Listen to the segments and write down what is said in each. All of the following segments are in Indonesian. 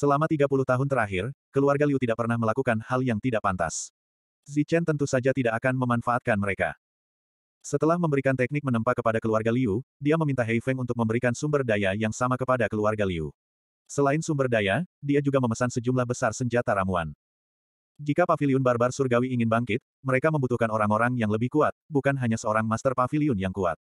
Selama 30 tahun terakhir, keluarga Liu tidak pernah melakukan hal yang tidak pantas. Zichen tentu saja tidak akan memanfaatkan mereka. Setelah memberikan teknik menempa kepada keluarga Liu, dia meminta Hei Feng untuk memberikan sumber daya yang sama kepada keluarga Liu. Selain sumber daya, dia juga memesan sejumlah besar senjata ramuan. Jika pavilion barbar surgawi ingin bangkit, mereka membutuhkan orang-orang yang lebih kuat, bukan hanya seorang master pavilion yang kuat.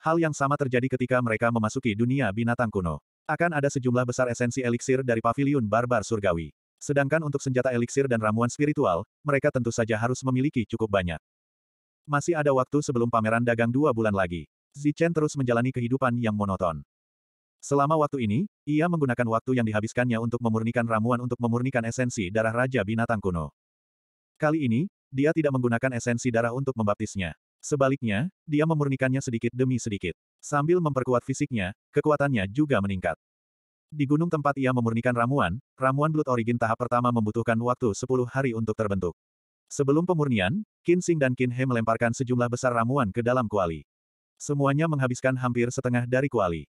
Hal yang sama terjadi ketika mereka memasuki dunia binatang kuno. Akan ada sejumlah besar esensi eliksir dari pavilion barbar surgawi. Sedangkan untuk senjata eliksir dan ramuan spiritual, mereka tentu saja harus memiliki cukup banyak. Masih ada waktu sebelum pameran dagang dua bulan lagi. Zichen terus menjalani kehidupan yang monoton. Selama waktu ini, ia menggunakan waktu yang dihabiskannya untuk memurnikan ramuan untuk memurnikan esensi darah Raja Binatang Kuno. Kali ini, dia tidak menggunakan esensi darah untuk membaptisnya. Sebaliknya, dia memurnikannya sedikit demi sedikit. Sambil memperkuat fisiknya, kekuatannya juga meningkat. Di gunung tempat ia memurnikan ramuan, ramuan Blood Origin tahap pertama membutuhkan waktu 10 hari untuk terbentuk. Sebelum pemurnian, Qin Xing dan Qin He melemparkan sejumlah besar ramuan ke dalam kuali. Semuanya menghabiskan hampir setengah dari kuali.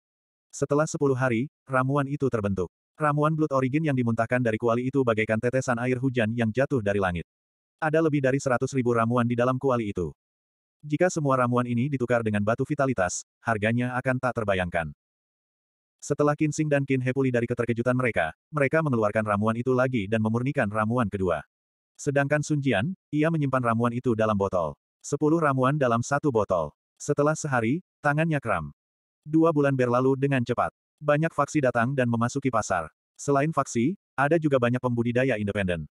Setelah 10 hari, ramuan itu terbentuk. Ramuan Blood Origin yang dimuntahkan dari kuali itu bagaikan tetesan air hujan yang jatuh dari langit. Ada lebih dari 100 ribu ramuan di dalam kuali itu. Jika semua ramuan ini ditukar dengan batu vitalitas, harganya akan tak terbayangkan. Setelah Qin Xing dan Qin He pulih dari keterkejutan mereka, mereka mengeluarkan ramuan itu lagi dan memurnikan ramuan kedua. Sedangkan Sun Jian, ia menyimpan ramuan itu dalam botol. Sepuluh ramuan dalam satu botol. Setelah sehari, tangannya kram. Dua bulan berlalu dengan cepat. Banyak faksi datang dan memasuki pasar. Selain faksi, ada juga banyak pembudidaya independen.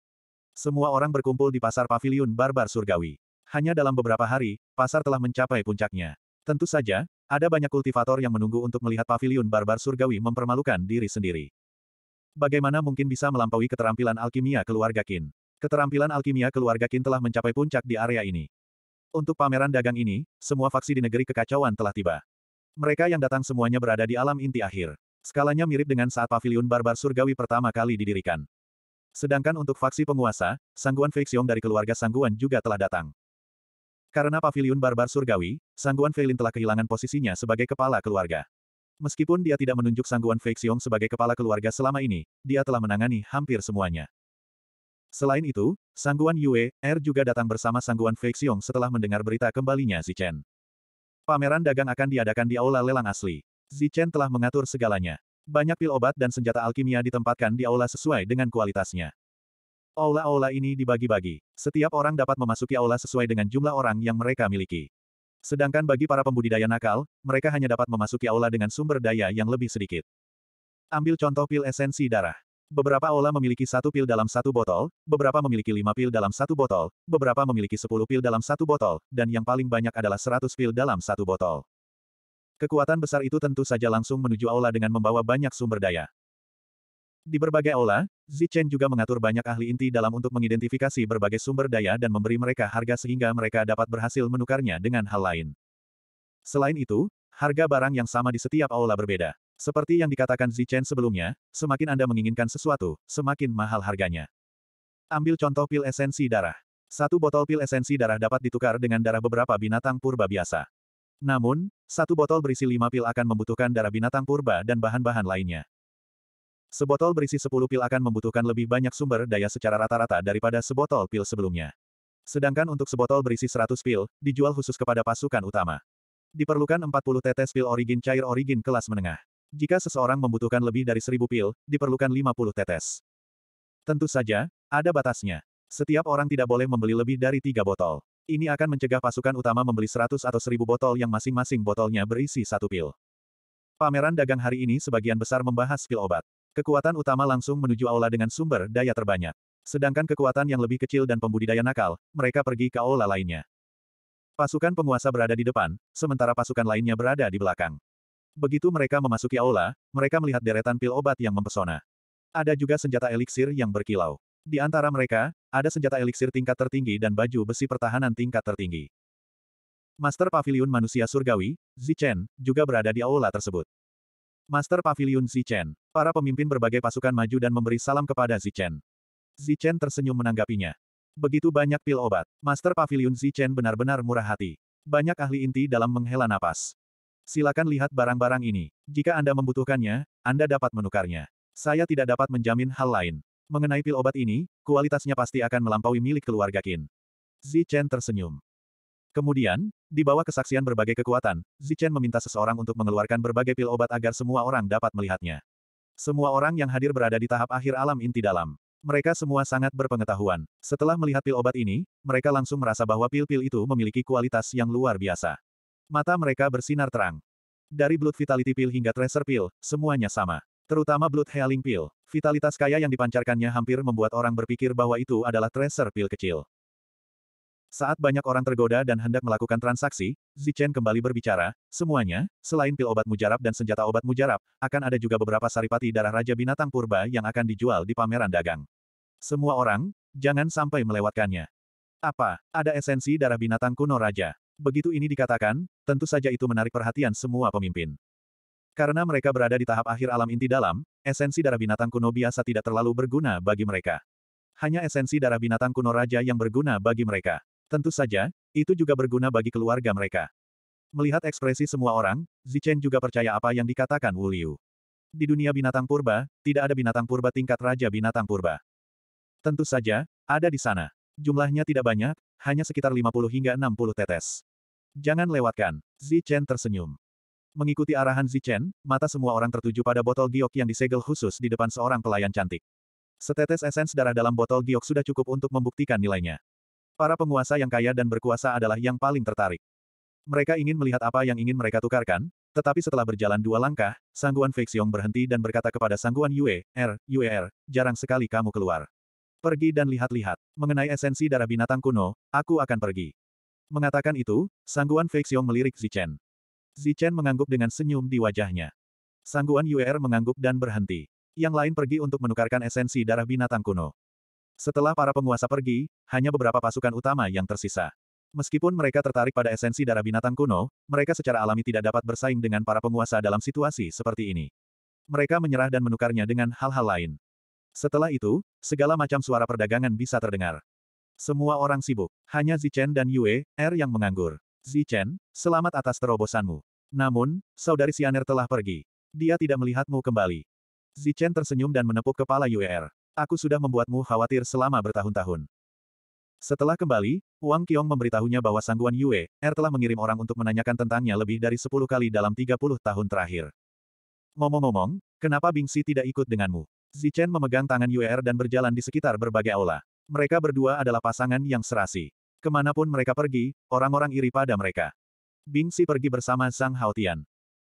Semua orang berkumpul di pasar pavilion barbar surgawi. Hanya dalam beberapa hari, pasar telah mencapai puncaknya. Tentu saja, ada banyak kultivator yang menunggu untuk melihat pavilion barbar surgawi mempermalukan diri sendiri. Bagaimana mungkin bisa melampaui keterampilan alkimia keluarga Qin? Keterampilan alkimia keluarga Qin telah mencapai puncak di area ini. Untuk pameran dagang ini, semua faksi di negeri kekacauan telah tiba. Mereka yang datang semuanya berada di alam inti akhir. Skalanya mirip dengan saat pavilion barbar surgawi pertama kali didirikan. Sedangkan untuk faksi penguasa, Sangguan Feixiong dari keluarga Sangguan juga telah datang. Karena pavilion barbar surgawi, Sangguan Feilin telah kehilangan posisinya sebagai kepala keluarga. Meskipun dia tidak menunjuk Sangguan Feixiong sebagai kepala keluarga selama ini, dia telah menangani hampir semuanya. Selain itu, Sangguan Yue, Er juga datang bersama Sangguan Feixiong setelah mendengar berita kembalinya Zichen. Pameran dagang akan diadakan di aula lelang asli. Zichen telah mengatur segalanya. Banyak pil obat dan senjata alkimia ditempatkan di aula sesuai dengan kualitasnya. Aula-aula ini dibagi-bagi. Setiap orang dapat memasuki aula sesuai dengan jumlah orang yang mereka miliki. Sedangkan bagi para pembudidaya nakal, mereka hanya dapat memasuki aula dengan sumber daya yang lebih sedikit. Ambil contoh pil esensi darah. Beberapa aula memiliki satu pil dalam satu botol, beberapa memiliki lima pil dalam satu botol, beberapa memiliki sepuluh pil dalam satu botol, dan yang paling banyak adalah seratus pil dalam satu botol. Kekuatan besar itu tentu saja langsung menuju aula dengan membawa banyak sumber daya. Di berbagai aula, Zichen juga mengatur banyak ahli inti dalam untuk mengidentifikasi berbagai sumber daya dan memberi mereka harga sehingga mereka dapat berhasil menukarnya dengan hal lain. Selain itu, harga barang yang sama di setiap aula berbeda. Seperti yang dikatakan Zichen sebelumnya, semakin Anda menginginkan sesuatu, semakin mahal harganya. Ambil contoh pil esensi darah. Satu botol pil esensi darah dapat ditukar dengan darah beberapa binatang purba biasa. Namun, satu botol berisi lima pil akan membutuhkan darah binatang purba dan bahan-bahan lainnya. Sebotol berisi sepuluh pil akan membutuhkan lebih banyak sumber daya secara rata-rata daripada sebotol pil sebelumnya. Sedangkan untuk sebotol berisi 100 pil, dijual khusus kepada pasukan utama. Diperlukan 40 tetes pil origin cair origin kelas menengah. Jika seseorang membutuhkan lebih dari seribu pil, diperlukan 50 tetes. Tentu saja, ada batasnya. Setiap orang tidak boleh membeli lebih dari tiga botol. Ini akan mencegah pasukan utama membeli 100 atau 1000 botol yang masing-masing botolnya berisi satu pil. Pameran dagang hari ini sebagian besar membahas pil obat. Kekuatan utama langsung menuju aula dengan sumber daya terbanyak. Sedangkan kekuatan yang lebih kecil dan pembudidaya nakal, mereka pergi ke aula lainnya. Pasukan penguasa berada di depan, sementara pasukan lainnya berada di belakang. Begitu mereka memasuki aula, mereka melihat deretan pil obat yang mempesona. Ada juga senjata eliksir yang berkilau. Di antara mereka, ada senjata eliksir tingkat tertinggi dan baju besi pertahanan tingkat tertinggi. Master Pavilion Manusia Surgawi, Zichen, juga berada di aula tersebut. Master Pavilion Zichen. Para pemimpin berbagai pasukan maju dan memberi salam kepada Zichen. Zichen tersenyum menanggapinya. Begitu banyak pil obat. Master Pavilion Zichen benar-benar murah hati. Banyak ahli inti dalam menghela napas. Silakan lihat barang-barang ini. Jika Anda membutuhkannya, Anda dapat menukarnya. Saya tidak dapat menjamin hal lain. Mengenai pil obat ini, kualitasnya pasti akan melampaui milik keluarga Qin. Zichen tersenyum. Kemudian, di bawah kesaksian berbagai kekuatan, Zichen meminta seseorang untuk mengeluarkan berbagai pil obat agar semua orang dapat melihatnya. Semua orang yang hadir berada di tahap akhir alam inti dalam. Mereka semua sangat berpengetahuan. Setelah melihat pil obat ini, mereka langsung merasa bahwa pil-pil itu memiliki kualitas yang luar biasa. Mata mereka bersinar terang. Dari Blood Vitality Pill hingga Treasure Pill, semuanya sama. Terutama Blood Healing Pill. Vitalitas kaya yang dipancarkannya hampir membuat orang berpikir bahwa itu adalah Treasure Pill kecil. Saat banyak orang tergoda dan hendak melakukan transaksi, Zichen kembali berbicara, semuanya, selain pil obat mujarab dan senjata obat mujarab, akan ada juga beberapa saripati darah Raja Binatang Purba yang akan dijual di pameran dagang. Semua orang, jangan sampai melewatkannya. Apa, ada esensi darah binatang kuno Raja? Begitu ini dikatakan, tentu saja itu menarik perhatian semua pemimpin. Karena mereka berada di tahap akhir alam inti dalam, esensi darah binatang kuno biasa tidak terlalu berguna bagi mereka. Hanya esensi darah binatang kuno raja yang berguna bagi mereka. Tentu saja, itu juga berguna bagi keluarga mereka. Melihat ekspresi semua orang, Zichen juga percaya apa yang dikatakan Wu Liu. Di dunia binatang purba, tidak ada binatang purba tingkat Raja Binatang Purba. Tentu saja, ada di sana. Jumlahnya tidak banyak, hanya sekitar 50 hingga 60 tetes. Jangan lewatkan. Zichen tersenyum. Mengikuti arahan Zichen, mata semua orang tertuju pada botol giok yang disegel khusus di depan seorang pelayan cantik. Setetes esens darah dalam botol giok sudah cukup untuk membuktikan nilainya. Para penguasa yang kaya dan berkuasa adalah yang paling tertarik. Mereka ingin melihat apa yang ingin mereka tukarkan, tetapi setelah berjalan dua langkah, Sangguan Feixiong berhenti dan berkata kepada Sangguan Yue, Er, Yue Er, jarang sekali kamu keluar. Pergi dan lihat-lihat. Mengenai esensi darah binatang kuno, aku akan pergi. Mengatakan itu, Sangguan Feixiong melirik Zichen. Zichen mengangguk dengan senyum di wajahnya. Sangguan Yue Er mengangguk dan berhenti. Yang lain pergi untuk menukarkan esensi darah binatang kuno. Setelah para penguasa pergi, hanya beberapa pasukan utama yang tersisa. Meskipun mereka tertarik pada esensi darah binatang kuno, mereka secara alami tidak dapat bersaing dengan para penguasa dalam situasi seperti ini. Mereka menyerah dan menukarnya dengan hal-hal lain. Setelah itu, segala macam suara perdagangan bisa terdengar. Semua orang sibuk. Hanya Zichen dan Yue, Er yang menganggur. Zichen, selamat atas terobosanmu. Namun, saudari Sianer telah pergi. Dia tidak melihatmu kembali. Zichen tersenyum dan menepuk kepala Yue Er. Aku sudah membuatmu khawatir selama bertahun-tahun. Setelah kembali, Wang Qiong memberitahunya bahwa Sangguan Yue, Er telah mengirim orang untuk menanyakan tentangnya lebih dari 10 kali dalam 30 tahun terakhir. Ngomong-ngomong, kenapa Bing Si tidak ikut denganmu? Zichen memegang tangan Yue Er dan berjalan di sekitar berbagai aula. Mereka berdua adalah pasangan yang serasi. Ke mana pun mereka pergi, orang-orang iri pada mereka. Bing Si pergi bersama Zhang Haotian.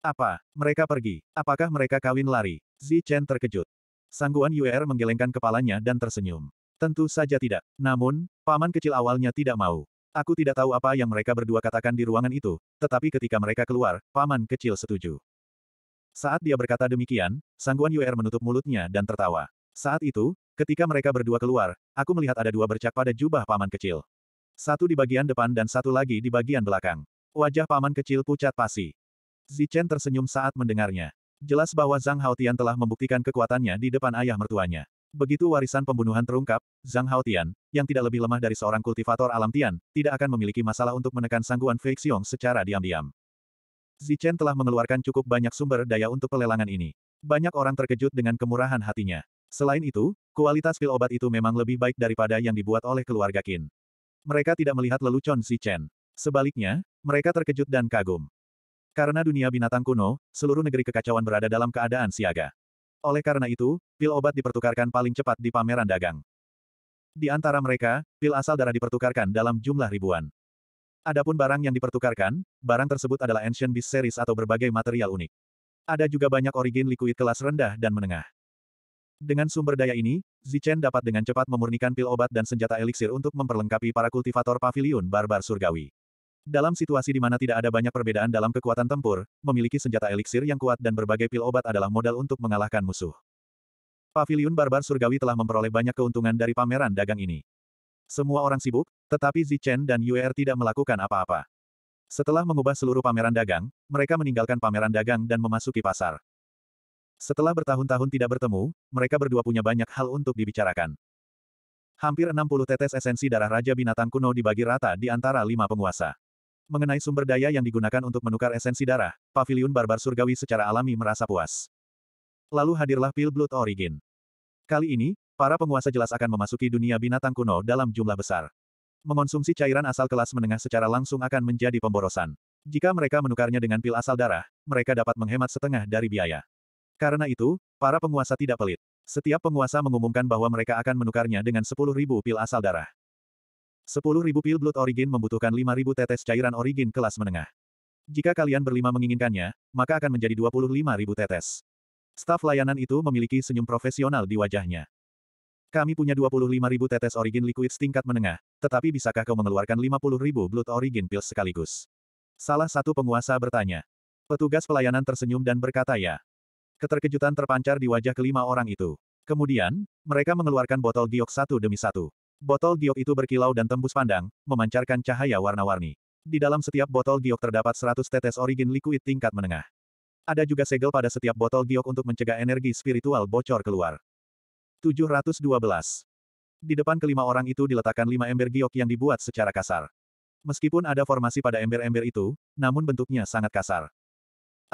Apa? Mereka pergi. Apakah mereka kawin lari? Zichen terkejut. Sangguan Yuer menggelengkan kepalanya dan tersenyum. Tentu saja tidak. Namun, paman kecil awalnya tidak mau. Aku tidak tahu apa yang mereka berdua katakan di ruangan itu, tetapi ketika mereka keluar, paman kecil setuju. Saat dia berkata demikian, Sangguan Yuer menutup mulutnya dan tertawa. Saat itu, ketika mereka berdua keluar, aku melihat ada dua bercak pada jubah paman kecil. Satu di bagian depan dan satu lagi di bagian belakang. Wajah paman kecil pucat pasi. Zichen tersenyum saat mendengarnya. Jelas bahwa Zhang Haotian telah membuktikan kekuatannya di depan ayah mertuanya. Begitu warisan pembunuhan terungkap, Zhang Haotian, yang tidak lebih lemah dari seorang kultivator alam Tian, tidak akan memiliki masalah untuk menekan sangguan Fei Xiong secara diam-diam. Zichen telah mengeluarkan cukup banyak sumber daya untuk pelelangan ini. Banyak orang terkejut dengan kemurahan hatinya. Selain itu, kualitas pil obat itu memang lebih baik daripada yang dibuat oleh keluarga Qin. Mereka tidak melihat lelucon Zichen. Sebaliknya, mereka terkejut dan kagum. Karena dunia binatang kuno, seluruh negeri kekacauan berada dalam keadaan siaga. Oleh karena itu, pil obat dipertukarkan paling cepat di pameran dagang. Di antara mereka, pil asal darah dipertukarkan dalam jumlah ribuan. Adapun barang yang dipertukarkan, barang tersebut adalah Ancient Beast Series atau berbagai material unik. Ada juga banyak origin liquid kelas rendah dan menengah. Dengan sumber daya ini, Zichen dapat dengan cepat memurnikan pil obat dan senjata eliksir untuk memperlengkapi para kultivator pavilion barbar surgawi. Dalam situasi di mana tidak ada banyak perbedaan dalam kekuatan tempur, memiliki senjata eliksir yang kuat dan berbagai pil obat adalah modal untuk mengalahkan musuh. Paviliun Barbar Surgawi telah memperoleh banyak keuntungan dari pameran dagang ini. Semua orang sibuk, tetapi Zichen dan Yuer tidak melakukan apa-apa. Setelah mengubah seluruh pameran dagang, mereka meninggalkan pameran dagang dan memasuki pasar. Setelah bertahun-tahun tidak bertemu, mereka berdua punya banyak hal untuk dibicarakan. Hampir 60 tetes esensi darah Raja Binatang kuno dibagi rata di antara lima penguasa. Mengenai sumber daya yang digunakan untuk menukar esensi darah, Paviliun Barbar Surgawi secara alami merasa puas. Lalu hadirlah pil Blood Origin. Kali ini, para penguasa jelas akan memasuki dunia binatang kuno dalam jumlah besar. Mengonsumsi cairan asal kelas menengah secara langsung akan menjadi pemborosan. Jika mereka menukarnya dengan pil asal darah, mereka dapat menghemat setengah dari biaya. Karena itu, para penguasa tidak pelit. Setiap penguasa mengumumkan bahwa mereka akan menukarnya dengan 10.000 pil asal darah. 10.000 pil Blood Origin membutuhkan 5.000 tetes cairan origin kelas menengah. Jika kalian berlima menginginkannya, maka akan menjadi 25.000 tetes. Staf layanan itu memiliki senyum profesional di wajahnya. Kami punya 25.000 tetes origin liquid tingkat menengah, tetapi bisakah kau mengeluarkan 50.000 blood origin pills sekaligus? Salah satu penguasa bertanya. Petugas pelayanan tersenyum dan berkata ya. Keterkejutan terpancar di wajah kelima orang itu. Kemudian, mereka mengeluarkan botol giok satu demi satu. Botol giok itu berkilau dan tembus pandang, memancarkan cahaya warna-warni. Di dalam setiap botol giok terdapat 100 tetes origin liquid tingkat menengah. Ada juga segel pada setiap botol giok untuk mencegah energi spiritual bocor keluar. 712. Di depan kelima orang itu diletakkan lima ember giok yang dibuat secara kasar. Meskipun ada formasi pada ember-ember itu, namun bentuknya sangat kasar.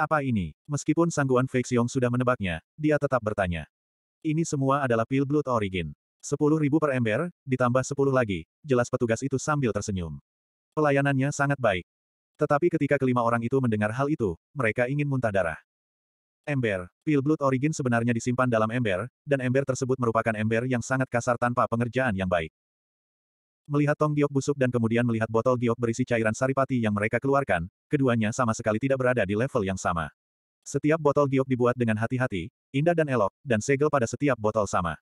Apa ini? Meskipun Sangguan Feixiong sudah menebaknya, dia tetap bertanya. Ini semua adalah pil blood origin. Sepuluh ribu per ember, ditambah sepuluh lagi, jelas petugas itu sambil tersenyum. Pelayanannya sangat baik. Tetapi ketika kelima orang itu mendengar hal itu, mereka ingin muntah darah. Ember, pil blood origin sebenarnya disimpan dalam ember, dan ember tersebut merupakan ember yang sangat kasar tanpa pengerjaan yang baik. Melihat tong giok busuk dan kemudian melihat botol giok berisi cairan saripati yang mereka keluarkan, keduanya sama sekali tidak berada di level yang sama. Setiap botol giok dibuat dengan hati-hati, indah dan elok, dan segel pada setiap botol sama.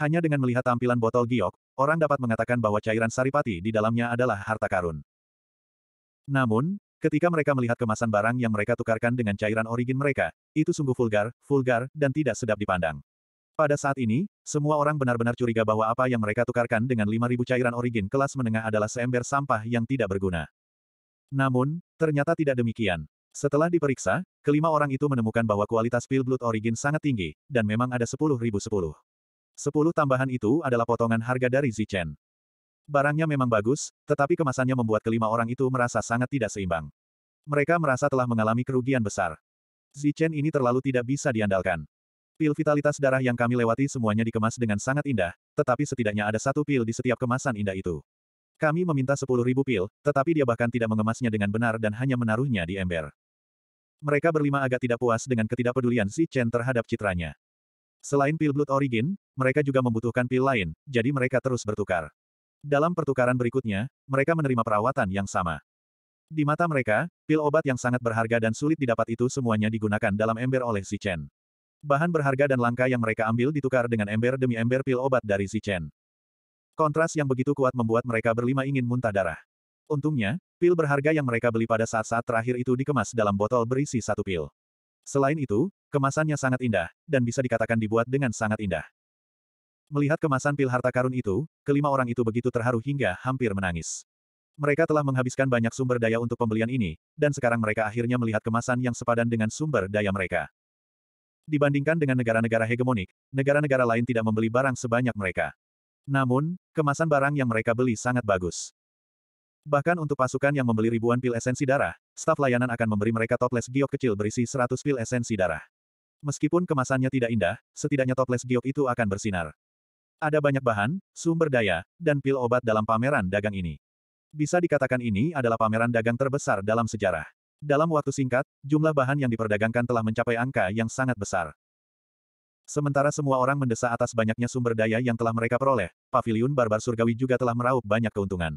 Hanya dengan melihat tampilan botol giok, orang dapat mengatakan bahwa cairan saripati di dalamnya adalah harta karun. Namun, ketika mereka melihat kemasan barang yang mereka tukarkan dengan cairan origin mereka, itu sungguh vulgar, vulgar, dan tidak sedap dipandang. Pada saat ini, semua orang benar-benar curiga bahwa apa yang mereka tukarkan dengan 5.000 cairan origin kelas menengah adalah seember sampah yang tidak berguna. Namun, ternyata tidak demikian. Setelah diperiksa, kelima orang itu menemukan bahwa kualitas pil blood origin sangat tinggi, dan memang ada 10.010. 10 tambahan itu adalah potongan harga dari Zichen. Barangnya memang bagus, tetapi kemasannya membuat kelima orang itu merasa sangat tidak seimbang. Mereka merasa telah mengalami kerugian besar. Zichen ini terlalu tidak bisa diandalkan. Pil vitalitas darah yang kami lewati semuanya dikemas dengan sangat indah, tetapi setidaknya ada satu pil di setiap kemasan indah itu. Kami meminta sepuluh ribu pil, tetapi dia bahkan tidak mengemasnya dengan benar dan hanya menaruhnya di ember. Mereka berlima agak tidak puas dengan ketidakpedulian Zichen terhadap citranya. Selain pil blood origin, mereka juga membutuhkan pil lain, jadi mereka terus bertukar. Dalam pertukaran berikutnya, mereka menerima perawatan yang sama. Di mata mereka, pil obat yang sangat berharga dan sulit didapat itu semuanya digunakan dalam ember oleh si Chen. Bahan berharga dan langka yang mereka ambil ditukar dengan ember demi ember pil obat dari si Chen. Kontras yang begitu kuat membuat mereka berlima ingin muntah darah. Untungnya, pil berharga yang mereka beli pada saat-saat terakhir itu dikemas dalam botol berisi satu pil. Selain itu, kemasannya sangat indah, dan bisa dikatakan dibuat dengan sangat indah. Melihat kemasan pil harta karun itu, kelima orang itu begitu terharu hingga hampir menangis. Mereka telah menghabiskan banyak sumber daya untuk pembelian ini, dan sekarang mereka akhirnya melihat kemasan yang sepadan dengan sumber daya mereka. Dibandingkan dengan negara-negara hegemonik, negara-negara lain tidak membeli barang sebanyak mereka. Namun, kemasan barang yang mereka beli sangat bagus. Bahkan untuk pasukan yang membeli ribuan pil esensi darah, staf layanan akan memberi mereka toples giok kecil berisi 100 pil esensi darah. Meskipun kemasannya tidak indah, setidaknya toples giok itu akan bersinar. Ada banyak bahan, sumber daya, dan pil obat dalam pameran dagang ini. Bisa dikatakan ini adalah pameran dagang terbesar dalam sejarah. Dalam waktu singkat, jumlah bahan yang diperdagangkan telah mencapai angka yang sangat besar. Sementara semua orang mendesak atas banyaknya sumber daya yang telah mereka peroleh, paviliun barbar surgawi juga telah meraup banyak keuntungan.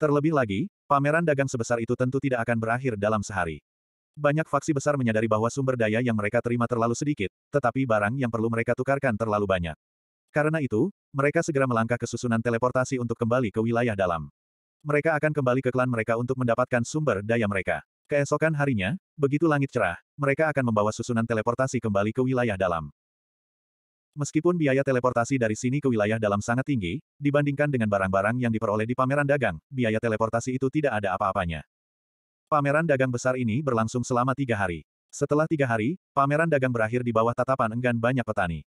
Terlebih lagi, pameran dagang sebesar itu tentu tidak akan berakhir dalam sehari. Banyak faksi besar menyadari bahwa sumber daya yang mereka terima terlalu sedikit, tetapi barang yang perlu mereka tukarkan terlalu banyak. Karena itu, mereka segera melangkah ke susunan teleportasi untuk kembali ke wilayah dalam. Mereka akan kembali ke klan mereka untuk mendapatkan sumber daya mereka. Keesokan harinya, begitu langit cerah, mereka akan membawa susunan teleportasi kembali ke wilayah dalam. Meskipun biaya teleportasi dari sini ke wilayah dalam sangat tinggi, dibandingkan dengan barang-barang yang diperoleh di pameran dagang, biaya teleportasi itu tidak ada apa-apanya. Pameran dagang besar ini berlangsung selama tiga hari. Setelah tiga hari, pameran dagang berakhir di bawah tatapan enggan banyak petani.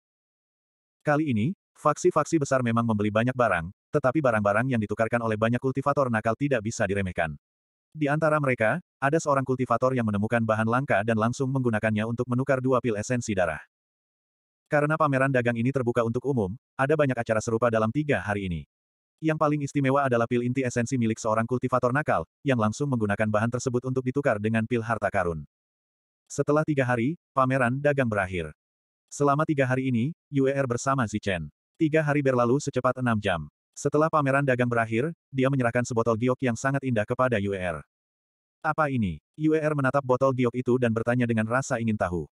Kali ini, faksi-faksi besar memang membeli banyak barang, tetapi barang-barang yang ditukarkan oleh banyak kultivator nakal tidak bisa diremehkan. Di antara mereka, ada seorang kultivator yang menemukan bahan langka dan langsung menggunakannya untuk menukar dua pil esensi darah. Karena pameran dagang ini terbuka untuk umum, ada banyak acara serupa dalam tiga hari ini. Yang paling istimewa adalah pil inti esensi milik seorang kultivator nakal, yang langsung menggunakan bahan tersebut untuk ditukar dengan pil harta karun. Setelah tiga hari, pameran dagang berakhir. Selama tiga hari ini, UER bersama Zichen. Tiga hari berlalu secepat enam jam. Setelah pameran dagang berakhir, dia menyerahkan sebotol giok yang sangat indah kepada UER. Apa ini? UER menatap botol giok itu dan bertanya dengan rasa ingin tahu.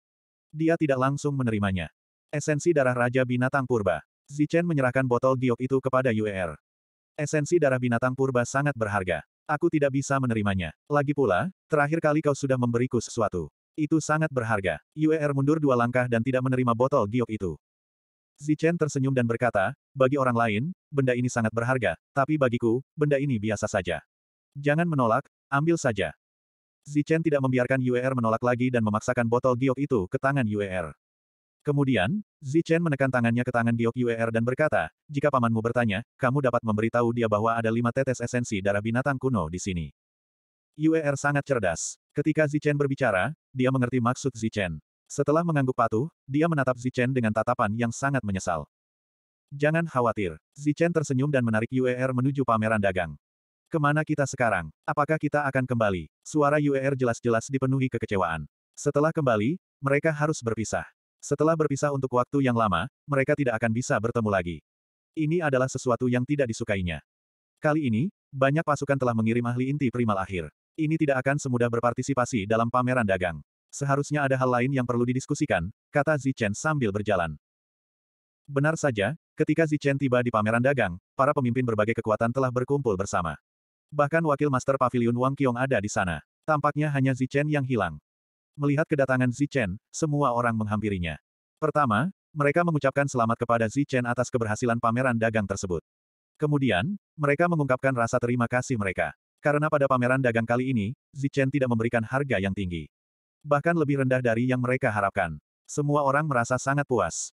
Dia tidak langsung menerimanya. Esensi darah Raja Binatang Purba. Zichen menyerahkan botol giok itu kepada UER. Esensi darah binatang purba sangat berharga. Aku tidak bisa menerimanya. Lagi pula, terakhir kali kau sudah memberiku sesuatu. Itu sangat berharga. UER mundur dua langkah dan tidak menerima botol giok itu. Zichen tersenyum dan berkata, bagi orang lain, benda ini sangat berharga, tapi bagiku, benda ini biasa saja. Jangan menolak, ambil saja. Zichen tidak membiarkan UER menolak lagi dan memaksakan botol giok itu ke tangan UER. Kemudian, Zichen menekan tangannya ke tangan Giok Yuer dan berkata, jika pamanmu bertanya, kamu dapat memberitahu dia bahwa ada lima tetes esensi darah binatang kuno di sini. Yuer sangat cerdas. Ketika Zichen berbicara, dia mengerti maksud Zichen. Setelah mengangguk patuh, dia menatap Zichen dengan tatapan yang sangat menyesal. Jangan khawatir. Zichen tersenyum dan menarik Yuer menuju pameran dagang. Ke mana kita sekarang? Apakah kita akan kembali? Suara Yuer jelas-jelas dipenuhi kekecewaan. Setelah kembali, mereka harus berpisah. Setelah berpisah untuk waktu yang lama, mereka tidak akan bisa bertemu lagi. Ini adalah sesuatu yang tidak disukainya. Kali ini, banyak pasukan telah mengirim ahli inti primal akhir. Ini tidak akan semudah berpartisipasi dalam pameran dagang. Seharusnya ada hal lain yang perlu didiskusikan, kata Zichen sambil berjalan. Benar saja, ketika Zichen tiba di pameran dagang, para pemimpin berbagai kekuatan telah berkumpul bersama. Bahkan wakil master pavilion Wang Qiong ada di sana. Tampaknya hanya Zichen yang hilang. Melihat kedatangan Zichen, semua orang menghampirinya. Pertama, mereka mengucapkan selamat kepada Zichen atas keberhasilan pameran dagang tersebut. Kemudian, mereka mengungkapkan rasa terima kasih mereka. Karena pada pameran dagang kali ini, Zichen tidak memberikan harga yang tinggi. Bahkan lebih rendah dari yang mereka harapkan. Semua orang merasa sangat puas.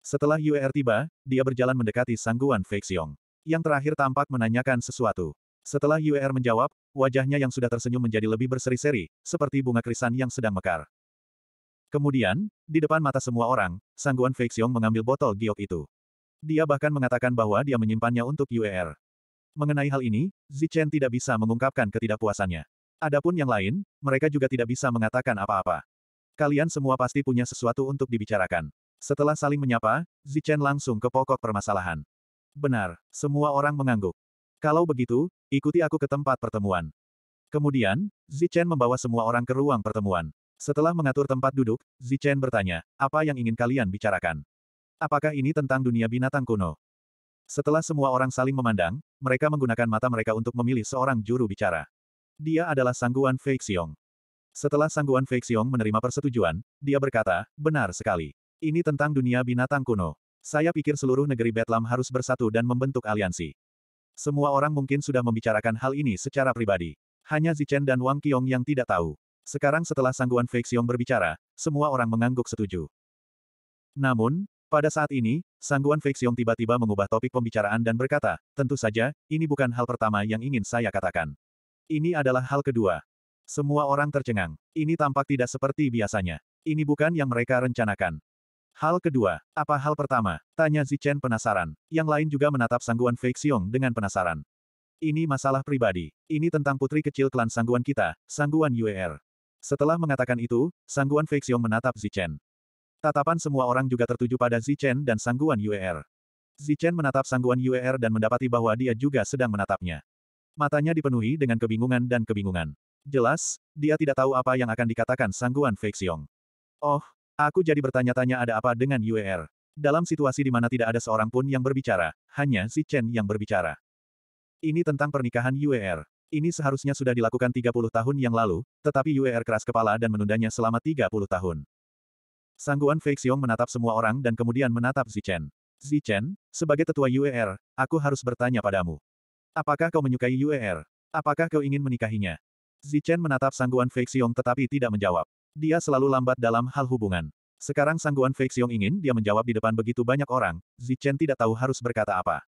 Setelah UER tiba, dia berjalan mendekati Sangguan Feixiong. Yang terakhir tampak menanyakan sesuatu. Setelah UER menjawab, wajahnya yang sudah tersenyum menjadi lebih berseri-seri, seperti bunga krisan yang sedang mekar. Kemudian, di depan mata semua orang, Sangguan Feixiong mengambil botol giok itu. Dia bahkan mengatakan bahwa dia menyimpannya untuk UER. Mengenai hal ini, Zichen tidak bisa mengungkapkan ketidakpuasannya. Adapun yang lain, mereka juga tidak bisa mengatakan apa-apa. Kalian semua pasti punya sesuatu untuk dibicarakan. Setelah saling menyapa, Zichen langsung ke pokok permasalahan. Benar, semua orang mengangguk. Kalau begitu, ikuti aku ke tempat pertemuan. Kemudian, Zichen membawa semua orang ke ruang pertemuan. Setelah mengatur tempat duduk, Zichen bertanya, apa yang ingin kalian bicarakan? Apakah ini tentang dunia binatang kuno? Setelah semua orang saling memandang, mereka menggunakan mata mereka untuk memilih seorang juru bicara. Dia adalah Sangguan Feixiong. Setelah Sangguan Feixiong menerima persetujuan, dia berkata, benar sekali. Ini tentang dunia binatang kuno. Saya pikir seluruh negeri Betlam harus bersatu dan membentuk aliansi. Semua orang mungkin sudah membicarakan hal ini secara pribadi. Hanya Zichen dan Wang Qiong yang tidak tahu. Sekarang setelah Sangguan Feixiong berbicara, semua orang mengangguk setuju. Namun, pada saat ini, Sangguan Feixiong tiba-tiba mengubah topik pembicaraan dan berkata, tentu saja, ini bukan hal pertama yang ingin saya katakan. Ini adalah hal kedua. Semua orang tercengang. Ini tampak tidak seperti biasanya. Ini bukan yang mereka rencanakan. Hal kedua, apa hal pertama? Tanya Zichen penasaran. Yang lain juga menatap Sangguan Feixiong dengan penasaran. Ini masalah pribadi. Ini tentang putri kecil klan Sangguan kita, Sangguan Yuer. Setelah mengatakan itu, Sangguan Feixiong menatap Zichen. Tatapan semua orang juga tertuju pada Zichen dan Sangguan Yuer. Zichen menatap Sangguan Yuer dan mendapati bahwa dia juga sedang menatapnya. Matanya dipenuhi dengan kebingungan dan kebingungan. Jelas, dia tidak tahu apa yang akan dikatakan Sangguan Feixiong. Oh, Aku jadi bertanya-tanya ada apa dengan UER. Dalam situasi di mana tidak ada seorang pun yang berbicara, hanya si Chen yang berbicara. Ini tentang pernikahan UER. Ini seharusnya sudah dilakukan 30 tahun yang lalu, tetapi UER keras kepala dan menundanya selama 30 tahun. Sangguan Feixiong menatap semua orang dan kemudian menatap Zichen. Zichen, sebagai tetua UER, aku harus bertanya padamu. Apakah kau menyukai UER? Apakah kau ingin menikahinya? Zichen menatap Sangguan Feixiong tetapi tidak menjawab. Dia selalu lambat dalam hal hubungan. Sekarang Sangguan Feixiong ingin dia menjawab di depan begitu banyak orang, Zichen tidak tahu harus berkata apa.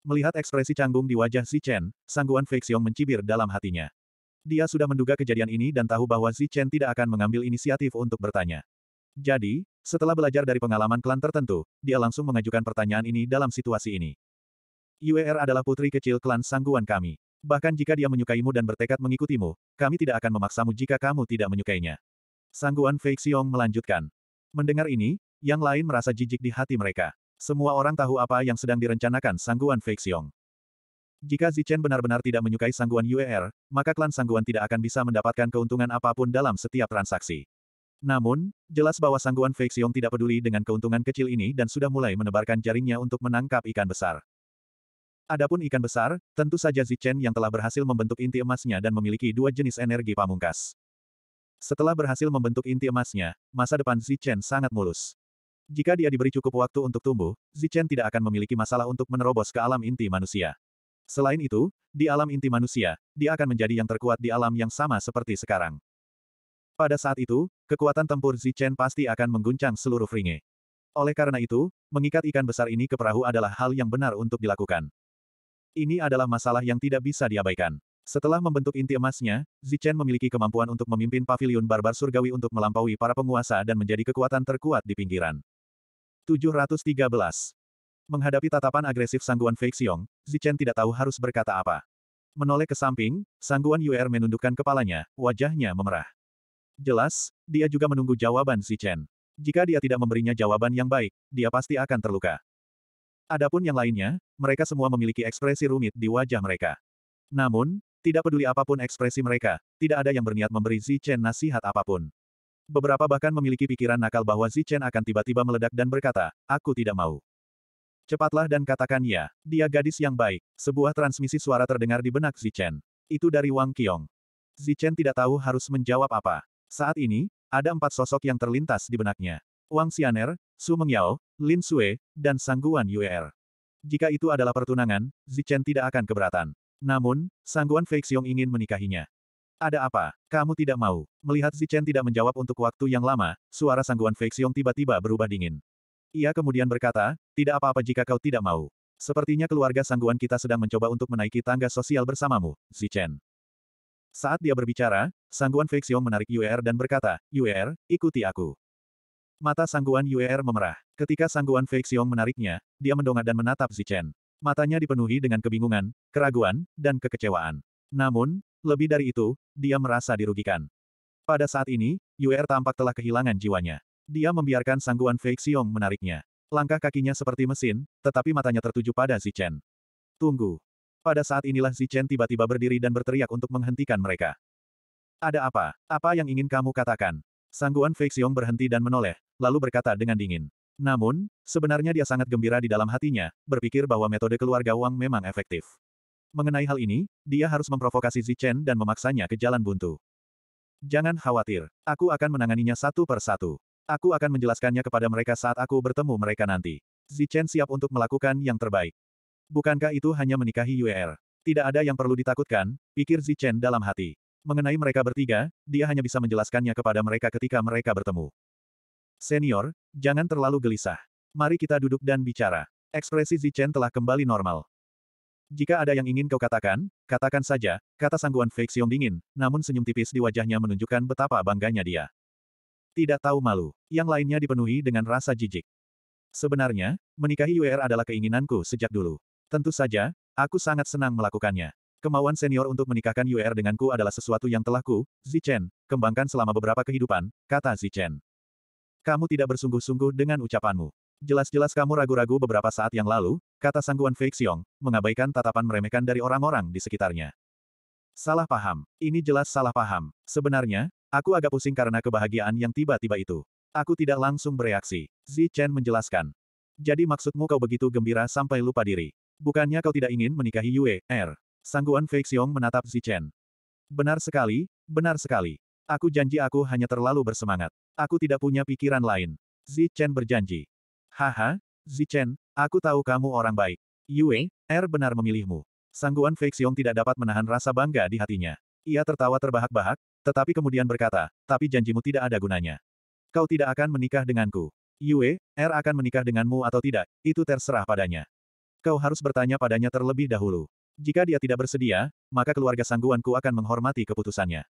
Melihat ekspresi canggung di wajah Zichen, Sangguan Feixiong mencibir dalam hatinya. Dia sudah menduga kejadian ini dan tahu bahwa Zichen tidak akan mengambil inisiatif untuk bertanya. Jadi, setelah belajar dari pengalaman klan tertentu, dia langsung mengajukan pertanyaan ini dalam situasi ini. UER adalah putri kecil klan Sangguan kami. Bahkan jika dia menyukaimu dan bertekad mengikutimu, kami tidak akan memaksamu jika kamu tidak menyukainya. Sangguan Fei Xiong melanjutkan. Mendengar ini, yang lain merasa jijik di hati mereka. Semua orang tahu apa yang sedang direncanakan Sangguan Fei Xiong. Jika Zichen benar-benar tidak menyukai Sangguan UER, maka klan Sangguan tidak akan bisa mendapatkan keuntungan apa pun dalam setiap transaksi. Namun, jelas bahwa Sangguan Fei Xiong tidak peduli dengan keuntungan kecil ini dan sudah mulai menebarkan jaringnya untuk menangkap ikan besar. Adapun ikan besar, tentu saja Zichen yang telah berhasil membentuk inti emasnya dan memiliki dua jenis energi pamungkas. Setelah berhasil membentuk inti emasnya, masa depan Zichen sangat mulus. Jika dia diberi cukup waktu untuk tumbuh, Zichen tidak akan memiliki masalah untuk menerobos ke alam inti manusia. Selain itu, di alam inti manusia, dia akan menjadi yang terkuat di alam yang sama seperti sekarang. Pada saat itu, kekuatan tempur Zichen pasti akan mengguncang seluruh Fringe. Oleh karena itu, mengikat ikan besar ini ke perahu adalah hal yang benar untuk dilakukan. Ini adalah masalah yang tidak bisa diabaikan. Setelah membentuk inti emasnya, Zichen memiliki kemampuan untuk memimpin pavilion barbar surgawi untuk melampaui para penguasa dan menjadi kekuatan terkuat di pinggiran. 713. Menghadapi tatapan agresif Sangguan Fei Xiong, Zichen tidak tahu harus berkata apa. Menoleh ke samping, Sangguan Yuer menundukkan kepalanya, wajahnya memerah. Jelas, dia juga menunggu jawaban si Chen. Jika dia tidak memberinya jawaban yang baik, dia pasti akan terluka. Adapun yang lainnya, mereka semua memiliki ekspresi rumit di wajah mereka. Namun, tidak peduli apa pun ekspresi mereka, tidak ada yang berniat memberi Zi Chen nasihat apa pun. Beberapa bahkan memiliki pikiran nakal bahwa Zi Chen akan tiba-tiba meledak dan berkata, aku tidak mau. Cepatlah dan katakan ya, dia gadis yang baik. Sebuah transmisi suara terdengar di benak Zi Chen. Itu dari Wang Qiong. Zi Chen tidak tahu harus menjawab apa. Saat ini, ada empat sosok yang terlintas di benaknya. Wang Xianer, Su Mengyao, Lin Sui, dan Sangguan Yuer. Jika itu adalah pertunangan, Zichen tidak akan keberatan. Namun, Sangguan Fei Xiong ingin menikahinya. Ada apa? Kamu tidak mau. Melihat Zichen tidak menjawab untuk waktu yang lama, suara Sangguan Fei Xiong tiba-tiba berubah dingin. Ia kemudian berkata, tidak apa-apa jika kau tidak mau. Sepertinya keluarga Sangguan kita sedang mencoba untuk menaiki tangga sosial bersamamu, Zichen. Saat dia berbicara, Sangguan Fei Xiong menarik Yuer dan berkata, Yuer, ikuti aku. Mata Sangguan Yuer memerah. Ketika Sangguan Fei Xiong menariknya, dia mendongak dan menatap Zichen. Matanya dipenuhi dengan kebingungan, keraguan, dan kekecewaan. Namun, lebih dari itu, dia merasa dirugikan. Pada saat ini, Yuer tampak telah kehilangan jiwanya. Dia membiarkan Sangguan Fei Xiong menariknya. Langkah kakinya seperti mesin, tetapi matanya tertuju pada Zichen. Tunggu. Pada saat inilah Zichen tiba-tiba berdiri dan berteriak untuk menghentikan mereka. Ada apa? Apa yang ingin kamu katakan? Sangguan Fei Xiong berhenti dan menoleh, lalu berkata dengan dingin. Namun, sebenarnya dia sangat gembira di dalam hatinya, berpikir bahwa metode keluarga Wang memang efektif. Mengenai hal ini, dia harus memprovokasi Zichen dan memaksanya ke jalan buntu. Jangan khawatir, aku akan menanganinya satu per satu. Aku akan menjelaskannya kepada mereka saat aku bertemu mereka nanti. Zichen siap untuk melakukan yang terbaik. Bukankah itu hanya menikahi Yuer? Tidak ada yang perlu ditakutkan, pikir Zichen dalam hati. Mengenai mereka bertiga, dia hanya bisa menjelaskannya kepada mereka ketika mereka bertemu. Senior, jangan terlalu gelisah. Mari kita duduk dan bicara. Ekspresi Zichen telah kembali normal. Jika ada yang ingin kau katakan, katakan saja, kata sangguan Fei Xiong dingin, namun senyum tipis di wajahnya menunjukkan betapa bangganya dia. Tidak tahu malu. Yang lainnya dipenuhi dengan rasa jijik. Sebenarnya, menikahi Yuer adalah keinginanku sejak dulu. Tentu saja, aku sangat senang melakukannya. Kemauan senior untuk menikahkan Yuer denganku adalah sesuatu yang telah ku, Zichen, kembangkan selama beberapa kehidupan, kata Zichen. Kamu tidak bersungguh-sungguh dengan ucapanmu. Jelas-jelas kamu ragu-ragu beberapa saat yang lalu, kata Sangguan Fei Xiong, mengabaikan tatapan meremehkan dari orang-orang di sekitarnya. Salah paham. Ini jelas salah paham. Sebenarnya, aku agak pusing karena kebahagiaan yang tiba-tiba itu. Aku tidak langsung bereaksi. Zichen menjelaskan. Jadi maksudmu kau begitu gembira sampai lupa diri. Bukannya kau tidak ingin menikahi Yue, Er? Sangguan Fei Xiong menatap Zichen. Benar sekali, benar sekali. Aku janji aku hanya terlalu bersemangat. Aku tidak punya pikiran lain. Zichen berjanji. Haha, Zichen, aku tahu kamu orang baik. Yue, Er benar memilihmu. Sangguan Fei Xiong tidak dapat menahan rasa bangga di hatinya. Ia tertawa terbahak-bahak, tetapi kemudian berkata, tapi janjimu tidak ada gunanya. Kau tidak akan menikah denganku. Yue, Er akan menikah denganmu atau tidak, itu terserah padanya. Kau harus bertanya padanya terlebih dahulu. Jika dia tidak bersedia, maka keluarga sangguanku akan menghormati keputusannya.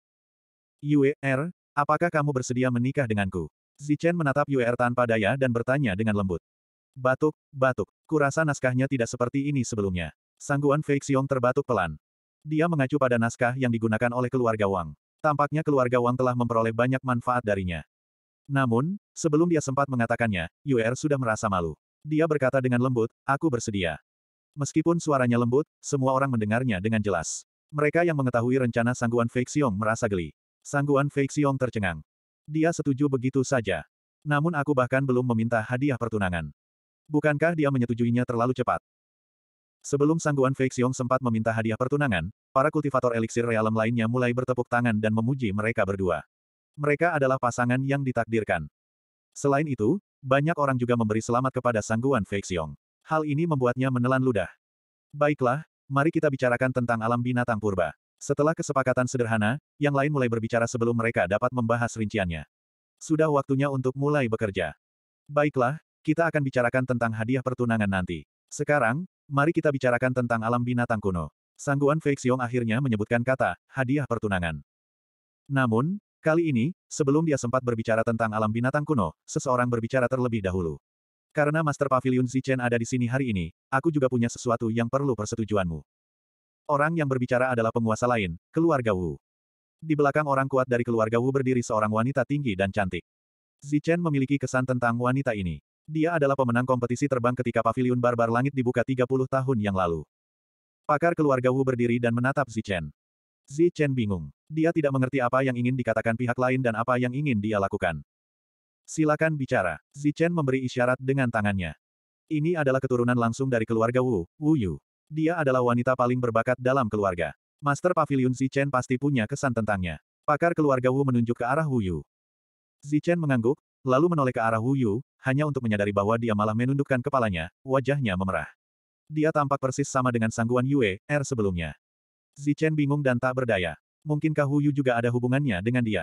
Yue, Er, apakah kamu bersedia menikah denganku? Zichen menatap Yue Er tanpa daya dan bertanya dengan lembut. Batuk, batuk. Kurasa naskahnya tidak seperti ini sebelumnya. Sangguan Fei Xiong terbatuk pelan. Dia mengacu pada naskah yang digunakan oleh keluarga Wang. Tampaknya keluarga Wang telah memperoleh banyak manfaat darinya. Namun, sebelum dia sempat mengatakannya, Yue Er sudah merasa malu. Dia berkata dengan lembut, aku bersedia. Meskipun suaranya lembut, semua orang mendengarnya dengan jelas. Mereka yang mengetahui rencana Sangguan Fei Xiong merasa geli. Sangguan Fei Xiong tercengang. Dia setuju begitu saja. Namun aku bahkan belum meminta hadiah pertunangan. Bukankah dia menyetujuinya terlalu cepat? Sebelum Sangguan Fei Xiong sempat meminta hadiah pertunangan, para kultivator eliksir realem lainnya mulai bertepuk tangan dan memuji mereka berdua. Mereka adalah pasangan yang ditakdirkan. Selain itu, banyak orang juga memberi selamat kepada Sangguan Fei Xiong. Hal ini membuatnya menelan ludah. Baiklah, mari kita bicarakan tentang alam binatang purba. Setelah kesepakatan sederhana, yang lain mulai berbicara sebelum mereka dapat membahas rinciannya. Sudah waktunya untuk mulai bekerja. Baiklah, kita akan bicarakan tentang hadiah pertunangan nanti. Sekarang, mari kita bicarakan tentang alam binatang kuno. Sangguan Fei Xiong akhirnya menyebutkan kata, hadiah pertunangan. Namun, kali ini, sebelum dia sempat berbicara tentang alam binatang kuno, seseorang berbicara terlebih dahulu. Karena Master Pavilion Zichen ada di sini hari ini, aku juga punya sesuatu yang perlu persetujuanmu. Orang yang berbicara adalah penguasa lain, keluarga Wu. Di belakang orang kuat dari keluarga Wu berdiri seorang wanita tinggi dan cantik. Zichen memiliki kesan tentang wanita ini. Dia adalah pemenang kompetisi terbang ketika Pavilion Barbar Langit dibuka 30 tahun yang lalu. Pakar keluarga Wu berdiri dan menatap Zichen. Zichen bingung. Dia tidak mengerti apa yang ingin dikatakan pihak lain dan apa yang ingin dia lakukan. Silakan bicara. Zichen memberi isyarat dengan tangannya. Ini adalah keturunan langsung dari keluarga Wu, Wu Yu. Dia adalah wanita paling berbakat dalam keluarga. Master Pavilion Zichen pasti punya kesan tentangnya. Pakar keluarga Wu menunjuk ke arah Wu Yu. Zichen mengangguk, lalu menoleh ke arah Wu Yu, hanya untuk menyadari bahwa dia malah menundukkan kepalanya, wajahnya memerah. Dia tampak persis sama dengan sangguan Yue, R sebelumnya. Zichen bingung dan tak berdaya. Mungkinkah Wu Yu juga ada hubungannya dengan dia?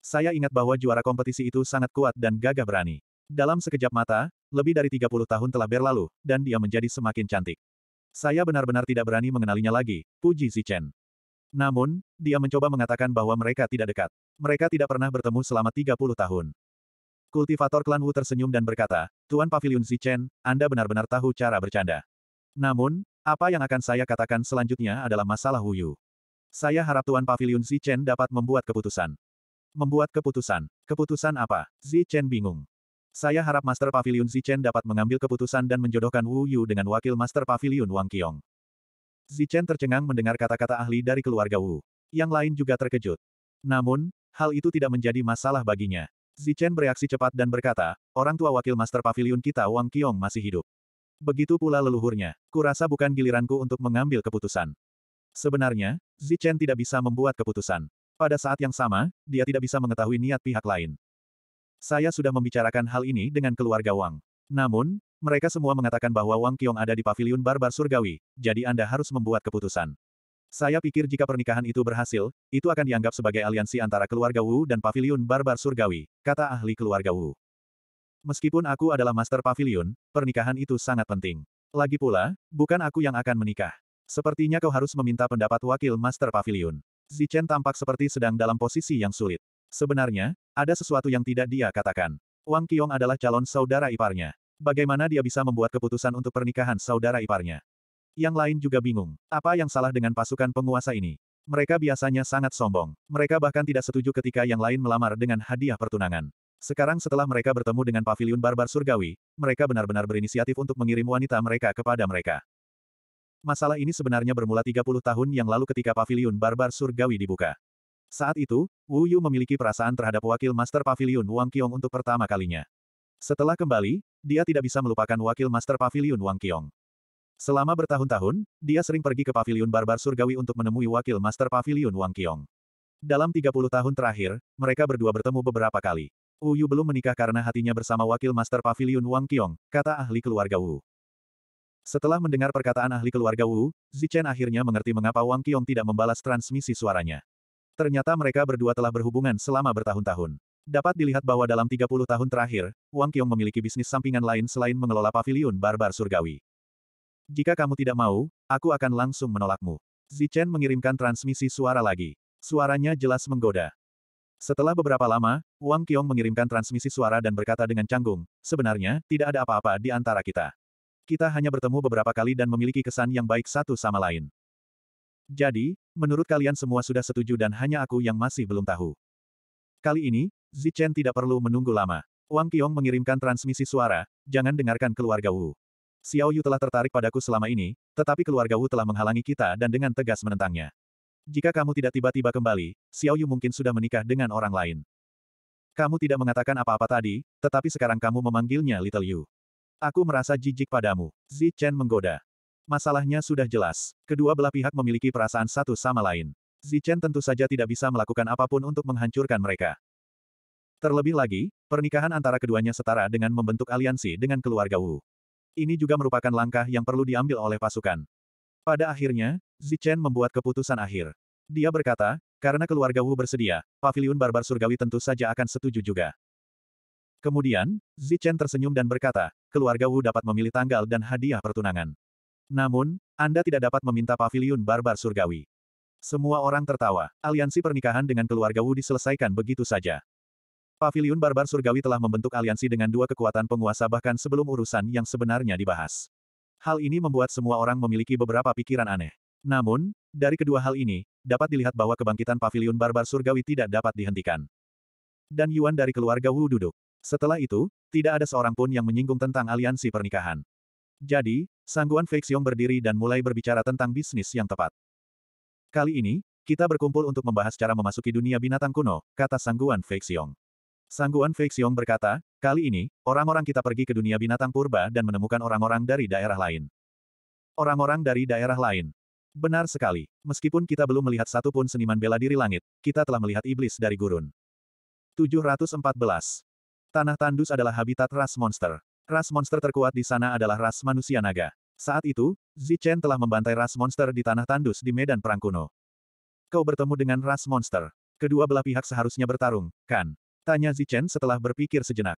Saya ingat bahwa juara kompetisi itu sangat kuat dan gagah berani. Dalam sekejap mata, lebih dari 30 tahun telah berlalu, dan dia menjadi semakin cantik. Saya benar-benar tidak berani mengenalinya lagi, puji Chen. Namun, dia mencoba mengatakan bahwa mereka tidak dekat. Mereka tidak pernah bertemu selama 30 tahun. Kultivator klan Wu tersenyum dan berkata, Tuan Pavilion Chen, Anda benar-benar tahu cara bercanda. Namun, apa yang akan saya katakan selanjutnya adalah masalah Wu Yu. Saya harap Tuan Pavilion Chen dapat membuat keputusan. Membuat keputusan. Keputusan apa? Chen bingung. Saya harap Master Pavilion Zichen dapat mengambil keputusan dan menjodohkan Wu Yu dengan wakil Master Pavilion Wang Qiong. Zichen tercengang mendengar kata-kata ahli dari keluarga Wu. Yang lain juga terkejut. Namun, hal itu tidak menjadi masalah baginya. Zichen bereaksi cepat dan berkata, orang tua wakil Master Pavilion kita Wang Qiong masih hidup. Begitu pula leluhurnya. Kurasa bukan giliranku untuk mengambil keputusan. Sebenarnya, Zichen tidak bisa membuat keputusan. Pada saat yang sama, dia tidak bisa mengetahui niat pihak lain. Saya sudah membicarakan hal ini dengan keluarga Wang. Namun, mereka semua mengatakan bahwa Wang Qiong ada di pavilion barbar surgawi, jadi Anda harus membuat keputusan. Saya pikir jika pernikahan itu berhasil, itu akan dianggap sebagai aliansi antara keluarga Wu dan pavilion barbar surgawi, kata ahli keluarga Wu. Meskipun aku adalah master pavilion, pernikahan itu sangat penting. Lagi pula, bukan aku yang akan menikah. Sepertinya kau harus meminta pendapat wakil master pavilion. Zichen tampak seperti sedang dalam posisi yang sulit. Sebenarnya, ada sesuatu yang tidak dia katakan. Wang Qiong adalah calon saudara iparnya. Bagaimana dia bisa membuat keputusan untuk pernikahan saudara iparnya? Yang lain juga bingung. Apa yang salah dengan pasukan penguasa ini? Mereka biasanya sangat sombong. Mereka bahkan tidak setuju ketika yang lain melamar dengan hadiah pertunangan. Sekarang setelah mereka bertemu dengan pavilion barbar surgawi, mereka benar-benar berinisiatif untuk mengirim wanita mereka kepada mereka. Masalah ini sebenarnya bermula 30 tahun yang lalu ketika pavilion barbar surgawi dibuka. Saat itu, Wu Yu memiliki perasaan terhadap wakil Master Pavilion Wang Qiong untuk pertama kalinya. Setelah kembali, dia tidak bisa melupakan wakil Master Pavilion Wang Qiong. Selama bertahun-tahun, dia sering pergi ke Pavilion Barbar Surgawi untuk menemui wakil Master Pavilion Wang Qiong. Dalam 30 tahun terakhir, mereka berdua bertemu beberapa kali. Wu Yu belum menikah karena hatinya bersama wakil Master Pavilion Wang Qiong, kata ahli keluarga Wu. Setelah mendengar perkataan ahli keluarga Wu, Zichen akhirnya mengerti mengapa Wang Qiong tidak membalas transmisi suaranya. Ternyata mereka berdua telah berhubungan selama bertahun-tahun. Dapat dilihat bahwa dalam 30 tahun terakhir, Wang Qiong memiliki bisnis sampingan lain selain mengelola pavilion barbar surgawi. Jika kamu tidak mau, aku akan langsung menolakmu. Zichen mengirimkan transmisi suara lagi. Suaranya jelas menggoda. Setelah beberapa lama, Wang Qiong mengirimkan transmisi suara dan berkata dengan canggung, sebenarnya, tidak ada apa-apa di antara kita. Kita hanya bertemu beberapa kali dan memiliki kesan yang baik satu sama lain. Jadi, menurut kalian semua sudah setuju dan hanya aku yang masih belum tahu. Kali ini, Zichen tidak perlu menunggu lama. Wang Qiong mengirimkan transmisi suara, jangan dengarkan keluarga Wu. Xiao Yu telah tertarik padaku selama ini, tetapi keluarga Wu telah menghalangi kita dan dengan tegas menentangnya. Jika kamu tidak tiba-tiba kembali, Xiao Yu mungkin sudah menikah dengan orang lain. Kamu tidak mengatakan apa-apa tadi, tetapi sekarang kamu memanggilnya Little Yu. Aku merasa jijik padamu. Zi Chen menggoda. Masalahnya sudah jelas. Kedua belah pihak memiliki perasaan satu sama lain. Zi Chen tentu saja tidak bisa melakukan apa pun untuk menghancurkan mereka. Terlebih lagi, pernikahan antara keduanya setara dengan membentuk aliansi dengan keluarga Wu. Ini juga merupakan langkah yang perlu diambil oleh pasukan. Pada akhirnya, Zichen membuat keputusan akhir. Dia berkata, karena keluarga Wu bersedia, paviliun barbar surgawi tentu saja akan setuju juga. Kemudian, Zichen tersenyum dan berkata, keluarga Wu dapat memilih tanggal dan hadiah pertunangan. Namun, Anda tidak dapat meminta paviliun barbar surgawi. Semua orang tertawa. Aliansi pernikahan dengan keluarga Wu diselesaikan begitu saja. Paviliun barbar surgawi telah membentuk aliansi dengan dua kekuatan penguasa bahkan sebelum urusan yang sebenarnya dibahas. Hal ini membuat semua orang memiliki beberapa pikiran aneh. Namun, dari kedua hal ini, dapat dilihat bahwa kebangkitan paviliun barbar surgawi tidak dapat dihentikan. Dan Yuan dari keluarga Wu duduk. Setelah itu, tidak ada seorang pun yang menyinggung tentang aliansi pernikahan. Jadi, Sangguan Feixiong berdiri dan mulai berbicara tentang bisnis yang tepat. Kali ini, kita berkumpul untuk membahas cara memasuki dunia binatang kuno, kata Sangguan Feixiong. Sangguan Feixiong berkata, kali ini, orang-orang kita pergi ke dunia binatang purba dan menemukan orang-orang dari daerah lain. Orang-orang dari daerah lain. Benar sekali. Meskipun kita belum melihat satu pun seniman bela diri langit, kita telah melihat iblis dari gurun. 714. Tanah tandus adalah habitat ras monster. Ras monster terkuat di sana adalah ras manusia naga. Saat itu, Zichen telah membantai ras monster di tanah tandus di medan perang kuno. Kau bertemu dengan ras monster. Kedua belah pihak seharusnya bertarung, kan? Tanya Zichen setelah berpikir sejenak.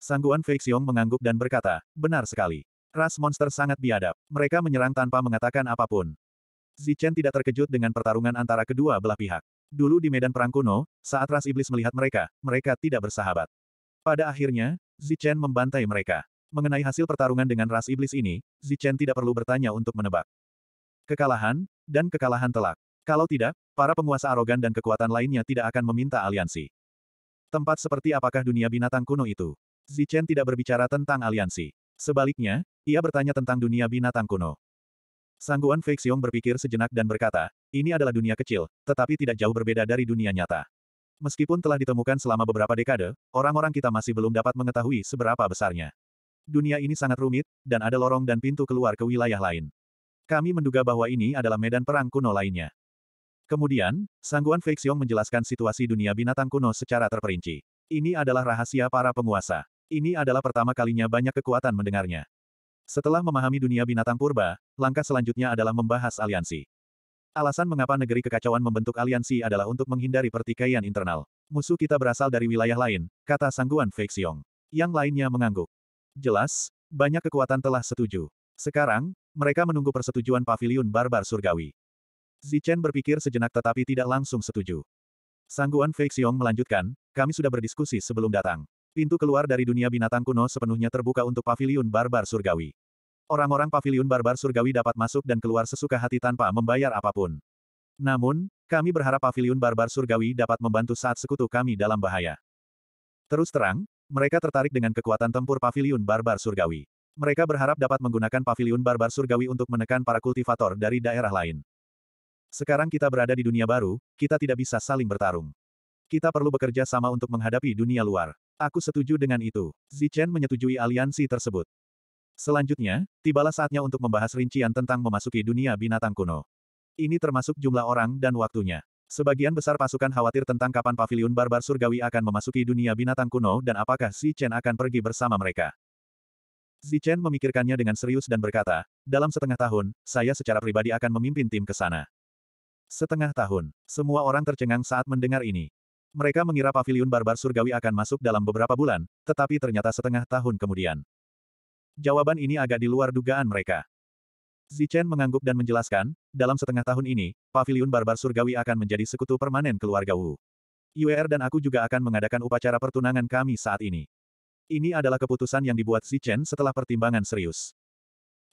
Sangguan Feixiong mengangguk dan berkata, benar sekali. Ras monster sangat biadab. Mereka menyerang tanpa mengatakan apa pun. Zichen tidak terkejut dengan pertarungan antara kedua belah pihak. Dulu di medan perang kuno, saat ras iblis melihat mereka, mereka tidak bersahabat. Pada akhirnya, Zichen membantai mereka. Mengenai hasil pertarungan dengan ras iblis ini, Zichen tidak perlu bertanya untuk menebak. Kekalahan, dan kekalahan telak. Kalau tidak, para penguasa arogan dan kekuatan lainnya tidak akan meminta aliansi. Tempat seperti apakah dunia binatang kuno itu? Zichen tidak berbicara tentang aliansi. Sebaliknya, ia bertanya tentang dunia binatang kuno. Sangguan Feixiong berpikir sejenak dan berkata, ini adalah dunia kecil, tetapi tidak jauh berbeda dari dunia nyata. Meskipun telah ditemukan selama beberapa dekade, orang-orang kita masih belum dapat mengetahui seberapa besarnya. Dunia ini sangat rumit, dan ada lorong dan pintu keluar ke wilayah lain. Kami menduga bahwa ini adalah medan perang kuno lainnya. Kemudian, Sangguan Feixiong menjelaskan situasi dunia binatang kuno secara terperinci. Ini adalah rahasia para penguasa. Ini adalah pertama kalinya banyak kekuatan mendengarnya. Setelah memahami dunia binatang purba, langkah selanjutnya adalah membahas aliansi. Alasan mengapa negeri kekacauan membentuk aliansi adalah untuk menghindari pertikaian internal. Musuh kita berasal dari wilayah lain, kata Sangguan Feixiong. Yang lainnya mengangguk. Jelas, banyak kekuatan telah setuju. Sekarang, mereka menunggu persetujuan paviliun barbar surgawi. Zichen berpikir sejenak tetapi tidak langsung setuju. Sangguan Feixiong melanjutkan, kami sudah berdiskusi sebelum datang. Pintu keluar dari dunia binatang kuno sepenuhnya terbuka untuk paviliun barbar surgawi. Orang-orang paviliun barbar surgawi dapat masuk dan keluar sesuka hati tanpa membayar apa pun. Namun, kami berharap paviliun barbar surgawi dapat membantu saat sekutu kami dalam bahaya. Terus terang, mereka tertarik dengan kekuatan tempur paviliun barbar surgawi. Mereka berharap dapat menggunakan paviliun barbar surgawi untuk menekan para kultivator dari daerah lain. Sekarang kita berada di dunia baru, kita tidak bisa saling bertarung. Kita perlu bekerja sama untuk menghadapi dunia luar. Aku setuju dengan itu. Zichen menyetujui aliansi tersebut. Selanjutnya, tibalah saatnya untuk membahas rincian tentang memasuki dunia binatang kuno. Ini termasuk jumlah orang dan waktunya. Sebagian besar pasukan khawatir tentang kapan paviliun barbar surgawi akan memasuki dunia binatang kuno dan apakah Zichen akan pergi bersama mereka. Zichen memikirkannya dengan serius dan berkata, dalam setengah tahun, saya secara pribadi akan memimpin tim ke sana. Setengah tahun. Semua orang tercengang saat mendengar ini. Mereka mengira paviliun barbar surgawi akan masuk dalam beberapa bulan, tetapi ternyata setengah tahun kemudian. Jawaban ini agak di luar dugaan mereka. Zichen mengangguk dan menjelaskan, dalam setengah tahun ini, paviliun barbar surgawi akan menjadi sekutu permanen keluarga Wu. UR dan aku juga akan mengadakan upacara pertunangan kami saat ini. Ini adalah keputusan yang dibuat Zichen setelah pertimbangan serius.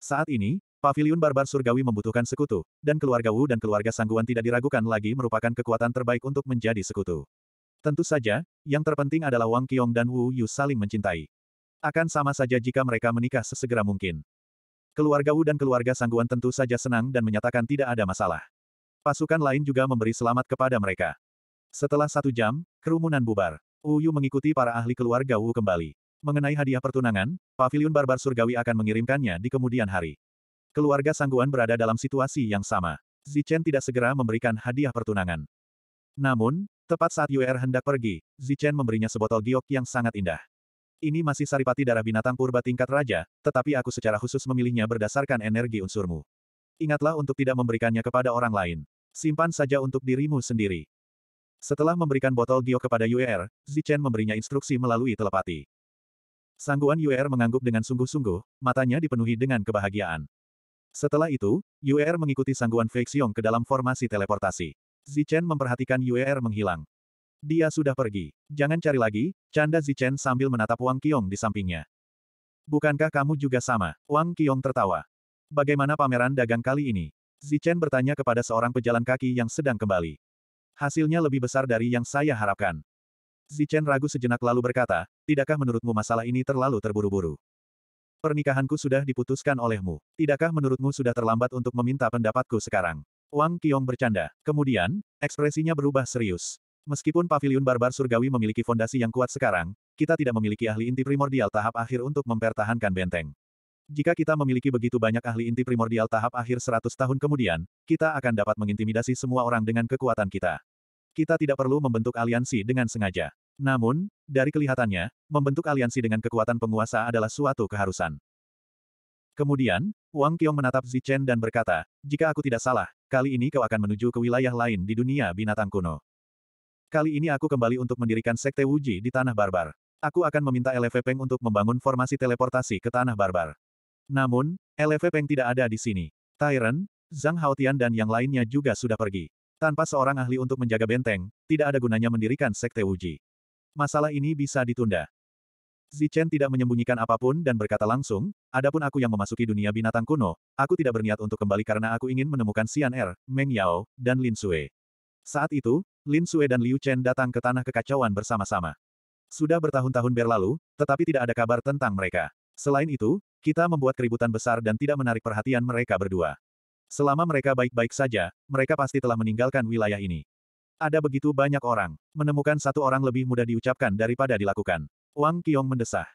Saat ini, Paviliun Barbar Surgawi membutuhkan sekutu, dan keluarga Wu dan keluarga Sangguan tidak diragukan lagi merupakan kekuatan terbaik untuk menjadi sekutu. Tentu saja, yang terpenting adalah Wang Qiong dan Wu Yu saling mencintai. Akan sama saja jika mereka menikah sesegera mungkin. Keluarga Wu dan keluarga Sangguan tentu saja senang dan menyatakan tidak ada masalah. Pasukan lain juga memberi selamat kepada mereka. Setelah satu jam, kerumunan bubar. Wu Yu mengikuti para ahli keluarga Wu kembali. Mengenai hadiah pertunangan, Paviliun Barbar Surgawi akan mengirimkannya di kemudian hari. Keluarga Sangguan berada dalam situasi yang sama. Zichen tidak segera memberikan hadiah pertunangan. Namun, tepat saat Yuer hendak pergi, Zichen memberinya sebotol giok yang sangat indah. Ini masih saripati darah binatang purba tingkat raja, tetapi aku secara khusus memilihnya berdasarkan energi unsurmu. Ingatlah untuk tidak memberikannya kepada orang lain. Simpan saja untuk dirimu sendiri. Setelah memberikan botol giok kepada Yuer, Zichen memberinya instruksi melalui telepati. Sangguan Yuer mengangguk dengan sungguh-sungguh, matanya dipenuhi dengan kebahagiaan. Setelah itu, Yuer mengikuti sangguan Fei Xiong ke dalam formasi teleportasi. Zichen memperhatikan Yuer menghilang. Dia sudah pergi. Jangan cari lagi, canda Zichen sambil menatap Wang Qiong di sampingnya. Bukankah kamu juga sama? Wang Qiong tertawa. Bagaimana pameran dagang kali ini? Zichen bertanya kepada seorang pejalan kaki yang sedang kembali. Hasilnya lebih besar dari yang saya harapkan. Zichen ragu sejenak lalu berkata, tidakkah menurutmu masalah ini terlalu terburu-buru? Pernikahanku sudah diputuskan olehmu. Tidakkah menurutmu sudah terlambat untuk meminta pendapatku sekarang? Wang Qiong bercanda. Kemudian, ekspresinya berubah serius. Meskipun paviliun barbar surgawi memiliki fondasi yang kuat sekarang, kita tidak memiliki ahli inti primordial tahap akhir untuk mempertahankan benteng. Jika kita memiliki begitu banyak ahli inti primordial tahap akhir 100 tahun kemudian, kita akan dapat mengintimidasi semua orang dengan kekuatan kita. Kita tidak perlu membentuk aliansi dengan sengaja. Namun, dari kelihatannya, membentuk aliansi dengan kekuatan penguasa adalah suatu keharusan. Kemudian, Wang Qiong menatap Zichen dan berkata, jika aku tidak salah, kali ini kau akan menuju ke wilayah lain di dunia binatang kuno. Kali ini aku kembali untuk mendirikan Sekte Wuji di Tanah Barbar. Aku akan meminta LV Peng untuk membangun formasi teleportasi ke Tanah Barbar. Namun, LV Peng tidak ada di sini. Tyron, Zhang Haotian dan yang lainnya juga sudah pergi. Tanpa seorang ahli untuk menjaga benteng, tidak ada gunanya mendirikan Sekte Wuji. Masalah ini bisa ditunda. Zichen tidak menyembunyikan apa pun dan berkata langsung, adapun aku yang memasuki dunia binatang kuno, aku tidak berniat untuk kembali karena aku ingin menemukan Xian Er, Meng Yao, dan Lin Sui. Saat itu, Lin Sui dan Liu Chen datang ke tanah kekacauan bersama-sama. Sudah bertahun-tahun berlalu, tetapi tidak ada kabar tentang mereka. Selain itu, kita membuat keributan besar dan tidak menarik perhatian mereka berdua. Selama mereka baik-baik saja, mereka pasti telah meninggalkan wilayah ini. Ada begitu banyak orang. Menemukan satu orang lebih mudah diucapkan daripada dilakukan. Wang Qiong mendesah.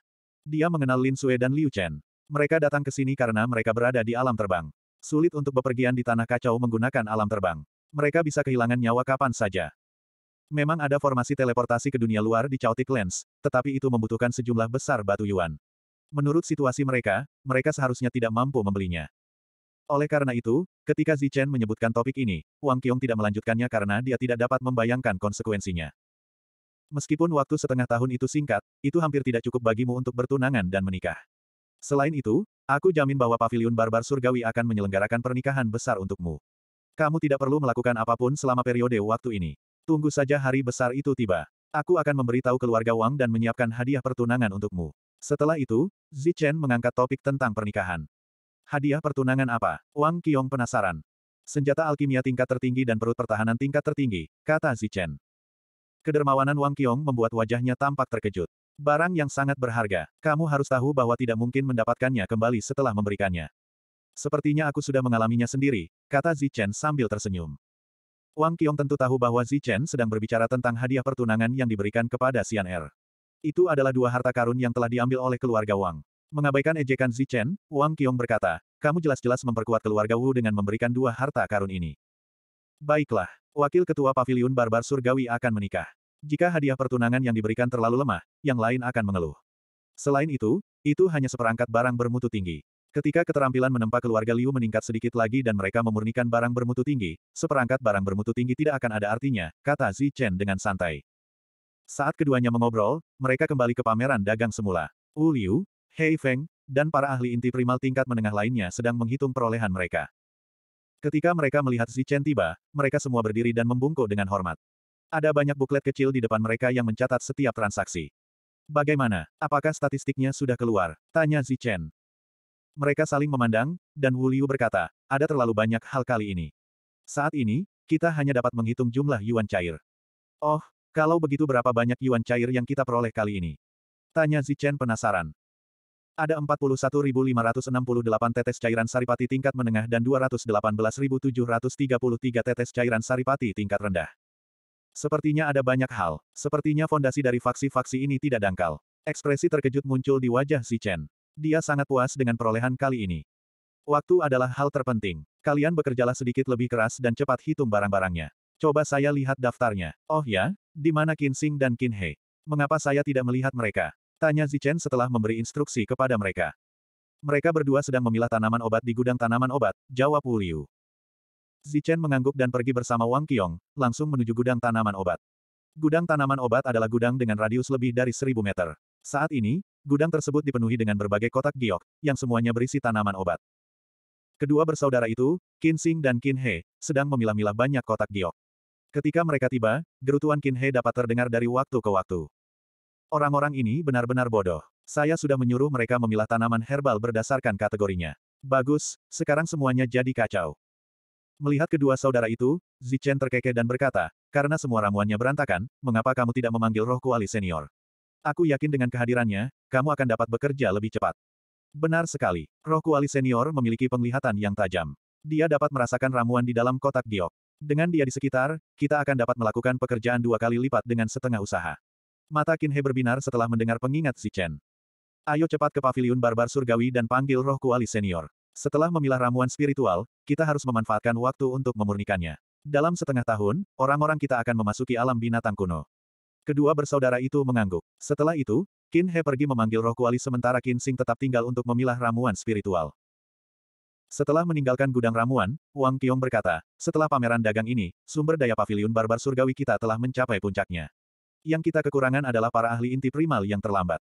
Dia mengenal Lin Sui dan Liu Chen. Mereka datang ke sini karena mereka berada di alam terbang. Sulit untuk bepergian di tanah kacau menggunakan alam terbang. Mereka bisa kehilangan nyawa kapan saja. Memang ada formasi teleportasi ke dunia luar di Chaotic Lens, tetapi itu membutuhkan sejumlah besar batu yuan. Menurut situasi mereka, mereka seharusnya tidak mampu membelinya. Oleh karena itu, ketika Zichen menyebutkan topik ini, Wang Qiong tidak melanjutkannya karena dia tidak dapat membayangkan konsekuensinya. Meskipun waktu setengah tahun itu singkat, itu hampir tidak cukup bagimu untuk bertunangan dan menikah. Selain itu, aku jamin bahwa Paviliun Barbar Surgawi akan menyelenggarakan pernikahan besar untukmu. Kamu tidak perlu melakukan apa pun selama periode waktu ini. Tunggu saja hari besar itu tiba. Aku akan memberitahu keluarga Wang dan menyiapkan hadiah pertunangan untukmu. Setelah itu, Zichen mengangkat topik tentang pernikahan. Hadiah pertunangan apa? Wang Qiong penasaran. Senjata alkimia tingkat tertinggi dan perut pertahanan tingkat tertinggi, kata Zichen. Kedermawanan Wang Qiong membuat wajahnya tampak terkejut. Barang yang sangat berharga. Kamu harus tahu bahwa tidak mungkin mendapatkannya kembali setelah memberikannya. Sepertinya aku sudah mengalaminya sendiri, kata Zichen sambil tersenyum. Wang Qiong tentu tahu bahwa Zichen sedang berbicara tentang hadiah pertunangan yang diberikan kepada Xian Er. Itu adalah dua harta karun yang telah diambil oleh keluarga Wang. Mengabaikan ejekan Zichen, Wang Qiong berkata, kamu jelas-jelas memperkuat keluarga Wu dengan memberikan dua harta karun ini. Baiklah, wakil ketua paviliun barbar surgawi akan menikah. Jika hadiah pertunangan yang diberikan terlalu lemah, yang lain akan mengeluh. Selain itu, itu hanya seperangkat barang bermutu tinggi. Ketika keterampilan menempa keluarga Liu meningkat sedikit lagi dan mereka memurnikan barang bermutu tinggi, seperangkat barang bermutu tinggi tidak akan ada artinya, kata Zichen dengan santai. Saat keduanya mengobrol, mereka kembali ke pameran dagang semula. Wu Liu, Hei Feng, dan para ahli inti primal tingkat menengah lainnya sedang menghitung perolehan mereka. Ketika mereka melihat Zichen tiba, mereka semua berdiri dan membungkuk dengan hormat. Ada banyak buklet kecil di depan mereka yang mencatat setiap transaksi. Bagaimana? Apakah statistiknya sudah keluar? Tanya Zichen. Mereka saling memandang, dan Wu Liu berkata, ada terlalu banyak hal kali ini. Saat ini, kita hanya dapat menghitung jumlah yuan cair. Oh, kalau begitu berapa banyak yuan cair yang kita peroleh kali ini? Tanya Zichen penasaran. Ada 41.568 tetes cairan saripati tingkat menengah dan 218.733 tetes cairan saripati tingkat rendah. Sepertinya ada banyak hal. Sepertinya fondasi dari faksi-faksi ini tidak dangkal. Ekspresi terkejut muncul di wajah si Chen. Dia sangat puas dengan perolehan kali ini. Waktu adalah hal terpenting. Kalian bekerjalah sedikit lebih keras dan cepat hitung barang-barangnya. Coba saya lihat daftarnya. Oh ya, di mana Qin Xing dan Qin He? Mengapa saya tidak melihat mereka? Tanya Zichen setelah memberi instruksi kepada mereka. Mereka berdua sedang memilah tanaman obat di gudang tanaman obat, jawab Wu Liu. Zichen mengangguk dan pergi bersama Wang Qiong, langsung menuju gudang tanaman obat. Gudang tanaman obat adalah gudang dengan radius lebih dari seribu meter. Saat ini, gudang tersebut dipenuhi dengan berbagai kotak giok, yang semuanya berisi tanaman obat. Kedua bersaudara itu, Qin Xing dan Qin He, sedang memilah-milah banyak kotak giok. Ketika mereka tiba, gerutuan Qin He dapat terdengar dari waktu ke waktu. Orang-orang ini benar-benar bodoh. Saya sudah menyuruh mereka memilah tanaman herbal berdasarkan kategorinya. Bagus, sekarang semuanya jadi kacau. Melihat kedua saudara itu, Zichen terkekeh dan berkata, karena semua ramuannya berantakan, mengapa kamu tidak memanggil roh kuali senior? Aku yakin dengan kehadirannya, kamu akan dapat bekerja lebih cepat. Benar sekali, roh kuali senior memiliki penglihatan yang tajam. Dia dapat merasakan ramuan di dalam kotak giok. Dengan dia di sekitar, kita akan dapat melakukan pekerjaan dua kali lipat dengan setengah usaha. Mata Qin He berbinar setelah mendengar pengingat si Chen. Ayo cepat ke paviliun barbar surgawi dan panggil roh kuali senior. Setelah memilah ramuan spiritual, kita harus memanfaatkan waktu untuk memurnikannya. Dalam setengah tahun, orang-orang kita akan memasuki alam binatang kuno. Kedua bersaudara itu mengangguk. Setelah itu, Qin He pergi memanggil roh kuali sementara Qin Xing tetap tinggal untuk memilah ramuan spiritual. Setelah meninggalkan gudang ramuan, Wang Qiong berkata, setelah pameran dagang ini, sumber daya paviliun barbar surgawi kita telah mencapai puncaknya. Yang kita kekurangan adalah para ahli inti primal yang terlambat.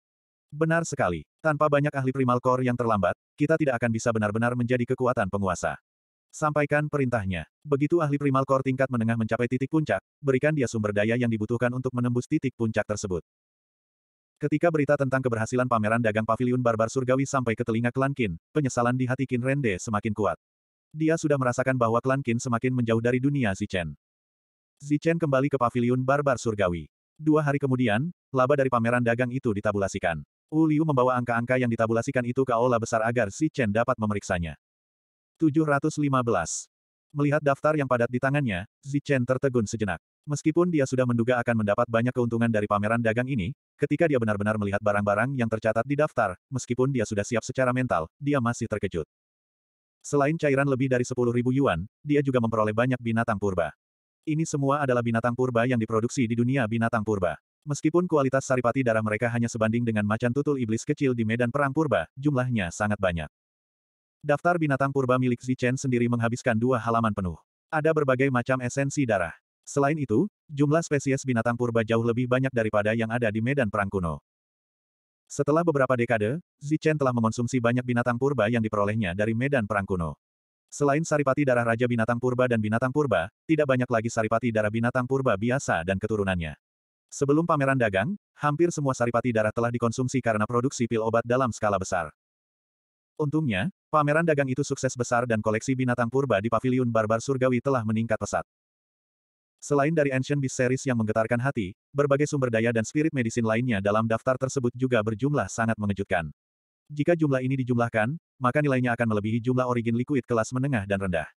Benar sekali. Tanpa banyak ahli primal core yang terlambat, kita tidak akan bisa benar-benar menjadi kekuatan penguasa. Sampaikan perintahnya. Begitu ahli primal core tingkat menengah mencapai titik puncak, berikan dia sumber daya yang dibutuhkan untuk menembus titik puncak tersebut. Ketika berita tentang keberhasilan pameran dagang paviliun barbar surgawi sampai ke telinga klan Qin, penyesalan di hati Qin Rende semakin kuat. Dia sudah merasakan bahwa klan Qin semakin menjauh dari dunia Zichen. Zichen kembali ke paviliun barbar surgawi. Dua hari kemudian, laba dari pameran dagang itu ditabulasikan. Wu Liu membawa angka-angka yang ditabulasikan itu ke aula besar agar Si Chen dapat memeriksanya. 715. Melihat daftar yang padat di tangannya, Zi Chen tertegun sejenak. Meskipun dia sudah menduga akan mendapat banyak keuntungan dari pameran dagang ini, ketika dia benar-benar melihat barang-barang yang tercatat di daftar, meskipun dia sudah siap secara mental, dia masih terkejut. Selain cairan lebih dari 10.000 yuan, dia juga memperoleh banyak binatang purba. Ini semua adalah binatang purba yang diproduksi di dunia binatang purba. Meskipun kualitas saripati darah mereka hanya sebanding dengan macan tutul iblis kecil di medan perang purba, jumlahnya sangat banyak. Daftar binatang purba milik Zichen sendiri menghabiskan dua halaman penuh. Ada berbagai macam esensi darah. Selain itu, jumlah spesies binatang purba jauh lebih banyak daripada yang ada di medan perang kuno. Setelah beberapa dekade, Zichen telah mengonsumsi banyak binatang purba yang diperolehnya dari medan perang kuno. Selain saripati darah Raja Binatang Purba dan Binatang Purba, tidak banyak lagi saripati darah Binatang Purba biasa dan keturunannya. Sebelum pameran dagang, hampir semua saripati darah telah dikonsumsi karena produksi pil obat dalam skala besar. Untungnya, pameran dagang itu sukses besar dan koleksi binatang purba di Paviliun Barbar Surgawi telah meningkat pesat. Selain dari Ancient Beast Series yang menggetarkan hati, berbagai sumber daya dan spirit medicine lainnya dalam daftar tersebut juga berjumlah sangat mengejutkan. Jika jumlah ini dijumlahkan, maka nilainya akan melebihi jumlah origin liquid kelas menengah dan rendah.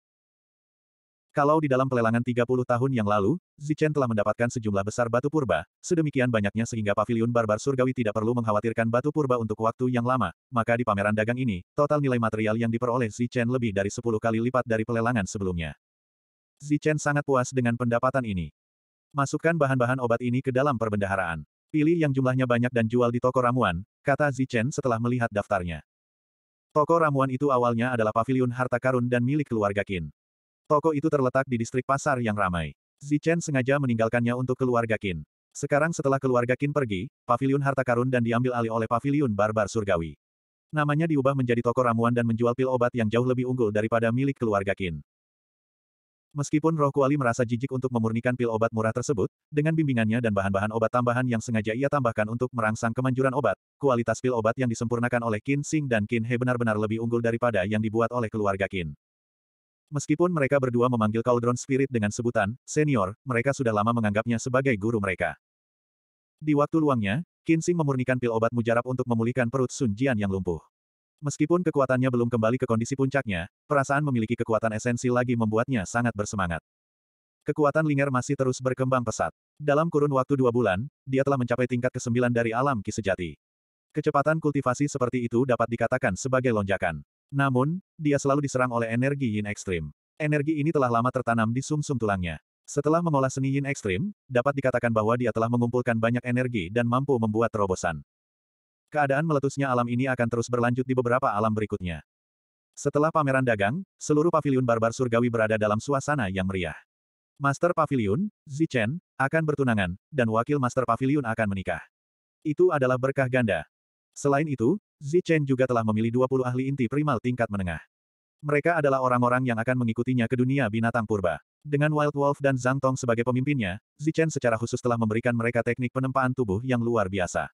Kalau di dalam pelelangan 30 tahun yang lalu, Zichen telah mendapatkan sejumlah besar batu purba, sedemikian banyaknya sehingga paviliun barbar surgawi tidak perlu mengkhawatirkan batu purba untuk waktu yang lama, maka di pameran dagang ini, total nilai material yang diperoleh Zichen lebih dari 10 kali lipat dari pelelangan sebelumnya. Zichen sangat puas dengan pendapatan ini. Masukkan bahan-bahan obat ini ke dalam perbendaharaan. Pilih yang jumlahnya banyak dan jual di toko ramuan, kata Zichen setelah melihat daftarnya. Toko ramuan itu awalnya adalah paviliun harta karun dan milik keluarga Qin. Toko itu terletak di distrik pasar yang ramai. Zichen sengaja meninggalkannya untuk keluarga Qin. Sekarang setelah keluarga Qin pergi, paviliun harta karun dan diambil alih oleh paviliun barbar surgawi. Namanya diubah menjadi toko ramuan dan menjual pil obat yang jauh lebih unggul daripada milik keluarga Qin. Meskipun roh kuali merasa jijik untuk memurnikan pil obat murah tersebut, dengan bimbingannya dan bahan-bahan obat tambahan yang sengaja ia tambahkan untuk merangsang kemanjuran obat, kualitas pil obat yang disempurnakan oleh Qin Xing dan Qin He benar-benar lebih unggul daripada yang dibuat oleh keluarga Qin. Meskipun mereka berdua memanggil Cauldron Spirit dengan sebutan senior, mereka sudah lama menganggapnya sebagai guru mereka. Di waktu luangnya, Qin Xing memurnikan pil obat mujarab untuk memulihkan perut Sun Jian yang lumpuh. Meskipun kekuatannya belum kembali ke kondisi puncaknya, perasaan memiliki kekuatan esensi lagi membuatnya sangat bersemangat. Kekuatan Linger masih terus berkembang pesat. Dalam kurun waktu dua bulan, dia telah mencapai tingkat ke-9 dari alam ki sejati. Kecepatan kultivasi seperti itu dapat dikatakan sebagai lonjakan. Namun, dia selalu diserang oleh energi yin ekstrim. Energi ini telah lama tertanam di sumsum -sum tulangnya. Setelah mengolah seni yin ekstrim, dapat dikatakan bahwa dia telah mengumpulkan banyak energi dan mampu membuat terobosan. Keadaan meletusnya alam ini akan terus berlanjut di beberapa alam berikutnya. Setelah pameran dagang, seluruh paviliun barbar surgawi berada dalam suasana yang meriah. Master Pavilion, Zichen, akan bertunangan, dan wakil Master Pavilion akan menikah. Itu adalah berkah ganda. Selain itu, Zichen juga telah memilih 20 ahli inti primal tingkat menengah. Mereka adalah orang-orang yang akan mengikutinya ke dunia binatang purba. Dengan Wild Wolf dan Zhang Tong sebagai pemimpinnya, Zichen secara khusus telah memberikan mereka teknik penempaan tubuh yang luar biasa.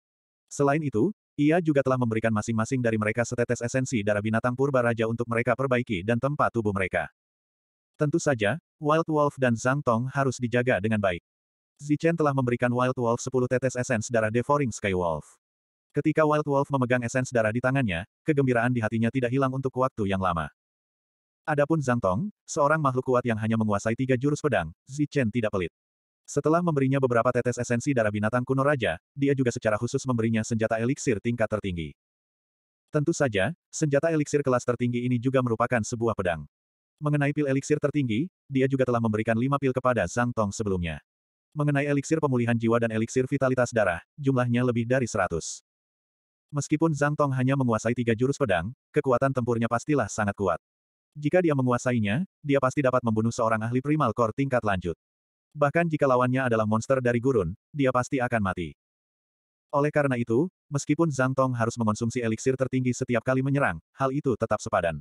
Selain itu, ia juga telah memberikan masing-masing dari mereka setetes esensi darah binatang purba raja untuk mereka perbaiki dan tempat tubuh mereka. Tentu saja, Wild Wolf dan Zhang Tong harus dijaga dengan baik. Zichen telah memberikan Wild Wolf 10 tetes esens darah Devouring Sky Wolf. Ketika Wild Wolf memegang esens darah di tangannya, kegembiraan di hatinya tidak hilang untuk waktu yang lama. Adapun Zhang Tong, seorang makhluk kuat yang hanya menguasai tiga jurus pedang, Zichen tidak pelit. Setelah memberinya beberapa tetes esensi darah binatang kuno raja, dia juga secara khusus memberinya senjata eliksir tingkat tertinggi. Tentu saja, senjata eliksir kelas tertinggi ini juga merupakan sebuah pedang. Mengenai pil eliksir tertinggi, dia juga telah memberikan lima pil kepada Zhang Tong sebelumnya. Mengenai eliksir pemulihan jiwa dan eliksir vitalitas darah, jumlahnya lebih dari seratus. Meskipun Zhang Tong hanya menguasai tiga jurus pedang, kekuatan tempurnya pastilah sangat kuat. Jika dia menguasainya, dia pasti dapat membunuh seorang ahli primal core tingkat lanjut. Bahkan jika lawannya adalah monster dari gurun, dia pasti akan mati. Oleh karena itu, meskipun Zhang Tong harus mengonsumsi eliksir tertinggi setiap kali menyerang, hal itu tetap sepadan.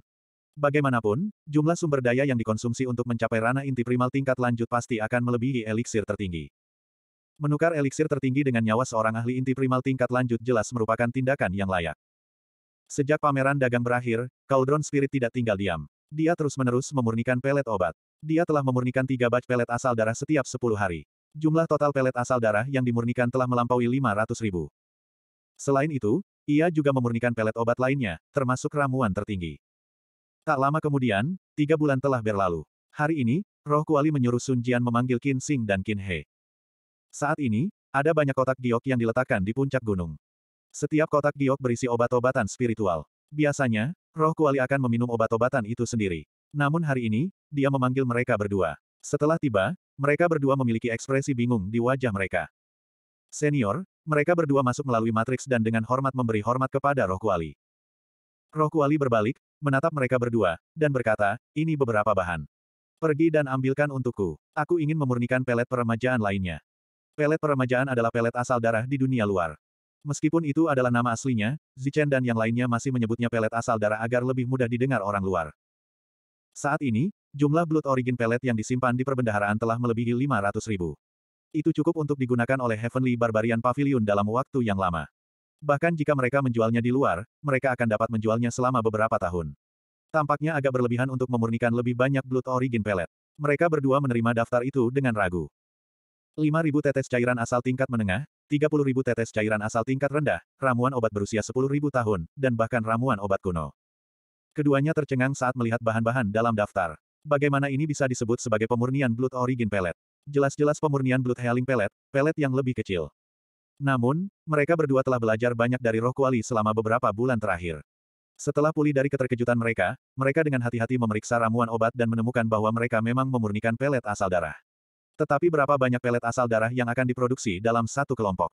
Bagaimanapun, jumlah sumber daya yang dikonsumsi untuk mencapai ranah inti primal tingkat lanjut pasti akan melebihi eliksir tertinggi. Menukar eliksir tertinggi dengan nyawa seorang ahli inti primal tingkat lanjut jelas merupakan tindakan yang layak. Sejak pameran dagang berakhir, Cauldron Spirit tidak tinggal diam. Dia terus-menerus memurnikan pelet obat. Dia telah memurnikan tiga batch pelet asal darah setiap 10 hari. Jumlah total pelet asal darah yang dimurnikan telah melampaui 500 ribu. Selain itu, ia juga memurnikan pelet obat lainnya, termasuk ramuan tertinggi. Tak lama kemudian, tiga bulan telah berlalu. Hari ini, roh kuali menyuruh Sun Jian memanggil Qin Xing dan Qin He. Saat ini, ada banyak kotak giok yang diletakkan di puncak gunung. Setiap kotak giok berisi obat-obatan spiritual. Biasanya, roh kuali akan meminum obat-obatan itu sendiri. Namun hari ini, dia memanggil mereka berdua. Setelah tiba, mereka berdua memiliki ekspresi bingung di wajah mereka. Senior, mereka berdua masuk melalui matriks dan dengan hormat memberi hormat kepada roh kuali. Roh kuali berbalik, menatap mereka berdua, dan berkata, ini beberapa bahan. Pergi dan ambilkan untukku. Aku ingin memurnikan pelet peremajaan lainnya. Pelet peremajaan adalah pelet asal darah di dunia luar. Meskipun itu adalah nama aslinya, Zichen dan yang lainnya masih menyebutnya pelet asal darah agar lebih mudah didengar orang luar. Saat ini, jumlah Blood Origin Pellet yang disimpan di perbendaharaan telah melebihi 500 ribu. Itu cukup untuk digunakan oleh Heavenly Barbarian Pavilion dalam waktu yang lama. Bahkan jika mereka menjualnya di luar, mereka akan dapat menjualnya selama beberapa tahun. Tampaknya agak berlebihan untuk memurnikan lebih banyak Blood Origin Pellet. Mereka berdua menerima daftar itu dengan ragu. 5.000 tetes cairan asal tingkat menengah, 30.000 tetes cairan asal tingkat rendah, ramuan obat berusia 10.000 tahun, dan bahkan ramuan obat kuno. Keduanya tercengang saat melihat bahan-bahan dalam daftar. Bagaimana ini bisa disebut sebagai pemurnian Blood Origin Pellet? Jelas-jelas pemurnian Blood Healing Pellet, pelet yang lebih kecil. Namun, mereka berdua telah belajar banyak dari roh kuali selama beberapa bulan terakhir. Setelah pulih dari keterkejutan mereka, mereka dengan hati-hati memeriksa ramuan obat dan menemukan bahwa mereka memang memurnikan pelet asal darah. Tetapi berapa banyak pelet asal darah yang akan diproduksi dalam satu kelompok?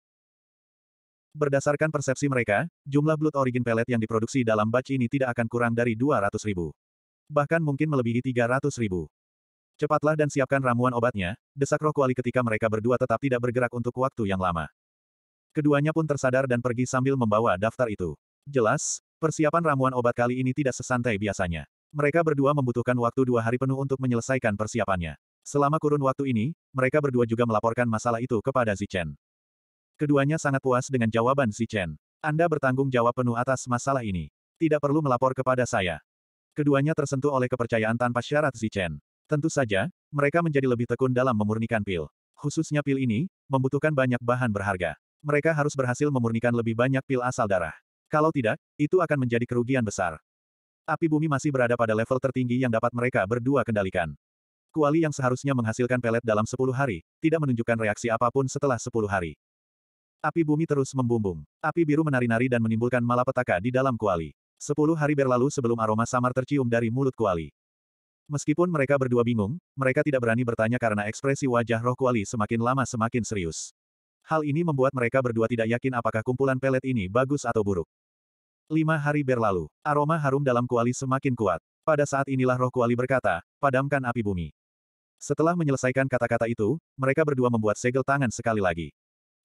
Berdasarkan persepsi mereka, jumlah Blood Origin Pellet yang diproduksi dalam batch ini tidak akan kurang dari 200 ribu. Bahkan mungkin melebihi 300 ribu. Cepatlah dan siapkan ramuan obatnya, desak roh kuali ketika mereka berdua tetap tidak bergerak untuk waktu yang lama. Keduanya pun tersadar dan pergi sambil membawa daftar itu. Jelas, persiapan ramuan obat kali ini tidak sesantai biasanya. Mereka berdua membutuhkan waktu dua hari penuh untuk menyelesaikan persiapannya. Selama kurun waktu ini, mereka berdua juga melaporkan masalah itu kepada Zichen. Keduanya sangat puas dengan jawaban Zichen. Anda bertanggung jawab penuh atas masalah ini. Tidak perlu melapor kepada saya. Keduanya tersentuh oleh kepercayaan tanpa syarat Zichen. Tentu saja, mereka menjadi lebih tekun dalam memurnikan pil. Khususnya pil ini, membutuhkan banyak bahan berharga. Mereka harus berhasil memurnikan lebih banyak pil asal darah. Kalau tidak, itu akan menjadi kerugian besar. Api bumi masih berada pada level tertinggi yang dapat mereka berdua kendalikan. Kuali yang seharusnya menghasilkan pelet dalam 10 hari, tidak menunjukkan reaksi apa pun setelah 10 hari. Api bumi terus membumbung. Api biru menari-nari dan menimbulkan malapetaka di dalam kuali. Sepuluh hari berlalu sebelum aroma samar tercium dari mulut kuali. Meskipun mereka berdua bingung, mereka tidak berani bertanya karena ekspresi wajah roh kuali semakin lama semakin serius. Hal ini membuat mereka berdua tidak yakin apakah kumpulan pelet ini bagus atau buruk. Lima hari berlalu. Aroma harum dalam kuali semakin kuat. Pada saat inilah roh kuali berkata, padamkan api bumi. Setelah menyelesaikan kata-kata itu, mereka berdua membuat segel tangan sekali lagi.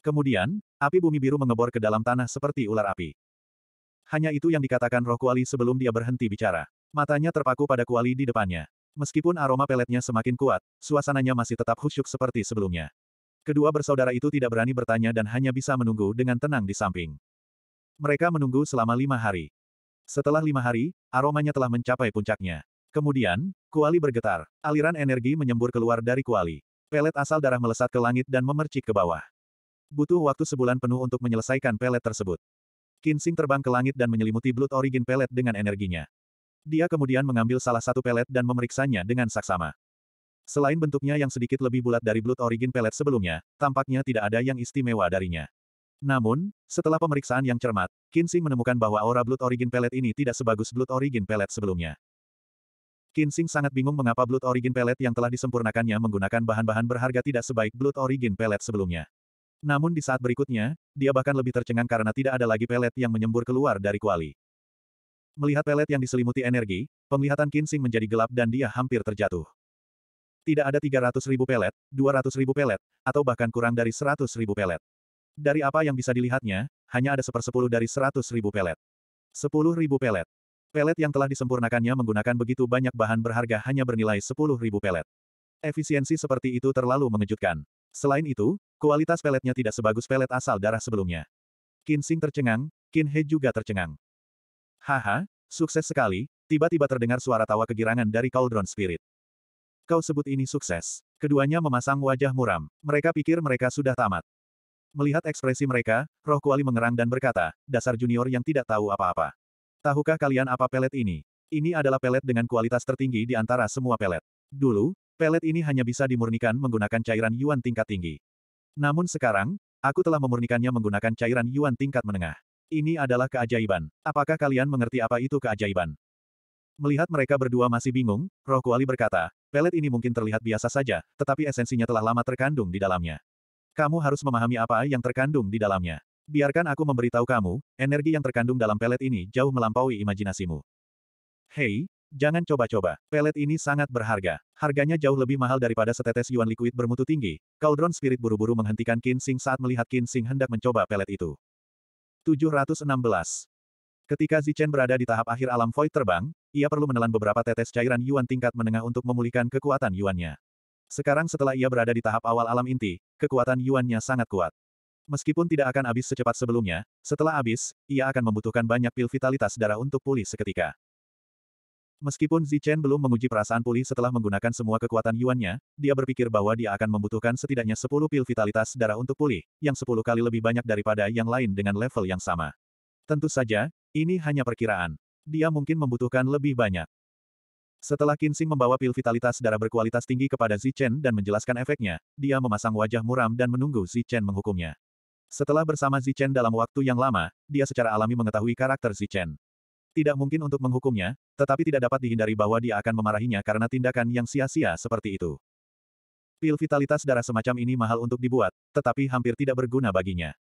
Kemudian, api bumi biru mengebor ke dalam tanah seperti ular api. Hanya itu yang dikatakan roh kuali sebelum dia berhenti bicara. Matanya terpaku pada kuali di depannya. Meskipun aroma peletnya semakin kuat, suasananya masih tetap khusyuk seperti sebelumnya. Kedua bersaudara itu tidak berani bertanya dan hanya bisa menunggu dengan tenang di samping. Mereka menunggu selama lima hari. Setelah lima hari, aromanya telah mencapai puncaknya. Kemudian, kuali bergetar. Aliran energi menyembur keluar dari kuali. Pelet asal darah melesat ke langit dan memercik ke bawah. Butuh waktu sebulan penuh untuk menyelesaikan pelet tersebut. Kinsing terbang ke langit dan menyelimuti Blood Origin pelet dengan energinya. Dia kemudian mengambil salah satu pelet dan memeriksanya dengan saksama. Selain bentuknya yang sedikit lebih bulat dari Blood Origin pelet sebelumnya, tampaknya tidak ada yang istimewa darinya. Namun, setelah pemeriksaan yang cermat, Kinsing menemukan bahwa aura Blood Origin Pellet ini tidak sebagus Blood Origin Pellet sebelumnya. Kinsing sangat bingung mengapa Blood Origin Pellet yang telah disempurnakannya menggunakan bahan-bahan berharga tidak sebaik Blood Origin Pellet sebelumnya. Namun di saat berikutnya, dia bahkan lebih tercengang karena tidak ada lagi pelet yang menyembur keluar dari kuali. Melihat pelet yang diselimuti energi, penglihatan Kinsing menjadi gelap dan dia hampir terjatuh. Tidak ada 300 ribu pelet, 200 ribu pelet, atau bahkan kurang dari 100 ribu pelet. Dari apa yang bisa dilihatnya, hanya ada sepersepuluh dari seratus ribu pelet. Sepuluh ribu pelet. Pelet yang telah disempurnakannya menggunakan begitu banyak bahan berharga hanya bernilai sepuluh ribu pelet. Efisiensi seperti itu terlalu mengejutkan. Selain itu, kualitas peletnya tidak sebagus pelet asal darah sebelumnya. Qin Xing tercengang, Qin He juga tercengang. Haha, sukses sekali, tiba-tiba terdengar suara tawa kegirangan dari Cauldron Spirit. Kau sebut ini sukses. Keduanya memasang wajah muram. Mereka pikir mereka sudah tamat. Melihat ekspresi mereka, roh kuali mengerang dan berkata, dasar junior yang tidak tahu apa-apa. Tahukah kalian apa pelet ini? Ini adalah pelet dengan kualitas tertinggi di antara semua pelet. Dulu, pelet ini hanya bisa dimurnikan menggunakan cairan yuan tingkat tinggi. Namun sekarang, aku telah memurnikannya menggunakan cairan yuan tingkat menengah. Ini adalah keajaiban. Apakah kalian mengerti apa itu keajaiban? Melihat mereka berdua masih bingung, roh kuali berkata, pelet ini mungkin terlihat biasa saja, tetapi esensinya telah lama terkandung di dalamnya. Kamu harus memahami apa yang terkandung di dalamnya. Biarkan aku memberitahu kamu, energi yang terkandung dalam pelet ini jauh melampaui imajinasimu. Hei, jangan coba-coba. Pelet ini sangat berharga. Harganya jauh lebih mahal daripada setetes yuan liquid bermutu tinggi. Cauldron Spirit buru-buru menghentikan Qin Xing saat melihat Qin Xing hendak mencoba pelet itu. 716. Ketika Zichen berada di tahap akhir alam void terbang, ia perlu menelan beberapa tetes cairan yuan tingkat menengah untuk memulihkan kekuatan yuannya. Sekarang setelah ia berada di tahap awal alam inti, kekuatan Yuannya sangat kuat. Meskipun tidak akan habis secepat sebelumnya, setelah habis, ia akan membutuhkan banyak pil vitalitas darah untuk pulih seketika. Meskipun Zichen belum menguji perasaan pulih setelah menggunakan semua kekuatan Yuannya, dia berpikir bahwa dia akan membutuhkan setidaknya 10 pil vitalitas darah untuk pulih, yang 10 kali lebih banyak daripada yang lain dengan level yang sama. Tentu saja, ini hanya perkiraan. Dia mungkin membutuhkan lebih banyak. Setelah Kinsing membawa pil vitalitas darah berkualitas tinggi kepada Zichen dan menjelaskan efeknya, dia memasang wajah muram dan menunggu Zichen menghukumnya. Setelah bersama Zichen dalam waktu yang lama, dia secara alami mengetahui karakter Zichen. Tidak mungkin untuk menghukumnya, tetapi tidak dapat dihindari bahwa dia akan memarahinya karena tindakan yang sia-sia seperti itu. Pil vitalitas darah semacam ini mahal untuk dibuat, tetapi hampir tidak berguna baginya.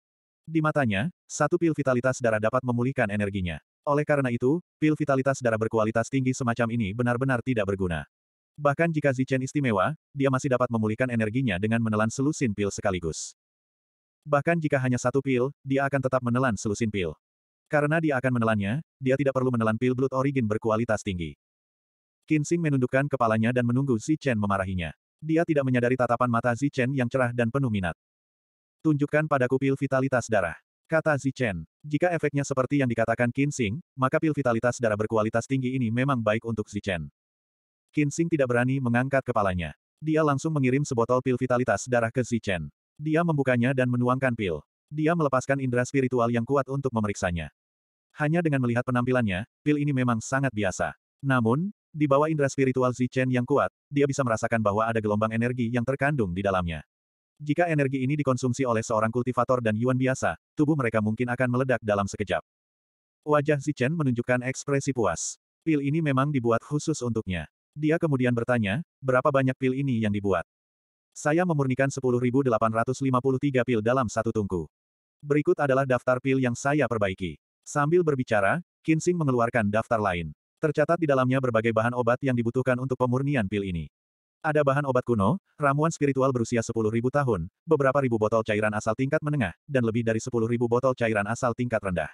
Di matanya, satu pil vitalitas darah dapat memulihkan energinya. Oleh karena itu, pil vitalitas darah berkualitas tinggi semacam ini benar-benar tidak berguna. Bahkan jika Zichen istimewa, dia masih dapat memulihkan energinya dengan menelan selusin pil sekaligus. Bahkan jika hanya satu pil, dia akan tetap menelan selusin pil. Karena dia akan menelannya, dia tidak perlu menelan pil blood origin berkualitas tinggi. Qin Xing menundukkan kepalanya dan menunggu Zichen memarahinya. Dia tidak menyadari tatapan mata Zichen yang cerah dan penuh minat. Tunjukkan padaku pil vitalitas darah. Kata Zichen. Jika efeknya seperti yang dikatakan Qin Xing, maka pil vitalitas darah berkualitas tinggi ini memang baik untuk Zichen. Qin Xing tidak berani mengangkat kepalanya. Dia langsung mengirim sebotol pil vitalitas darah ke Zichen. Dia membukanya dan menuangkan pil. Dia melepaskan indera spiritual yang kuat untuk memeriksanya. Hanya dengan melihat penampilannya, pil ini memang sangat biasa. Namun, di bawah indera spiritual Zichen yang kuat, dia bisa merasakan bahwa ada gelombang energi yang terkandung di dalamnya. Jika energi ini dikonsumsi oleh seorang kultivator dan Yuan biasa, tubuh mereka mungkin akan meledak dalam sekejap. Wajah Zichen menunjukkan ekspresi puas. Pil ini memang dibuat khusus untuknya. Dia kemudian bertanya, berapa banyak pil ini yang dibuat? Saya memurnikan 10.853 pil dalam satu tungku. Berikut adalah daftar pil yang saya perbaiki. Sambil berbicara, Kinsing mengeluarkan daftar lain. Tercatat di dalamnya berbagai bahan obat yang dibutuhkan untuk pemurnian pil ini. Ada bahan obat kuno, ramuan spiritual berusia 10.000 tahun, beberapa ribu botol cairan asal tingkat menengah, dan lebih dari 10.000 botol cairan asal tingkat rendah.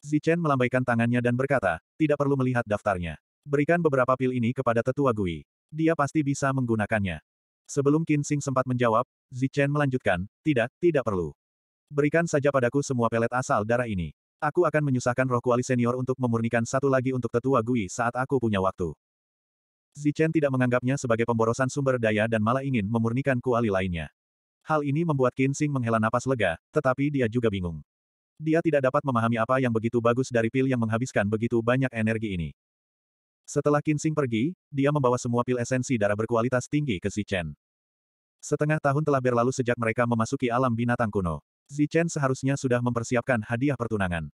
Zichen melambaikan tangannya dan berkata, tidak perlu melihat daftarnya. Berikan beberapa pil ini kepada tetua Gui. Dia pasti bisa menggunakannya. Sebelum Qin Xing sempat menjawab, Zichen melanjutkan, tidak, tidak perlu. Berikan saja padaku semua pelet asal darah ini. Aku akan menyusahkan roh kuali senior untuk memurnikan satu lagi untuk tetua Gui saat aku punya waktu. Zichen tidak menganggapnya sebagai pemborosan sumber daya dan malah ingin memurnikan kuali lainnya. Hal ini membuat Qin Xing menghela napas lega, tetapi dia juga bingung. Dia tidak dapat memahami apa yang begitu bagus dari pil yang menghabiskan begitu banyak energi ini. Setelah Qin Xing pergi, dia membawa semua pil esensi darah berkualitas tinggi ke Zichen. Setengah tahun telah berlalu sejak mereka memasuki alam binatang kuno. Zichen seharusnya sudah mempersiapkan hadiah pertunangan.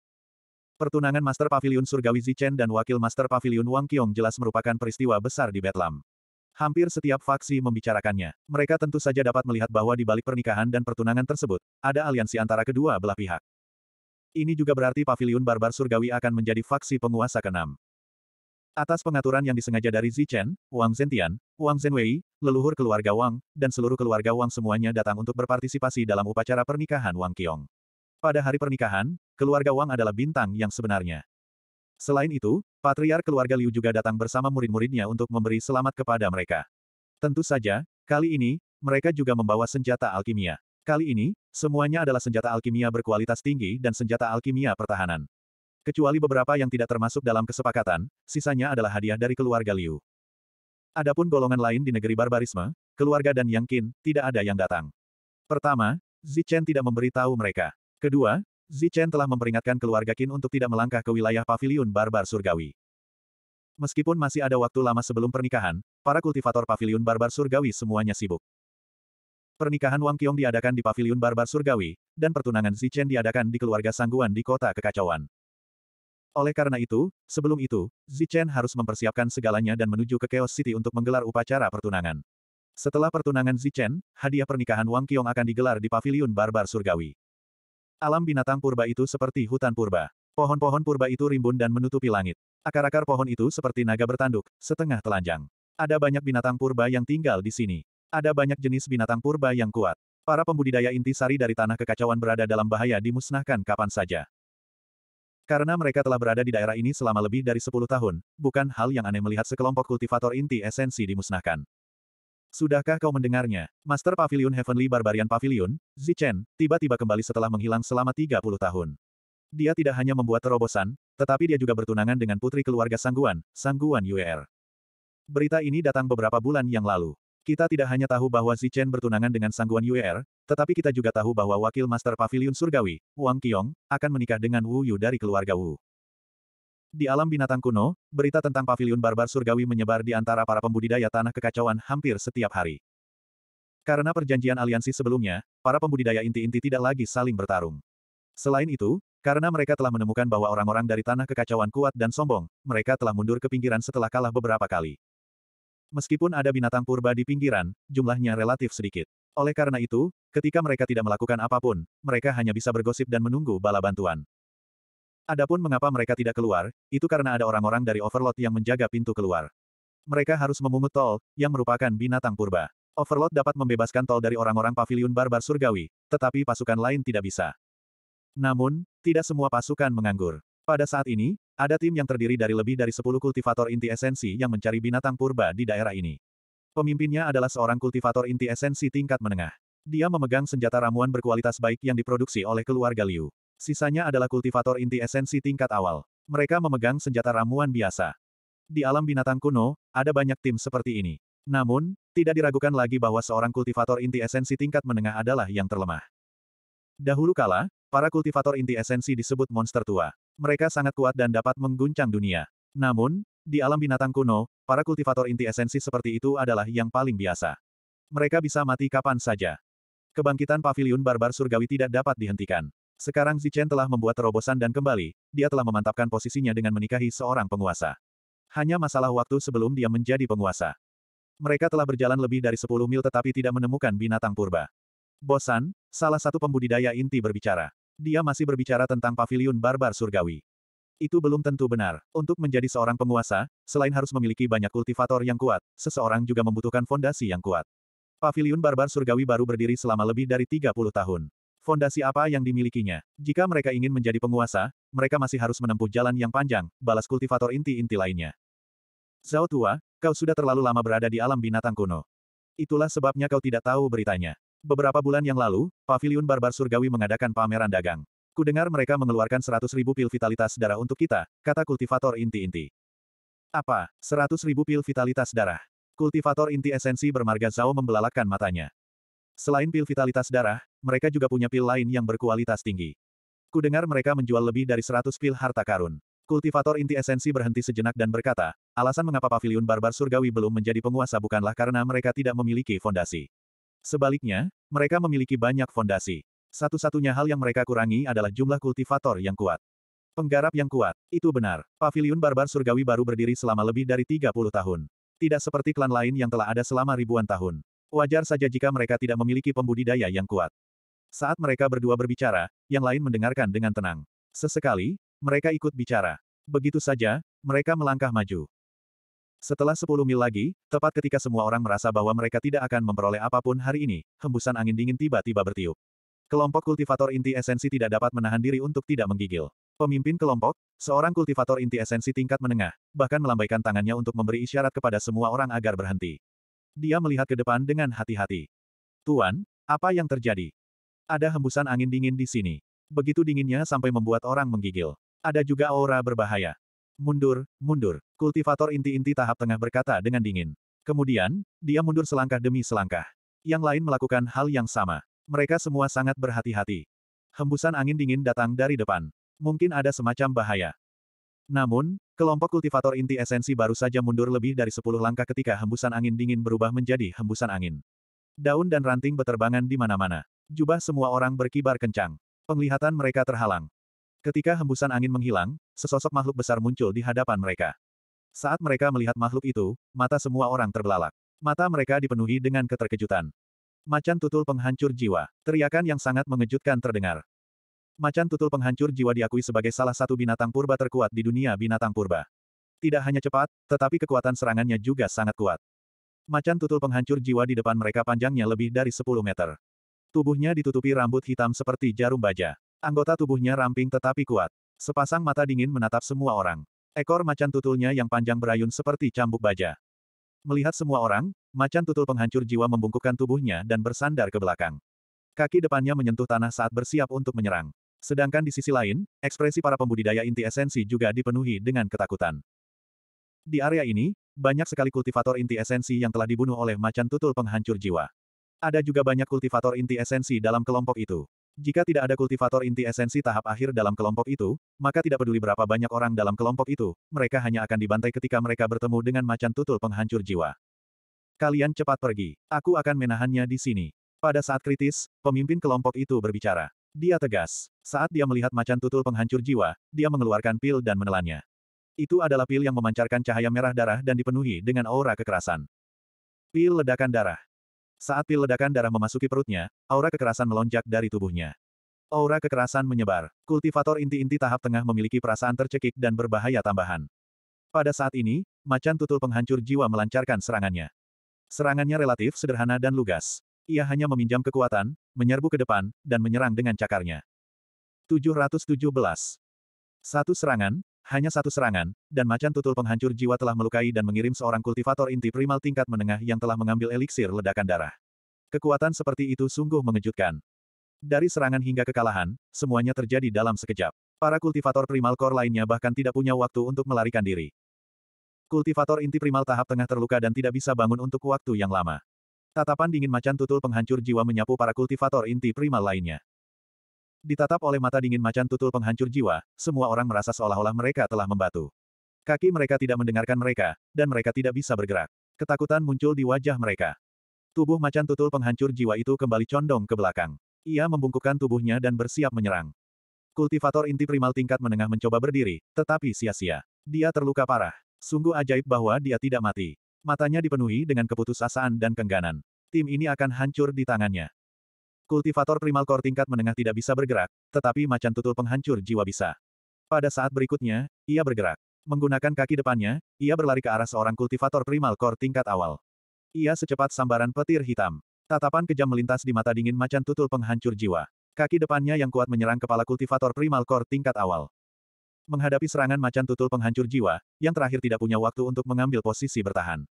Pertunangan Master Pavilion Surgawi Zichen dan Wakil Master Pavilion Wang Qiong jelas merupakan peristiwa besar di Betlam. Hampir setiap faksi membicarakannya. Mereka tentu saja dapat melihat bahwa di balik pernikahan dan pertunangan tersebut, ada aliansi antara kedua belah pihak. Ini juga berarti Pavilion Barbar Surgawi akan menjadi faksi penguasa keenam. Atas pengaturan yang disengaja dari Zichen, Wang Zentian, Wang Zhenwei, leluhur keluarga Wang, dan seluruh keluarga Wang semuanya datang untuk berpartisipasi dalam upacara pernikahan Wang Qiong. Pada hari pernikahan, keluarga Wang adalah bintang yang sebenarnya. Selain itu, patriar keluarga Liu juga datang bersama murid-muridnya untuk memberi selamat kepada mereka. Tentu saja, kali ini, mereka juga membawa senjata alkimia. Kali ini, semuanya adalah senjata alkimia berkualitas tinggi dan senjata alkimia pertahanan. Kecuali beberapa yang tidak termasuk dalam kesepakatan, sisanya adalah hadiah dari keluarga Liu. Adapun golongan lain di negeri barbarisme, keluarga dan Yang Qin, tidak ada yang datang. Pertama, Zichen tidak memberitahu mereka. Kedua, Zichen telah memperingatkan keluarga Qin untuk tidak melangkah ke wilayah pavilion barbar surgawi. Meskipun masih ada waktu lama sebelum pernikahan, para kultivator pavilion barbar surgawi semuanya sibuk. Pernikahan Wang Qiong diadakan di pavilion barbar surgawi, dan pertunangan Zichen diadakan di keluarga Sangguan di kota kekacauan. Oleh karena itu, sebelum itu, Zichen harus mempersiapkan segalanya dan menuju ke Chaos City untuk menggelar upacara pertunangan. Setelah pertunangan Zichen, hadiah pernikahan Wang Qiong akan digelar di pavilion barbar surgawi. Alam binatang purba itu seperti hutan purba. Pohon-pohon purba itu rimbun dan menutupi langit. Akar-akar pohon itu seperti naga bertanduk, setengah telanjang. Ada banyak binatang purba yang tinggal di sini. Ada banyak jenis binatang purba yang kuat. Para pembudidaya inti sari dari tanah kekacauan berada dalam bahaya dimusnahkan kapan saja. Karena mereka telah berada di daerah ini selama lebih dari 10 tahun, bukan hal yang aneh melihat sekelompok kultivator inti esensi dimusnahkan. Sudahkah kau mendengarnya? Master Pavilion Heavenly Barbarian Pavilion, Zichen, tiba-tiba kembali setelah menghilang selama 30 tahun. Dia tidak hanya membuat terobosan, tetapi dia juga bertunangan dengan putri keluarga Sangguan, Sangguan Yuer. Berita ini datang beberapa bulan yang lalu. Kita tidak hanya tahu bahwa Zichen bertunangan dengan Sangguan Yuer, tetapi kita juga tahu bahwa wakil Master Pavilion Surgawi, Wang Qiong, akan menikah dengan Wu Yu dari keluarga Wu. Di alam binatang kuno, berita tentang pavilion barbar surgawi menyebar di antara para pembudidaya tanah kekacauan hampir setiap hari. Karena perjanjian aliansi sebelumnya, para pembudidaya inti-inti tidak lagi saling bertarung. Selain itu, karena mereka telah menemukan bahwa orang-orang dari tanah kekacauan kuat dan sombong, mereka telah mundur ke pinggiran setelah kalah beberapa kali. Meskipun ada binatang purba di pinggiran, jumlahnya relatif sedikit. Oleh karena itu, ketika mereka tidak melakukan apa pun, mereka hanya bisa bergosip dan menunggu bala bantuan. Adapun mengapa mereka tidak keluar, itu karena ada orang-orang dari Overlord yang menjaga pintu keluar. Mereka harus memungut tol, yang merupakan binatang purba. Overlord dapat membebaskan tol dari orang-orang pavilion barbar surgawi, tetapi pasukan lain tidak bisa. Namun, tidak semua pasukan menganggur. Pada saat ini, ada tim yang terdiri dari lebih dari 10 kultivator inti esensi yang mencari binatang purba di daerah ini. Pemimpinnya adalah seorang kultivator inti esensi tingkat menengah. Dia memegang senjata ramuan berkualitas baik yang diproduksi oleh keluarga Liu. Sisanya adalah kultivator inti esensi tingkat awal. Mereka memegang senjata ramuan biasa. Di alam binatang kuno, ada banyak tim seperti ini. Namun, tidak diragukan lagi bahwa seorang kultivator inti esensi tingkat menengah adalah yang terlemah. Dahulu kala, para kultivator inti esensi disebut monster tua. Mereka sangat kuat dan dapat mengguncang dunia. Namun, di alam binatang kuno, para kultivator inti esensi seperti itu adalah yang paling biasa. Mereka bisa mati kapan saja. Kebangkitan paviliun barbar surgawi tidak dapat dihentikan. Sekarang Zichen telah membuat terobosan dan kembali, dia telah memantapkan posisinya dengan menikahi seorang penguasa. Hanya masalah waktu sebelum dia menjadi penguasa. Mereka telah berjalan lebih dari 10 mil tetapi tidak menemukan binatang purba. Bosan, salah satu pembudidaya inti berbicara. Dia masih berbicara tentang paviliun barbar surgawi. Itu belum tentu benar. Untuk menjadi seorang penguasa, selain harus memiliki banyak kultivator yang kuat, seseorang juga membutuhkan fondasi yang kuat. Paviliun barbar surgawi baru berdiri selama lebih dari 30 tahun. Fondasi apa yang dimilikinya? Jika mereka ingin menjadi penguasa, mereka masih harus menempuh jalan yang panjang, balas kultivator inti-inti lainnya. Zhao tua, kau sudah terlalu lama berada di alam binatang kuno. Itulah sebabnya kau tidak tahu beritanya. Beberapa bulan yang lalu, Paviliun Barbar Surgawi mengadakan pameran dagang. Kudengar mereka mengeluarkan seratus ribu pil vitalitas darah untuk kita, kata kultivator inti-inti. Apa, seratus ribu pil vitalitas darah? Kultivator inti esensi bermarga Zhao membelalakan matanya. Selain pil vitalitas darah, mereka juga punya pil lain yang berkualitas tinggi. Kudengar mereka menjual lebih dari seratus pil harta karun. Kultivator inti esensi berhenti sejenak dan berkata, alasan mengapa Paviliun Barbar Surgawi belum menjadi penguasa bukanlah karena mereka tidak memiliki fondasi. Sebaliknya, mereka memiliki banyak fondasi. Satu-satunya hal yang mereka kurangi adalah jumlah kultivator yang kuat. Penggarap yang kuat. Itu benar. Paviliun Barbar Surgawi baru berdiri selama lebih dari 30 tahun. Tidak seperti klan lain yang telah ada selama ribuan tahun. Wajar saja jika mereka tidak memiliki pembudidaya yang kuat. Saat mereka berdua berbicara, yang lain mendengarkan dengan tenang. Sesekali, mereka ikut bicara. Begitu saja, mereka melangkah maju. Setelah 10 mil lagi, tepat ketika semua orang merasa bahwa mereka tidak akan memperoleh apa pun hari ini, hembusan angin dingin tiba-tiba bertiup. Kelompok kultivator inti esensi tidak dapat menahan diri untuk tidak menggigil. Pemimpin kelompok, seorang kultivator inti esensi tingkat menengah, bahkan melambaikan tangannya untuk memberi isyarat kepada semua orang agar berhenti. Dia melihat ke depan dengan hati-hati. Tuan, apa yang terjadi? Ada hembusan angin dingin di sini. Begitu dinginnya sampai membuat orang menggigil. Ada juga aura berbahaya. Mundur, mundur. Kultivator inti-inti tahap tengah berkata dengan dingin. Kemudian, dia mundur selangkah demi selangkah. Yang lain melakukan hal yang sama. Mereka semua sangat berhati-hati. Hembusan angin dingin datang dari depan. Mungkin ada semacam bahaya. Namun, kelompok kultivator inti esensi baru saja mundur lebih dari sepuluh langkah ketika hembusan angin dingin berubah menjadi hembusan angin. Daun dan ranting beterbangan di mana-mana. Jubah semua orang berkibar kencang. Penglihatan mereka terhalang. Ketika hembusan angin menghilang, sesosok makhluk besar muncul di hadapan mereka. Saat mereka melihat makhluk itu, mata semua orang terbelalak. Mata mereka dipenuhi dengan keterkejutan. Macan tutul penghancur jiwa. Teriakan yang sangat mengejutkan terdengar. Macan tutul penghancur jiwa diakui sebagai salah satu binatang purba terkuat di dunia binatang purba. Tidak hanya cepat, tetapi kekuatan serangannya juga sangat kuat. Macan tutul penghancur jiwa di depan mereka panjangnya lebih dari 10 meter. Tubuhnya ditutupi rambut hitam seperti jarum baja. Anggota tubuhnya ramping tetapi kuat. Sepasang mata dingin menatap semua orang. Ekor macan tutulnya yang panjang berayun seperti cambuk baja. Melihat semua orang, macan tutul penghancur jiwa membungkukkan tubuhnya dan bersandar ke belakang. Kaki depannya menyentuh tanah saat bersiap untuk menyerang. Sedangkan di sisi lain, ekspresi para pembudidaya inti esensi juga dipenuhi dengan ketakutan. Di area ini, banyak sekali kultivator inti esensi yang telah dibunuh oleh macan tutul penghancur jiwa. Ada juga banyak kultivator inti esensi dalam kelompok itu. Jika tidak ada kultivator inti esensi tahap akhir dalam kelompok itu, maka tidak peduli berapa banyak orang dalam kelompok itu, mereka hanya akan dibantai ketika mereka bertemu dengan macan tutul penghancur jiwa. Kalian cepat pergi. Aku akan menahannya di sini. Pada saat kritis, pemimpin kelompok itu berbicara. Dia tegas. Saat dia melihat macan tutul penghancur jiwa, dia mengeluarkan pil dan menelannya. Itu adalah pil yang memancarkan cahaya merah darah dan dipenuhi dengan aura kekerasan. Pil ledakan darah. Saat pil ledakan darah memasuki perutnya, aura kekerasan melonjak dari tubuhnya. Aura kekerasan menyebar. Kultivator inti-inti tahap tengah memiliki perasaan tercekik dan berbahaya tambahan. Pada saat ini, macan tutul penghancur jiwa melancarkan serangannya. Serangannya relatif sederhana dan lugas. Ia hanya meminjam kekuatan, menyerbu ke depan, dan menyerang dengan cakarnya. 717. Satu serangan, Hanya satu serangan, dan macan tutul penghancur jiwa telah melukai dan mengirim seorang kultivator inti primal tingkat menengah yang telah mengambil eliksir ledakan darah. Kekuatan seperti itu sungguh mengejutkan. Dari serangan hingga kekalahan, semuanya terjadi dalam sekejap. Para kultivator primal core lainnya bahkan tidak punya waktu untuk melarikan diri. Kultivator inti primal tahap tengah terluka dan tidak bisa bangun untuk waktu yang lama. Tatapan dingin macan tutul penghancur jiwa menyapu para kultivator inti primal lainnya. Ditatap oleh mata dingin macan tutul penghancur jiwa, semua orang merasa seolah-olah mereka telah membatu. Kaki mereka tidak mendengarkan mereka, dan mereka tidak bisa bergerak. Ketakutan muncul di wajah mereka. Tubuh macan tutul penghancur jiwa itu kembali condong ke belakang. Ia membungkukkan tubuhnya dan bersiap menyerang. Kultivator inti primal tingkat menengah mencoba berdiri, tetapi sia-sia. Dia terluka parah. Sungguh ajaib bahwa dia tidak mati. Matanya dipenuhi dengan keputusasaan dan kengganan. Tim ini akan hancur di tangannya. Kultivator primal core tingkat menengah tidak bisa bergerak, tetapi macan tutul penghancur jiwa bisa. Pada saat berikutnya, ia bergerak. Menggunakan kaki depannya, ia berlari ke arah seorang kultivator primal core tingkat awal. Ia secepat sambaran petir hitam. Tatapan kejam melintas di mata dingin macan tutul penghancur jiwa. Kaki depannya yang kuat menyerang kepala kultivator primal core tingkat awal. Menghadapi serangan macan tutul penghancur jiwa, yang terakhir tidak punya waktu untuk mengambil posisi bertahan.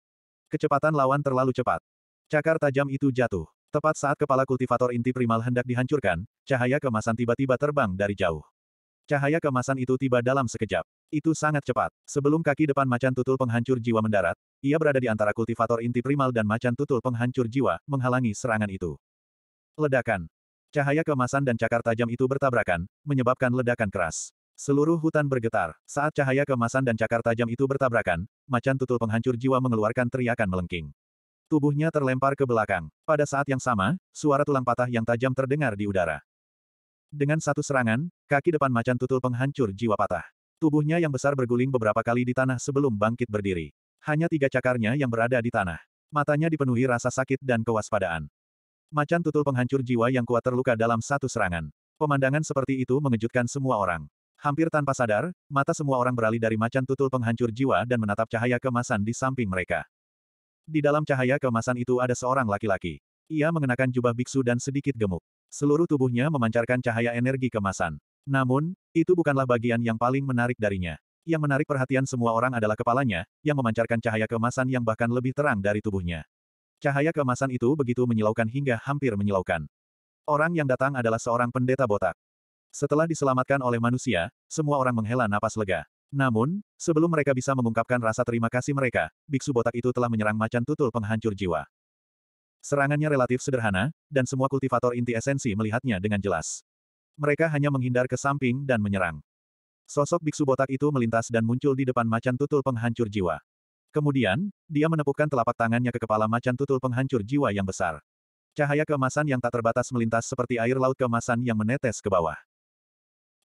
Kecepatan lawan terlalu cepat. Cakar tajam itu jatuh. Tepat saat kepala kultivator inti primal hendak dihancurkan, cahaya kemasan tiba-tiba terbang dari jauh. Cahaya kemasan itu tiba dalam sekejap. Itu sangat cepat. Sebelum kaki depan macan tutul penghancur jiwa mendarat, ia berada di antara kultivator inti primal dan macan tutul penghancur jiwa, menghalangi serangan itu. Ledakan. Cahaya kemasan dan cakar tajam itu bertabrakan, menyebabkan ledakan keras. Seluruh hutan bergetar. Saat cahaya kemasan dan cakar tajam itu bertabrakan, macan tutul penghancur jiwa mengeluarkan teriakan melengking. Tubuhnya terlempar ke belakang. Pada saat yang sama, suara tulang patah yang tajam terdengar di udara. Dengan satu serangan, kaki depan macan tutul penghancur jiwa patah. Tubuhnya yang besar berguling beberapa kali di tanah sebelum bangkit berdiri. Hanya tiga cakarnya yang berada di tanah. Matanya dipenuhi rasa sakit dan kewaspadaan. Macan tutul penghancur jiwa yang kuat terluka dalam satu serangan. Pemandangan seperti itu mengejutkan semua orang. Hampir tanpa sadar, mata semua orang beralih dari macan tutul penghancur jiwa dan menatap cahaya kemasan di samping mereka. Di dalam cahaya kemasan itu ada seorang laki-laki. Ia mengenakan jubah biksu dan sedikit gemuk. Seluruh tubuhnya memancarkan cahaya energi kemasan. Namun, itu bukanlah bagian yang paling menarik darinya. Yang menarik perhatian semua orang adalah kepalanya, yang memancarkan cahaya kemasan yang bahkan lebih terang dari tubuhnya. Cahaya kemasan itu begitu menyilaukan hingga hampir menyilaukan. Orang yang datang adalah seorang pendeta botak. Setelah diselamatkan oleh manusia, semua orang menghela napas lega. Namun, sebelum mereka bisa mengungkapkan rasa terima kasih mereka, biksu botak itu telah menyerang macan tutul penghancur jiwa. Serangannya relatif sederhana, dan semua kultivator inti esensi melihatnya dengan jelas. Mereka hanya menghindar ke samping dan menyerang. Sosok biksu botak itu melintas dan muncul di depan macan tutul penghancur jiwa. Kemudian, dia menepukkan telapak tangannya ke kepala macan tutul penghancur jiwa yang besar. Cahaya keemasan yang tak terbatas melintas seperti air laut keemasan yang menetes ke bawah.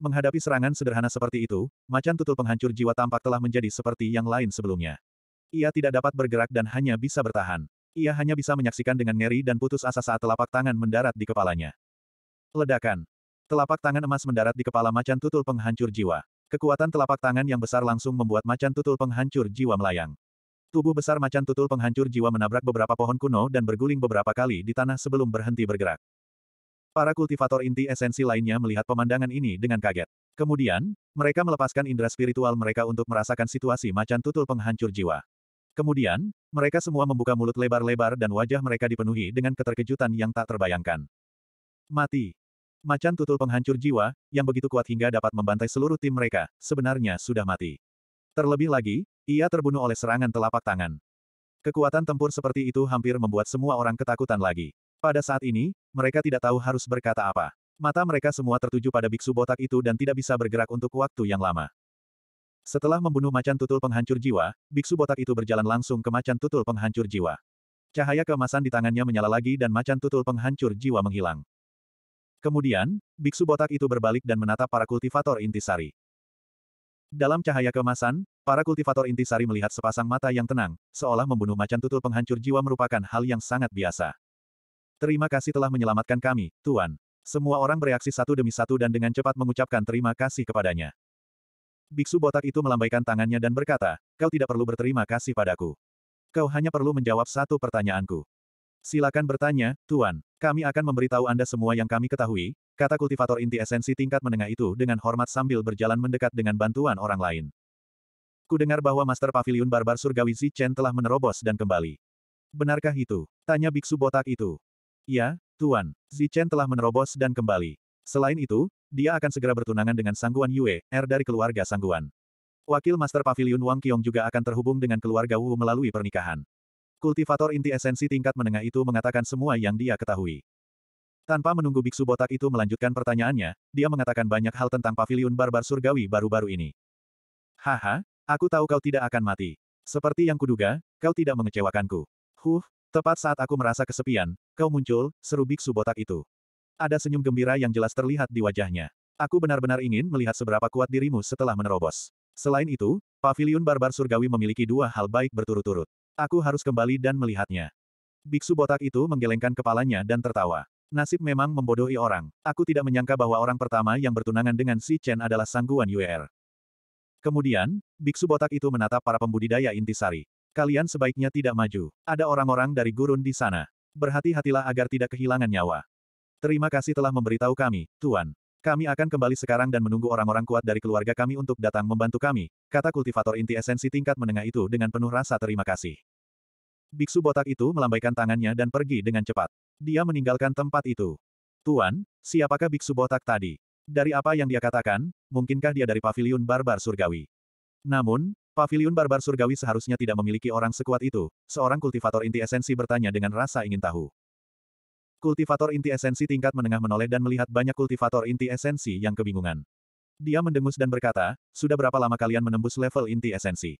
Menghadapi serangan sederhana seperti itu, macan tutul penghancur jiwa tampak telah menjadi seperti yang lain sebelumnya. Ia tidak dapat bergerak dan hanya bisa bertahan. Ia hanya bisa menyaksikan dengan ngeri dan putus asa saat telapak tangan mendarat di kepalanya. Ledakan. Telapak tangan emas mendarat di kepala macan tutul penghancur jiwa. Kekuatan telapak tangan yang besar langsung membuat macan tutul penghancur jiwa melayang. Tubuh besar macan tutul penghancur jiwa menabrak beberapa pohon kuno dan berguling beberapa kali di tanah sebelum berhenti bergerak. Para kultivator inti esensi lainnya melihat pemandangan ini dengan kaget. Kemudian, mereka melepaskan indera spiritual mereka untuk merasakan situasi macan tutul penghancur jiwa. Kemudian, mereka semua membuka mulut lebar-lebar dan wajah mereka dipenuhi dengan keterkejutan yang tak terbayangkan. Mati. Macan tutul penghancur jiwa, yang begitu kuat hingga dapat membantai seluruh tim mereka, sebenarnya sudah mati. Terlebih lagi, ia terbunuh oleh serangan telapak tangan. Kekuatan tempur seperti itu hampir membuat semua orang ketakutan lagi. Pada saat ini, mereka tidak tahu harus berkata apa. Mata mereka semua tertuju pada biksu botak itu dan tidak bisa bergerak untuk waktu yang lama. Setelah membunuh macan tutul penghancur jiwa, biksu botak itu berjalan langsung ke macan tutul penghancur jiwa. Cahaya keemasan di tangannya menyala lagi dan macan tutul penghancur jiwa menghilang. Kemudian, biksu botak itu berbalik dan menatap para kultivator intisari. Dalam cahaya keemasan, para kultivator intisari melihat sepasang mata yang tenang, seolah membunuh macan tutul penghancur jiwa merupakan hal yang sangat biasa. Terima kasih telah menyelamatkan kami, Tuan. Semua orang bereaksi satu demi satu dan dengan cepat mengucapkan terima kasih kepadanya. Biksu botak itu melambaikan tangannya dan berkata, kau tidak perlu berterima kasih padaku. Kau hanya perlu menjawab satu pertanyaanku. Silakan bertanya, Tuan. Kami akan memberitahu Anda semua yang kami ketahui, kata kultivator inti esensi tingkat menengah itu dengan hormat sambil berjalan mendekat dengan bantuan orang lain. Kudengar bahwa Master Pavilion Barbar Surgawi Zichen telah menerobos dan kembali. Benarkah itu? Tanya biksu botak itu. Ya, Tuan. Zichen telah menerobos dan kembali. Selain itu, dia akan segera bertunangan dengan Sangguan Yue, er dari keluarga Sangguan. Wakil Master Pavilion Wang Qiong juga akan terhubung dengan keluarga Wu melalui pernikahan. Kultivator inti esensi tingkat menengah itu mengatakan semua yang dia ketahui. Tanpa menunggu biksu botak itu melanjutkan pertanyaannya, dia mengatakan banyak hal tentang pavilion barbar surgawi baru-baru ini. Haha, aku tahu kau tidak akan mati. Seperti yang kuduga, kau tidak mengecewakanku. Huh, tepat saat aku merasa kesepian, kau muncul, seru biksu botak itu. Ada senyum gembira yang jelas terlihat di wajahnya. Aku benar-benar ingin melihat seberapa kuat dirimu setelah menerobos. Selain itu, pavilion barbar surgawi memiliki dua hal baik berturut-turut. Aku harus kembali dan melihatnya. Biksu botak itu menggelengkan kepalanya dan tertawa. Nasib memang membodohi orang. Aku tidak menyangka bahwa orang pertama yang bertunangan dengan si Chen adalah Sangguan Yuer. Kemudian, biksu botak itu menatap para pembudidaya intisari. Kalian sebaiknya tidak maju. Ada orang-orang dari gurun di sana. Berhati-hatilah agar tidak kehilangan nyawa. Terima kasih telah memberitahu kami, Tuan. Kami akan kembali sekarang dan menunggu orang-orang kuat dari keluarga kami untuk datang membantu kami, kata kultivator inti esensi tingkat menengah itu dengan penuh rasa terima kasih. Biksu botak itu melambaikan tangannya dan pergi dengan cepat. Dia meninggalkan tempat itu. Tuan, siapakah biksu botak tadi? Dari apa yang dia katakan, mungkinkah dia dari pavilion barbar surgawi? Namun, pavilion barbar surgawi seharusnya tidak memiliki orang sekuat itu, seorang kultivator inti esensi bertanya dengan rasa ingin tahu. Kultivator inti esensi tingkat menengah menoleh dan melihat banyak kultivator inti esensi yang kebingungan. Dia mendengus dan berkata, sudah berapa lama kalian menembus level inti esensi?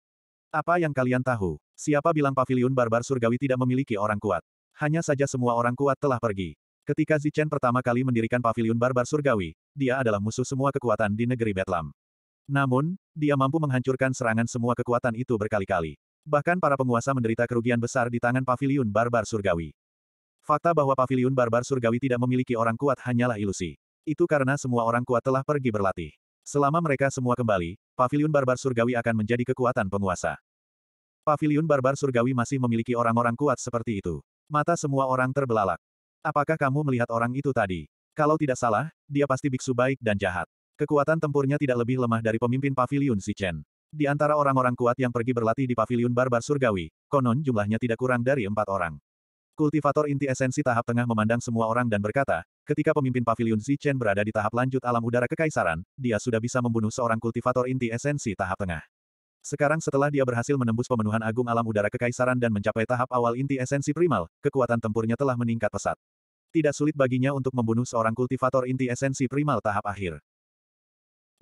Apa yang kalian tahu? Siapa bilang pavilion barbar surgawi tidak memiliki orang kuat? Hanya saja semua orang kuat telah pergi. Ketika Zichen pertama kali mendirikan pavilion barbar surgawi, dia adalah musuh semua kekuatan di negeri Betlam. Namun, dia mampu menghancurkan serangan semua kekuatan itu berkali-kali. Bahkan para penguasa menderita kerugian besar di tangan pavilion barbar surgawi. Fakta bahwa pavilion barbar surgawi tidak memiliki orang kuat hanyalah ilusi. Itu karena semua orang kuat telah pergi berlatih. Selama mereka semua kembali, pavilion barbar surgawi akan menjadi kekuatan penguasa. Pavilion barbar surgawi masih memiliki orang-orang kuat seperti itu. Mata semua orang terbelalak. Apakah kamu melihat orang itu tadi? Kalau tidak salah, dia pasti biksu baik dan jahat. Kekuatan tempurnya tidak lebih lemah dari pemimpin pavilion Si Chen. Di antara orang-orang kuat yang pergi berlatih di pavilion barbar surgawi, konon jumlahnya tidak kurang dari empat orang. Kultivator inti esensi tahap tengah memandang semua orang dan berkata, ketika pemimpin pavilion Zichen berada di tahap lanjut alam udara kekaisaran, dia sudah bisa membunuh seorang kultivator inti esensi tahap tengah. Sekarang setelah dia berhasil menembus pemenuhan agung alam udara kekaisaran dan mencapai tahap awal inti esensi primal, kekuatan tempurnya telah meningkat pesat. Tidak sulit baginya untuk membunuh seorang kultivator inti esensi primal tahap akhir.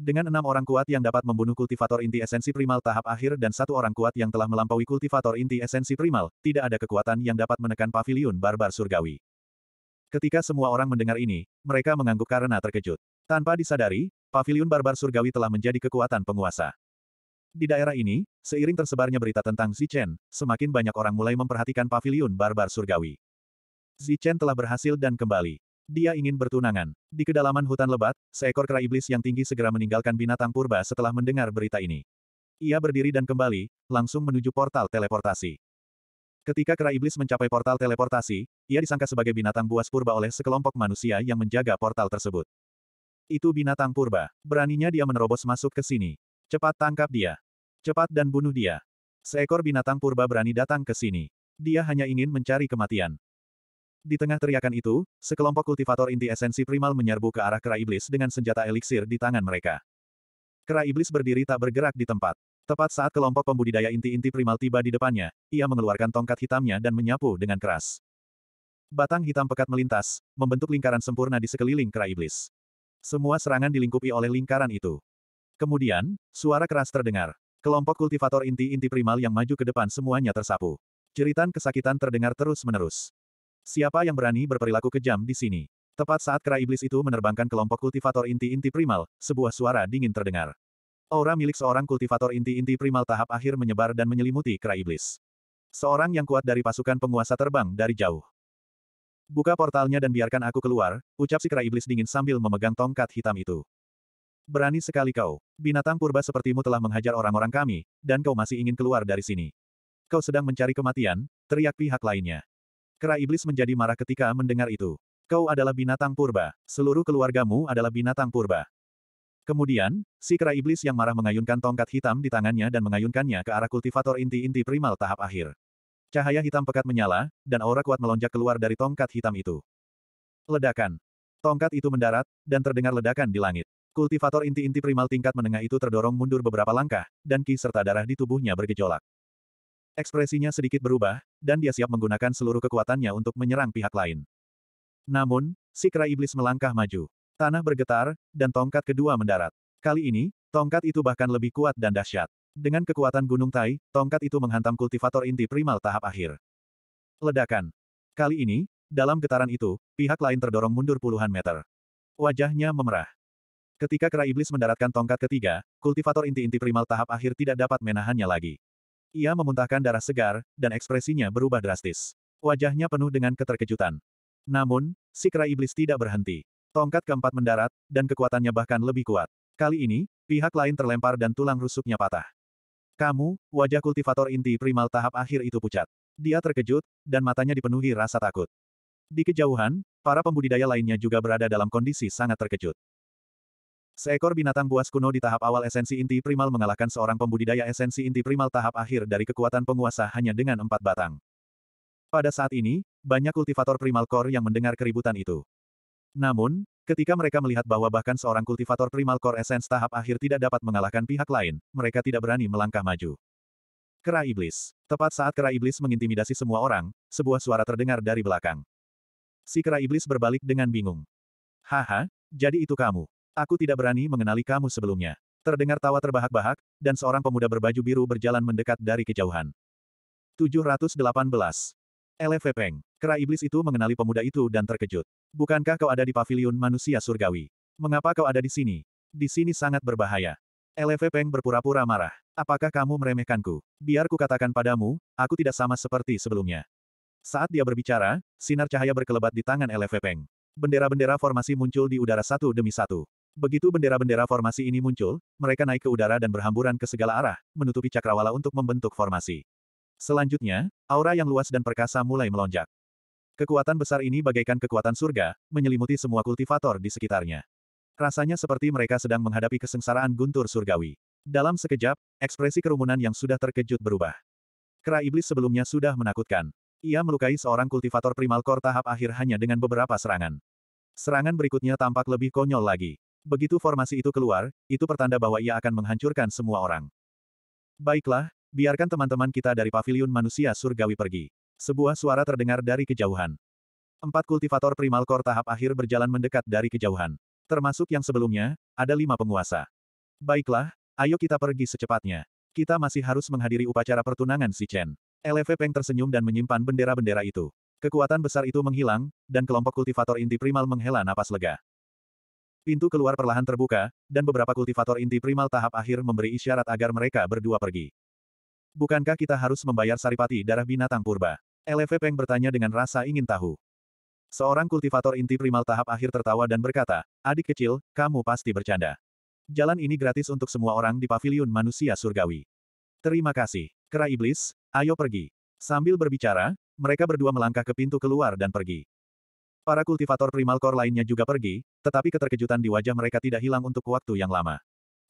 Dengan enam orang kuat yang dapat membunuh kultivator inti esensi primal tahap akhir dan satu orang kuat yang telah melampaui kultivator inti esensi primal, tidak ada kekuatan yang dapat menekan pavilion barbar surgawi. Ketika semua orang mendengar ini, mereka mengangguk karena terkejut. Tanpa disadari, pavilion barbar surgawi telah menjadi kekuatan penguasa. Di daerah ini, seiring tersebarnya berita tentang Zichen, semakin banyak orang mulai memperhatikan pavilion barbar surgawi. Zichen telah berhasil dan kembali. Dia ingin bertunangan. Di kedalaman hutan lebat, seekor kera iblis yang tinggi segera meninggalkan binatang purba setelah mendengar berita ini. Ia berdiri dan kembali, langsung menuju portal teleportasi. Ketika kera iblis mencapai portal teleportasi, ia disangka sebagai binatang buas purba oleh sekelompok manusia yang menjaga portal tersebut. Itu binatang purba. Beraninya dia menerobos masuk ke sini. Cepat tangkap dia. Cepat dan bunuh dia. Seekor binatang purba berani datang ke sini. Dia hanya ingin mencari kematian. Di tengah teriakan itu, sekelompok kultivator inti esensi primal menyerbu ke arah kera iblis dengan senjata eliksir di tangan mereka. Kera iblis berdiri tak bergerak di tempat. Tepat saat kelompok pembudidaya inti-inti primal tiba di depannya, ia mengeluarkan tongkat hitamnya dan menyapu dengan keras. Batang hitam pekat melintas, membentuk lingkaran sempurna di sekeliling kera iblis. Semua serangan dilingkupi oleh lingkaran itu. Kemudian, suara keras terdengar. Kelompok kultivator inti-inti primal yang maju ke depan semuanya tersapu. Jeritan kesakitan terdengar terus-menerus. Siapa yang berani berperilaku kejam di sini? Tepat saat kera iblis itu menerbangkan kelompok kultivator inti-inti primal, sebuah suara dingin terdengar. Aura milik seorang kultivator inti-inti primal tahap akhir menyebar dan menyelimuti kera iblis. Seorang yang kuat dari pasukan penguasa terbang dari jauh. Buka portalnya dan biarkan aku keluar, ucap si kera iblis dingin sambil memegang tongkat hitam itu. Berani sekali kau. Binatang purba sepertimu telah menghajar orang-orang kami, dan kau masih ingin keluar dari sini. Kau sedang mencari kematian, teriak pihak lainnya. Kera iblis menjadi marah ketika mendengar itu. Kau adalah binatang purba. Seluruh keluargamu adalah binatang purba. Kemudian, si kera iblis yang marah mengayunkan tongkat hitam di tangannya dan mengayunkannya ke arah kultivator inti-inti primal tahap akhir. Cahaya hitam pekat menyala, dan aura kuat melonjak keluar dari tongkat hitam itu. Ledakan. Tongkat itu mendarat, dan terdengar ledakan di langit. Kultivator inti-inti primal tingkat menengah itu terdorong mundur beberapa langkah, dan ki serta darah di tubuhnya bergejolak. Ekspresinya sedikit berubah, dan dia siap menggunakan seluruh kekuatannya untuk menyerang pihak lain. Namun, si kera iblis melangkah maju. Tanah bergetar, dan tongkat kedua mendarat. Kali ini, tongkat itu bahkan lebih kuat dan dahsyat. Dengan kekuatan Gunung Tai, tongkat itu menghantam kultivator inti primal tahap akhir. Ledakan. Kali ini, dalam getaran itu, pihak lain terdorong mundur puluhan meter. Wajahnya memerah. Ketika kera iblis mendaratkan tongkat ketiga, kultivator inti-inti primal tahap akhir tidak dapat menahannya lagi. Ia memuntahkan darah segar, dan ekspresinya berubah drastis. Wajahnya penuh dengan keterkejutan. Namun, si kera iblis tidak berhenti. Tongkat keempat mendarat, dan kekuatannya bahkan lebih kuat. Kali ini, pihak lain terlempar dan tulang rusuknya patah. Kamu, wajah kultivator inti primal tahap akhir itu pucat. Dia terkejut, dan matanya dipenuhi rasa takut. Di kejauhan, para pembudidaya lainnya juga berada dalam kondisi sangat terkejut. Seekor binatang buas kuno di tahap awal esensi inti primal mengalahkan seorang pembudidaya esensi inti primal tahap akhir dari kekuatan penguasa hanya dengan empat batang. Pada saat ini, banyak kultivator primal core yang mendengar keributan itu. Namun, ketika mereka melihat bahwa bahkan seorang kultivator primal core essence tahap akhir tidak dapat mengalahkan pihak lain, mereka tidak berani melangkah maju. Kera Iblis. Tepat saat Kera Iblis mengintimidasi semua orang, sebuah suara terdengar dari belakang. Si Kera Iblis berbalik dengan bingung. Haha, jadi itu kamu. Aku tidak berani mengenali kamu sebelumnya. Terdengar tawa terbahak-bahak, dan seorang pemuda berbaju biru berjalan mendekat dari kejauhan. 718. LV Peng. Kera iblis itu mengenali pemuda itu dan terkejut. Bukankah kau ada di paviliun manusia surgawi? Mengapa kau ada di sini? Di sini sangat berbahaya. LV Peng berpura-pura marah. Apakah kamu meremehkanku? Biar ku katakan padamu, aku tidak sama seperti sebelumnya. Saat dia berbicara, sinar cahaya berkelebat di tangan LV Peng. Bendera-bendera formasi muncul di udara satu demi satu. Begitu bendera-bendera formasi ini muncul, mereka naik ke udara dan berhamburan ke segala arah, menutupi cakrawala untuk membentuk formasi. Selanjutnya, aura yang luas dan perkasa mulai melonjak. Kekuatan besar ini bagaikan kekuatan surga, menyelimuti semua kultivator di sekitarnya. Rasanya seperti mereka sedang menghadapi kesengsaraan guntur surgawi. Dalam sekejap, ekspresi kerumunan yang sudah terkejut berubah. Kera iblis sebelumnya sudah menakutkan. Ia melukai seorang kultivator primal core tahap akhir hanya dengan beberapa serangan. Serangan berikutnya tampak lebih konyol lagi. Begitu formasi itu keluar, itu pertanda bahwa ia akan menghancurkan semua orang. Baiklah, Biarkan teman-teman kita dari paviliun manusia surgawi pergi. Sebuah suara terdengar dari kejauhan. Empat kultivator primal core tahap akhir berjalan mendekat dari kejauhan. Termasuk yang sebelumnya, ada lima penguasa. Baiklah, ayo kita pergi secepatnya. Kita masih harus menghadiri upacara pertunangan si Chen. LV Peng tersenyum dan menyimpan bendera-bendera itu. Kekuatan besar itu menghilang, dan kelompok kultivator inti primal menghela napas lega. Pintu keluar perlahan terbuka, dan beberapa kultivator inti primal tahap akhir memberi isyarat agar mereka berdua pergi. Bukankah kita harus membayar saripati darah binatang purba? LV Peng bertanya dengan rasa ingin tahu. Seorang kultivator inti primal tahap akhir tertawa dan berkata, adik kecil, kamu pasti bercanda. Jalan ini gratis untuk semua orang di paviliun manusia surgawi. Terima kasih. Kera iblis, ayo pergi. Sambil berbicara, mereka berdua melangkah ke pintu keluar dan pergi. Para kultivator primal core lainnya juga pergi, tetapi keterkejutan di wajah mereka tidak hilang untuk waktu yang lama.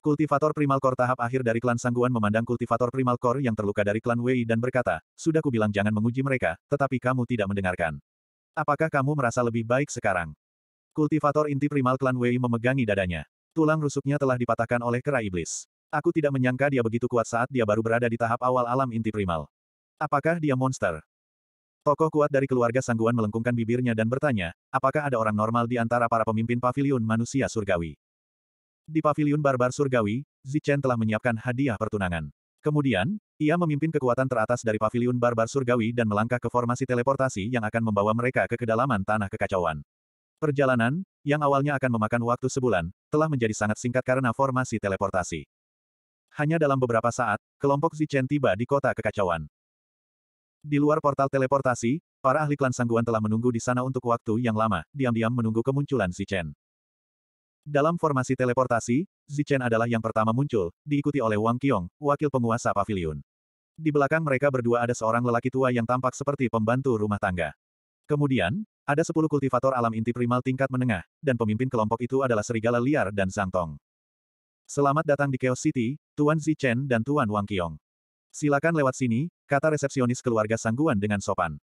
Kultivator Primal Core tahap akhir dari klan Sangguan memandang kultivator Primal Core yang terluka dari klan Wei dan berkata, sudah kubilang jangan menguji mereka, tetapi kamu tidak mendengarkan. Apakah kamu merasa lebih baik sekarang? Kultivator inti Primal klan Wei memegangi dadanya. Tulang rusuknya telah dipatahkan oleh kera iblis. Aku tidak menyangka dia begitu kuat saat dia baru berada di tahap awal alam inti primal. Apakah dia monster? Tokoh kuat dari keluarga Sangguan melengkungkan bibirnya dan bertanya, apakah ada orang normal di antara para pemimpin paviliun manusia surgawi? Di paviliun barbar surgawi, Zichen telah menyiapkan hadiah pertunangan. Kemudian, ia memimpin kekuatan teratas dari paviliun barbar surgawi dan melangkah ke formasi teleportasi yang akan membawa mereka ke kedalaman tanah kekacauan. Perjalanan, yang awalnya akan memakan waktu sebulan, telah menjadi sangat singkat karena formasi teleportasi. Hanya dalam beberapa saat, kelompok Zichen tiba di kota kekacauan. Di luar portal teleportasi, para ahli klan Sangguan telah menunggu di sana untuk waktu yang lama, diam-diam menunggu kemunculan Zichen. Dalam formasi teleportasi, Zichen adalah yang pertama muncul, diikuti oleh Wang Qiong, wakil penguasa paviliun. Di belakang mereka berdua ada seorang lelaki tua yang tampak seperti pembantu rumah tangga. Kemudian, ada sepuluh kultivator alam inti primal tingkat menengah, dan pemimpin kelompok itu adalah serigala liar dan Zhang Tong. Selamat datang di Chaos City, Tuan Zichen dan Tuan Wang Qiong. Silakan lewat sini, kata resepsionis keluarga Sangguan dengan sopan.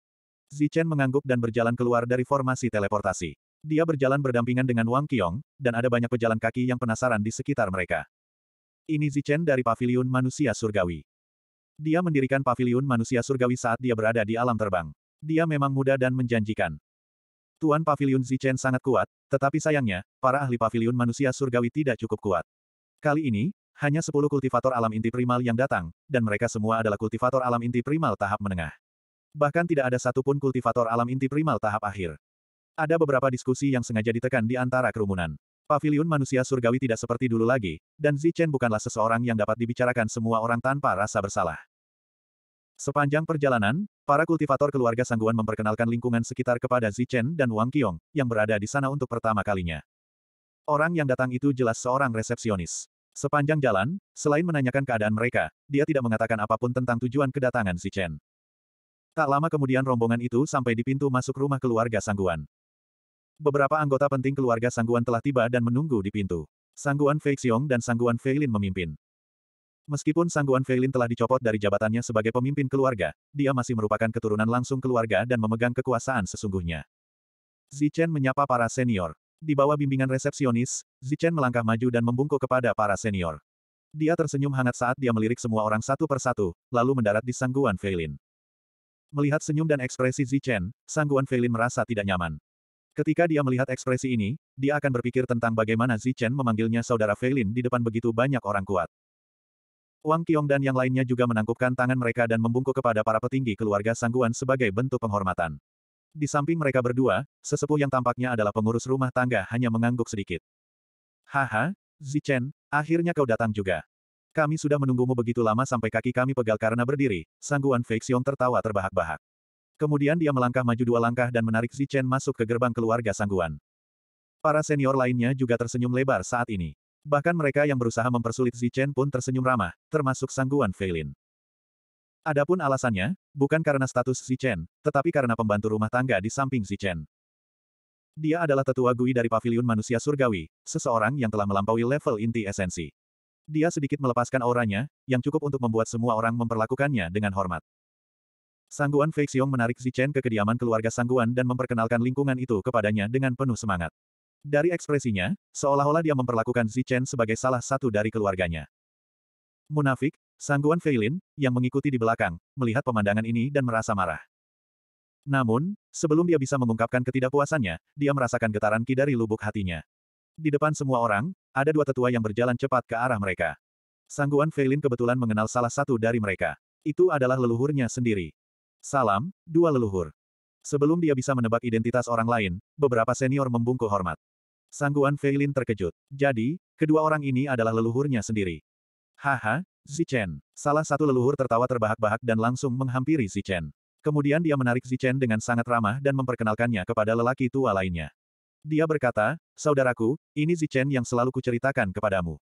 Zichen mengangguk dan berjalan keluar dari formasi teleportasi. Dia berjalan berdampingan dengan Wang Qiong, dan ada banyak pejalan kaki yang penasaran di sekitar mereka. Ini Zichen dari Paviliun Manusia Surgawi. Dia mendirikan Paviliun Manusia Surgawi saat dia berada di alam terbang. Dia memang muda dan menjanjikan. Tuan Paviliun Zichen sangat kuat, tetapi sayangnya, para ahli Paviliun Manusia Surgawi tidak cukup kuat. Kali ini, hanya 10 kultivator alam inti primal yang datang, dan mereka semua adalah kultivator alam inti primal tahap menengah. Bahkan tidak ada satupun kultivator alam inti primal tahap akhir. Ada beberapa diskusi yang sengaja ditekan di antara kerumunan. Paviliun manusia surgawi tidak seperti dulu lagi, dan Zichen bukanlah seseorang yang dapat dibicarakan semua orang tanpa rasa bersalah. Sepanjang perjalanan, para kultivator keluarga Sangguan memperkenalkan lingkungan sekitar kepada Zichen dan Wang Qiong, yang berada di sana untuk pertama kalinya. Orang yang datang itu jelas seorang resepsionis. Sepanjang jalan, selain menanyakan keadaan mereka, dia tidak mengatakan apa pun tentang tujuan kedatangan Zichen. Tak lama kemudian rombongan itu sampai di pintu masuk rumah keluarga Sangguan. Beberapa anggota penting keluarga Sangguan telah tiba dan menunggu di pintu. Sangguan Fei Xiong dan Sangguan Fei Lin memimpin. Meskipun Sangguan Fei Lin telah dicopot dari jabatannya sebagai pemimpin keluarga, dia masih merupakan keturunan langsung keluarga dan memegang kekuasaan sesungguhnya. Zichen menyapa para senior. Di bawah bimbingan resepsionis, Zichen melangkah maju dan membungkuk kepada para senior. Dia tersenyum hangat saat dia melirik semua orang satu persatu, lalu mendarat di Sangguan Fei Lin. Melihat senyum dan ekspresi Zichen, Sangguan Fei Lin merasa tidak nyaman. Ketika dia melihat ekspresi ini, dia akan berpikir tentang bagaimana Zichen memanggilnya saudara Feilin di depan begitu banyak orang kuat. Wang Qiong dan yang lainnya juga menangkupkan tangan mereka dan membungkuk kepada para petinggi keluarga Sangguan sebagai bentuk penghormatan. Di samping mereka berdua, sesepuh yang tampaknya adalah pengurus rumah tangga hanya mengangguk sedikit. Haha, Zichen, akhirnya kau datang juga. Kami sudah menunggumu begitu lama sampai kaki kami pegal karena berdiri, Sangguan Feixiong tertawa terbahak-bahak. Kemudian dia melangkah maju dua langkah dan menarik Zichen masuk ke gerbang keluarga Sangguan. Para senior lainnya juga tersenyum lebar saat ini. Bahkan mereka yang berusaha mempersulit Zichen pun tersenyum ramah, termasuk Sangguan Feilin. Adapun alasannya, bukan karena status Zichen, tetapi karena pembantu rumah tangga di samping Zichen. Dia adalah tetua Gui dari Paviliun Manusia Surgawi, seseorang yang telah melampaui level inti esensi. Dia sedikit melepaskan auranya, yang cukup untuk membuat semua orang memperlakukannya dengan hormat. Sangguan Fei Xiong menarik Zichen ke kediaman keluarga Sangguan dan memperkenalkan lingkungan itu kepadanya dengan penuh semangat. Dari ekspresinya, seolah-olah dia memperlakukan Zichen sebagai salah satu dari keluarganya. Munafik, Sangguan Feilin, yang mengikuti di belakang, melihat pemandangan ini dan merasa marah. Namun, sebelum dia bisa mengungkapkan ketidakpuasannya, dia merasakan getaran ki dari lubuk hatinya. Di depan semua orang, ada dua tetua yang berjalan cepat ke arah mereka. Sangguan Feilin kebetulan mengenal salah satu dari mereka. Itu adalah leluhurnya sendiri. Salam, dua leluhur. Sebelum dia bisa menebak identitas orang lain, beberapa senior membungkuk hormat. Sangguan Feilin terkejut. Jadi, kedua orang ini adalah leluhurnya sendiri. Haha, Zichen. Salah satu leluhur tertawa terbahak-bahak dan langsung menghampiri Zichen. Kemudian dia menarik Zichen dengan sangat ramah dan memperkenalkannya kepada lelaki tua lainnya. Dia berkata, Saudaraku, ini Zichen yang selalu kuceritakan kepadamu.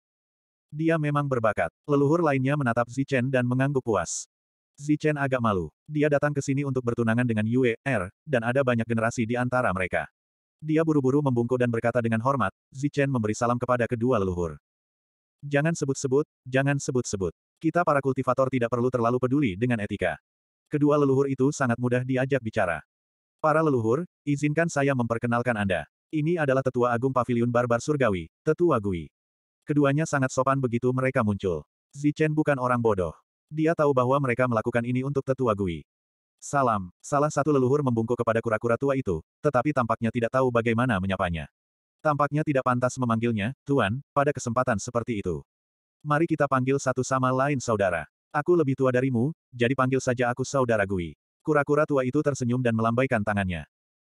Dia memang berbakat. Leluhur lainnya menatap Zichen dan mengangguk puas. Zichen agak malu. Dia datang ke sini untuk bertunangan dengan Yue, Er, dan ada banyak generasi di antara mereka. Dia buru-buru membungkuk dan berkata dengan hormat, Zichen memberi salam kepada kedua leluhur. Jangan sebut-sebut, jangan sebut-sebut. Kita para kultivator tidak perlu terlalu peduli dengan etika. Kedua leluhur itu sangat mudah diajak bicara. Para leluhur, izinkan saya memperkenalkan Anda. Ini adalah Tetua Agung Paviliun Barbar Surgawi, Tetua Gui. Keduanya sangat sopan begitu mereka muncul. Zichen bukan orang bodoh. Dia tahu bahwa mereka melakukan ini untuk tetua Gui. Salam, salah satu leluhur membungkuk kepada kura-kura tua itu, tetapi tampaknya tidak tahu bagaimana menyapanya. Tampaknya tidak pantas memanggilnya, Tuan, pada kesempatan seperti itu. Mari kita panggil satu sama lain saudara. Aku lebih tua darimu, jadi panggil saja aku saudara Gui. Kura-kura tua itu tersenyum dan melambaikan tangannya.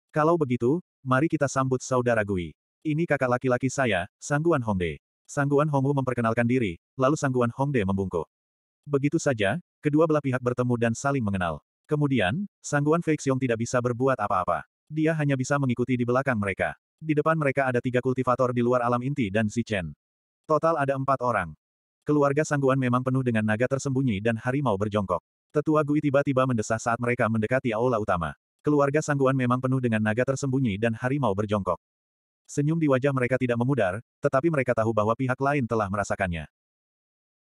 Kalau begitu, mari kita sambut saudara Gui. Ini kakak laki-laki saya, Sangguan Hongde. Sangguan Hongwu memperkenalkan diri, lalu Sangguan Hongde membungkuk. Begitu saja, kedua belah pihak bertemu dan saling mengenal. Kemudian, Sangguan Fei Xiong tidak bisa berbuat apa-apa. Dia hanya bisa mengikuti di belakang mereka. Di depan mereka ada tiga kultivator di luar alam inti dan Zichen. Total ada empat orang. Keluarga Sangguan memang penuh dengan naga tersembunyi dan harimau berjongkok. Tetua Gui tiba-tiba mendesah saat mereka mendekati aula utama. Keluarga Sangguan memang penuh dengan naga tersembunyi dan harimau berjongkok. Senyum di wajah mereka tidak memudar, tetapi mereka tahu bahwa pihak lain telah merasakannya.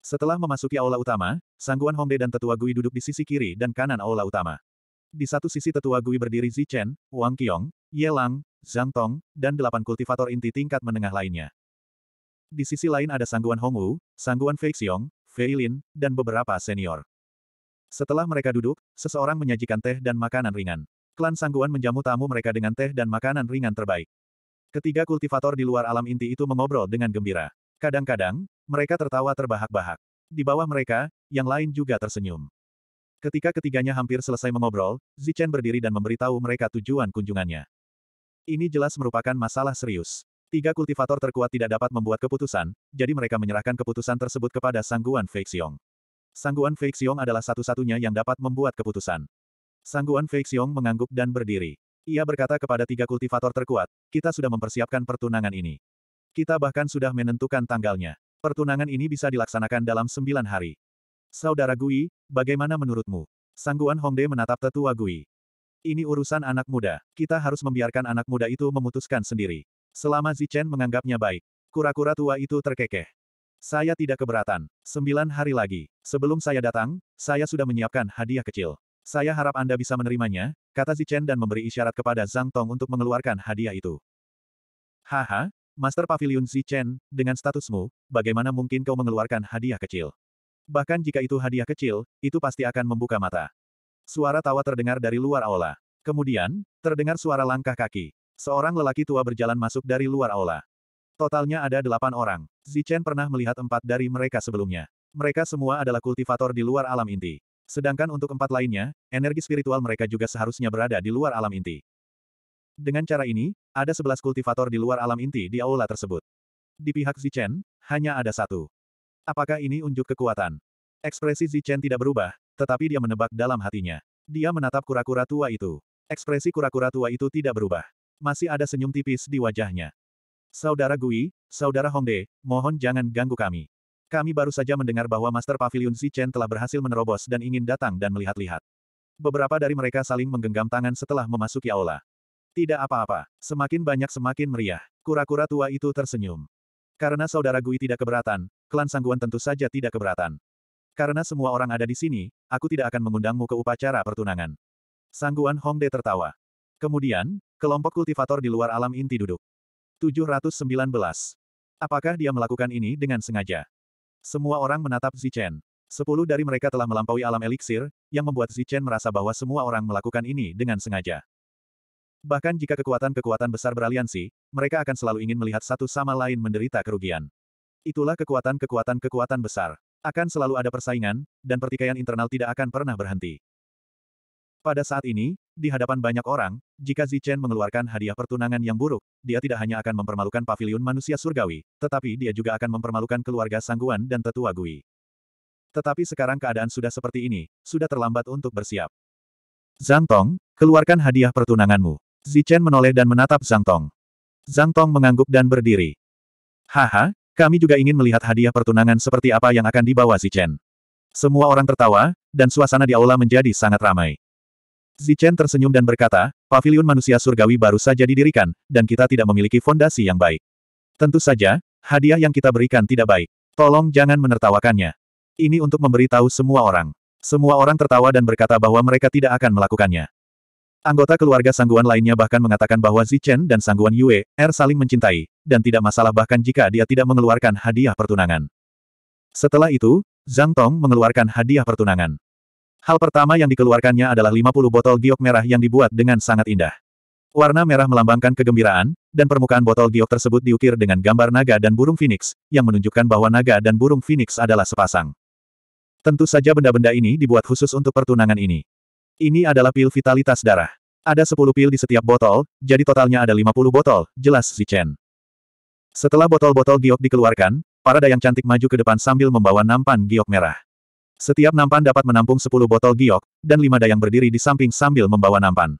Setelah memasuki aula utama, Sangguan Hongde dan Tetua Gui duduk di sisi kiri dan kanan aula utama. Di satu sisi Tetua Gui berdiri Zichen, Wang Qiong, Ye Lang, Zhang Tong, dan delapan kultivator inti tingkat menengah lainnya. Di sisi lain ada Sangguan Hongwu, Sangguan Fei Xiong, Fei Lin, dan beberapa senior. Setelah mereka duduk, seseorang menyajikan teh dan makanan ringan. Klan Sangguan menjamu tamu mereka dengan teh dan makanan ringan terbaik. Ketiga kultivator di luar alam inti itu mengobrol dengan gembira. Kadang-kadang, mereka tertawa terbahak-bahak. Di bawah mereka, yang lain juga tersenyum. Ketika ketiganya hampir selesai mengobrol, Zichen berdiri dan memberitahu mereka tujuan kunjungannya. Ini jelas merupakan masalah serius. Tiga kultivator terkuat tidak dapat membuat keputusan, jadi mereka menyerahkan keputusan tersebut kepada Sangguan Feixiong. Sangguan Feixiong adalah satu-satunya yang dapat membuat keputusan. Sangguan Feixiong mengangguk dan berdiri. Ia berkata kepada tiga kultivator terkuat, kita sudah mempersiapkan pertunangan ini. Kita bahkan sudah menentukan tanggalnya. Pertunangan ini bisa dilaksanakan dalam sembilan hari. Saudara Gui, bagaimana menurutmu? Sangguan Hongde menatap tetua Gui. Ini urusan anak muda. Kita harus membiarkan anak muda itu memutuskan sendiri. Selama Zichen menganggapnya baik. Kura-kura tua itu terkekeh. Saya tidak keberatan. Sembilan hari lagi. Sebelum saya datang, saya sudah menyiapkan hadiah kecil. Saya harap Anda bisa menerimanya, kata Zichen dan memberi isyarat kepada Zhang Tong untuk mengeluarkan hadiah itu. Haha, Master Pavilion Chen, dengan statusmu, bagaimana mungkin kau mengeluarkan hadiah kecil? Bahkan jika itu hadiah kecil, itu pasti akan membuka mata. Suara tawa terdengar dari luar aula. Kemudian, terdengar suara langkah kaki. Seorang lelaki tua berjalan masuk dari luar aula. Totalnya ada delapan orang. Chen pernah melihat empat dari mereka sebelumnya. Mereka semua adalah kultivator di luar alam inti. Sedangkan untuk empat lainnya, energi spiritual mereka juga seharusnya berada di luar alam inti. Dengan cara ini, ada sebelas kultivator di luar alam inti di aula tersebut. Di pihak Zichen, hanya ada satu. Apakah ini unjuk kekuatan? Ekspresi Zichen tidak berubah, tetapi dia menebak dalam hatinya. Dia menatap kura-kura tua itu. Ekspresi kura-kura tua itu tidak berubah. Masih ada senyum tipis di wajahnya. Saudara Gui, Saudara Hongde, mohon jangan ganggu kami. Kami baru saja mendengar bahwa Master Pavilion Zichen telah berhasil menerobos dan ingin datang dan melihat-lihat. Beberapa dari mereka saling menggenggam tangan setelah memasuki aula. Tidak apa-apa. Semakin banyak semakin meriah. Kura-kura tua itu tersenyum. Karena saudara Gui tidak keberatan, klan Sangguan tentu saja tidak keberatan. Karena semua orang ada di sini, aku tidak akan mengundangmu ke upacara pertunangan. Sangguan Hongde tertawa. Kemudian, kelompok kultivator di luar alam inti duduk. 719. Apakah dia melakukan ini dengan sengaja? Semua orang menatap Zichen. Sepuluh dari mereka telah melampaui alam eliksir, yang membuat Zichen merasa bahwa semua orang melakukan ini dengan sengaja. Bahkan jika kekuatan-kekuatan besar beraliansi, mereka akan selalu ingin melihat satu sama lain menderita kerugian. Itulah kekuatan-kekuatan-kekuatan besar. Akan selalu ada persaingan, dan pertikaian internal tidak akan pernah berhenti. Pada saat ini, di hadapan banyak orang, jika Zichen mengeluarkan hadiah pertunangan yang buruk, dia tidak hanya akan mempermalukan pavilion manusia surgawi, tetapi dia juga akan mempermalukan keluarga Sangguan dan tetua Gui. Tetapi sekarang keadaan sudah seperti ini, sudah terlambat untuk bersiap. Zhang Tong, keluarkan hadiah pertunanganmu. Zichen menoleh dan menatap Zhang Tong. Zhang Tong mengangguk dan berdiri. Haha, kami juga ingin melihat hadiah pertunangan seperti apa yang akan dibawa Zichen. Semua orang tertawa, dan suasana di aula menjadi sangat ramai. Zichen tersenyum dan berkata, pavilion manusia surgawi baru saja didirikan, dan kita tidak memiliki fondasi yang baik. Tentu saja, hadiah yang kita berikan tidak baik. Tolong jangan menertawakannya. Ini untuk memberitahu semua orang. Semua orang tertawa dan berkata bahwa mereka tidak akan melakukannya. Anggota keluarga Sangguan lainnya bahkan mengatakan bahwa Zichen dan Sangguan Yue, Er saling mencintai, dan tidak masalah bahkan jika dia tidak mengeluarkan hadiah pertunangan. Setelah itu, Zhang Tong mengeluarkan hadiah pertunangan. Hal pertama yang dikeluarkannya adalah 50 botol giok merah yang dibuat dengan sangat indah. Warna merah melambangkan kegembiraan, dan permukaan botol giok tersebut diukir dengan gambar naga dan burung phoenix, yang menunjukkan bahwa naga dan burung phoenix adalah sepasang. Tentu saja benda-benda ini dibuat khusus untuk pertunangan ini. Ini adalah pil vitalitas darah. Ada 10 pil di setiap botol, jadi totalnya ada 50 botol, jelas si Chen. Setelah botol-botol giok dikeluarkan, para dayang cantik maju ke depan sambil membawa nampan giok merah. Setiap nampan dapat menampung 10 botol giok, dan lima dayang berdiri di samping sambil membawa nampan.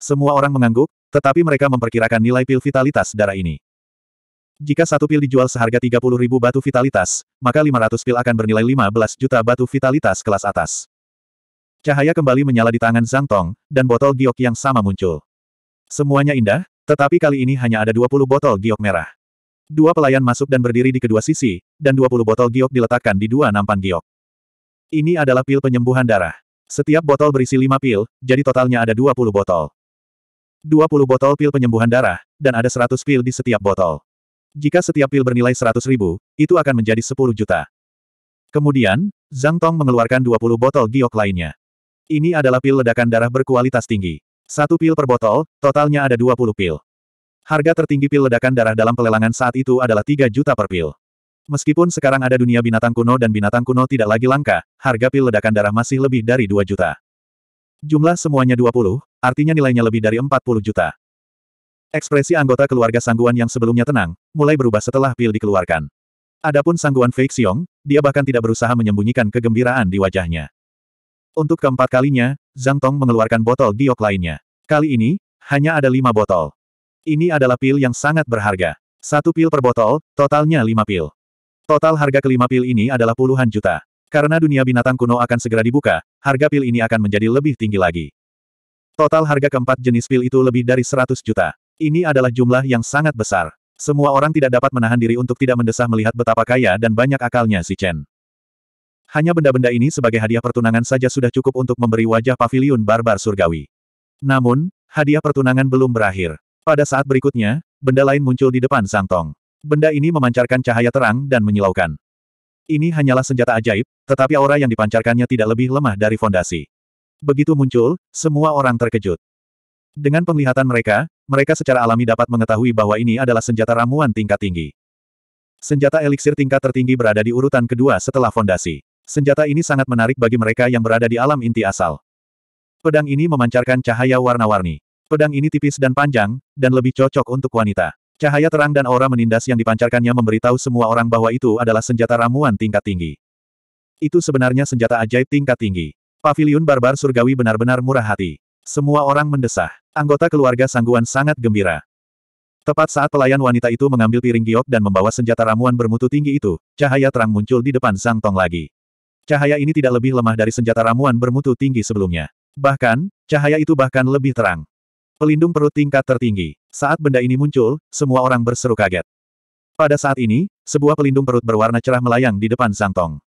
Semua orang mengangguk, tetapi mereka memperkirakan nilai pil vitalitas darah ini. Jika satu pil dijual seharga 30 ribu batu vitalitas, maka 500 pil akan bernilai 15 juta batu vitalitas kelas atas. Cahaya kembali menyala di tangan Zhang Tong, dan botol giok yang sama muncul. Semuanya indah, Tetapi kali ini hanya ada 20 botol giok merah. Dua pelayan masuk dan berdiri di kedua sisi, dan 20 botol giok diletakkan di dua nampan giok. Ini adalah pil penyembuhan darah. Setiap botol berisi 5 pil, jadi totalnya ada 20 botol. 20 botol pil penyembuhan darah, dan ada 100 pil di setiap botol. Jika setiap pil bernilai 100 ribu, itu akan menjadi 10 juta. Kemudian, Zhang Tong mengeluarkan 20 botol giok lainnya. Ini adalah pil ledakan darah berkualitas tinggi. Satu pil per botol, totalnya ada 20 pil. Harga tertinggi pil ledakan darah dalam pelelangan saat itu adalah 3 juta per pil. Meskipun sekarang ada dunia binatang kuno dan binatang kuno tidak lagi langka, harga pil ledakan darah masih lebih dari 2 juta. Jumlah semuanya 20, artinya nilainya lebih dari 40 juta. Ekspresi anggota keluarga Sangguan yang sebelumnya tenang, mulai berubah setelah pil dikeluarkan. Adapun Sangguan Fei Xiong, dia bahkan tidak berusaha menyembunyikan kegembiraan di wajahnya. Untuk keempat kalinya, Zhang Tong mengeluarkan botol giok lainnya. Kali ini, hanya ada lima botol. Ini adalah pil yang sangat berharga. Satu pil per botol, totalnya lima pil. Total harga kelima pil ini adalah puluhan juta. Karena dunia binatang kuno akan segera dibuka, harga pil ini akan menjadi lebih tinggi lagi. Total harga keempat jenis pil itu lebih dari 100 juta. Ini adalah jumlah yang sangat besar. Semua orang tidak dapat menahan diri untuk tidak mendesah melihat betapa kaya dan banyak akalnya si Chen. Hanya benda-benda ini sebagai hadiah pertunangan saja sudah cukup untuk memberi wajah paviliun barbar surgawi. Namun, hadiah pertunangan belum berakhir. Pada saat berikutnya, benda lain muncul di depan Sang Tong. Benda ini memancarkan cahaya terang dan menyilaukan. Ini hanyalah senjata ajaib, tetapi aura yang dipancarkannya tidak lebih lemah dari fondasi. Begitu muncul, semua orang terkejut. Dengan penglihatan mereka, mereka secara alami dapat mengetahui bahwa ini adalah senjata ramuan tingkat tinggi. Senjata eliksir tingkat tertinggi berada di urutan kedua setelah fondasi. Senjata ini sangat menarik bagi mereka yang berada di alam inti asal. Pedang ini memancarkan cahaya warna-warni. Pedang ini tipis dan panjang, dan lebih cocok untuk wanita. Cahaya terang dan aura menindas yang dipancarkannya memberitahu semua orang bahwa itu adalah senjata ramuan tingkat tinggi. Itu sebenarnya senjata ajaib tingkat tinggi. Paviliun barbar surgawi benar-benar murah hati. Semua orang mendesah. Anggota keluarga Sangguan sangat gembira. Tepat saat pelayan wanita itu mengambil piring giok dan membawa senjata ramuan bermutu tinggi itu, cahaya terang muncul di depan Zhang Tong lagi. Cahaya ini tidak lebih lemah dari senjata ramuan bermutu tinggi sebelumnya. Bahkan, cahaya itu bahkan lebih terang. Pelindung perut tingkat tertinggi. Saat benda ini muncul, semua orang berseru kaget. Pada saat ini, sebuah pelindung perut berwarna cerah melayang di depan Zhang Tong.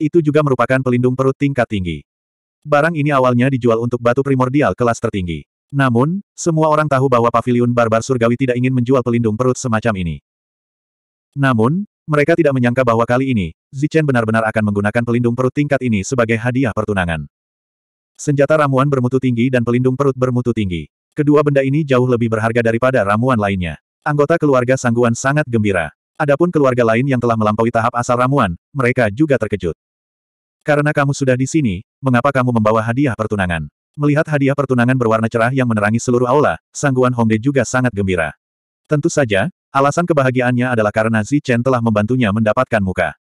Itu juga merupakan pelindung perut tingkat tinggi. Barang ini awalnya dijual untuk batu primordial kelas tertinggi. Namun, semua orang tahu bahwa paviliun barbar surgawi tidak ingin menjual pelindung perut semacam ini. Namun, mereka tidak menyangka bahwa kali ini, Zichen benar-benar akan menggunakan pelindung perut tingkat ini sebagai hadiah pertunangan. Senjata ramuan bermutu tinggi dan pelindung perut bermutu tinggi. Kedua benda ini jauh lebih berharga daripada ramuan lainnya. Anggota keluarga Sangguan sangat gembira. Adapun keluarga lain yang telah melampaui tahap asal ramuan, mereka juga terkejut. Karena kamu sudah di sini, mengapa kamu membawa hadiah pertunangan? Melihat hadiah pertunangan berwarna cerah yang menerangi seluruh aula, Sangguan Hongde juga sangat gembira. Tentu saja, alasan kebahagiaannya adalah karena Zi Chen telah membantunya mendapatkan muka.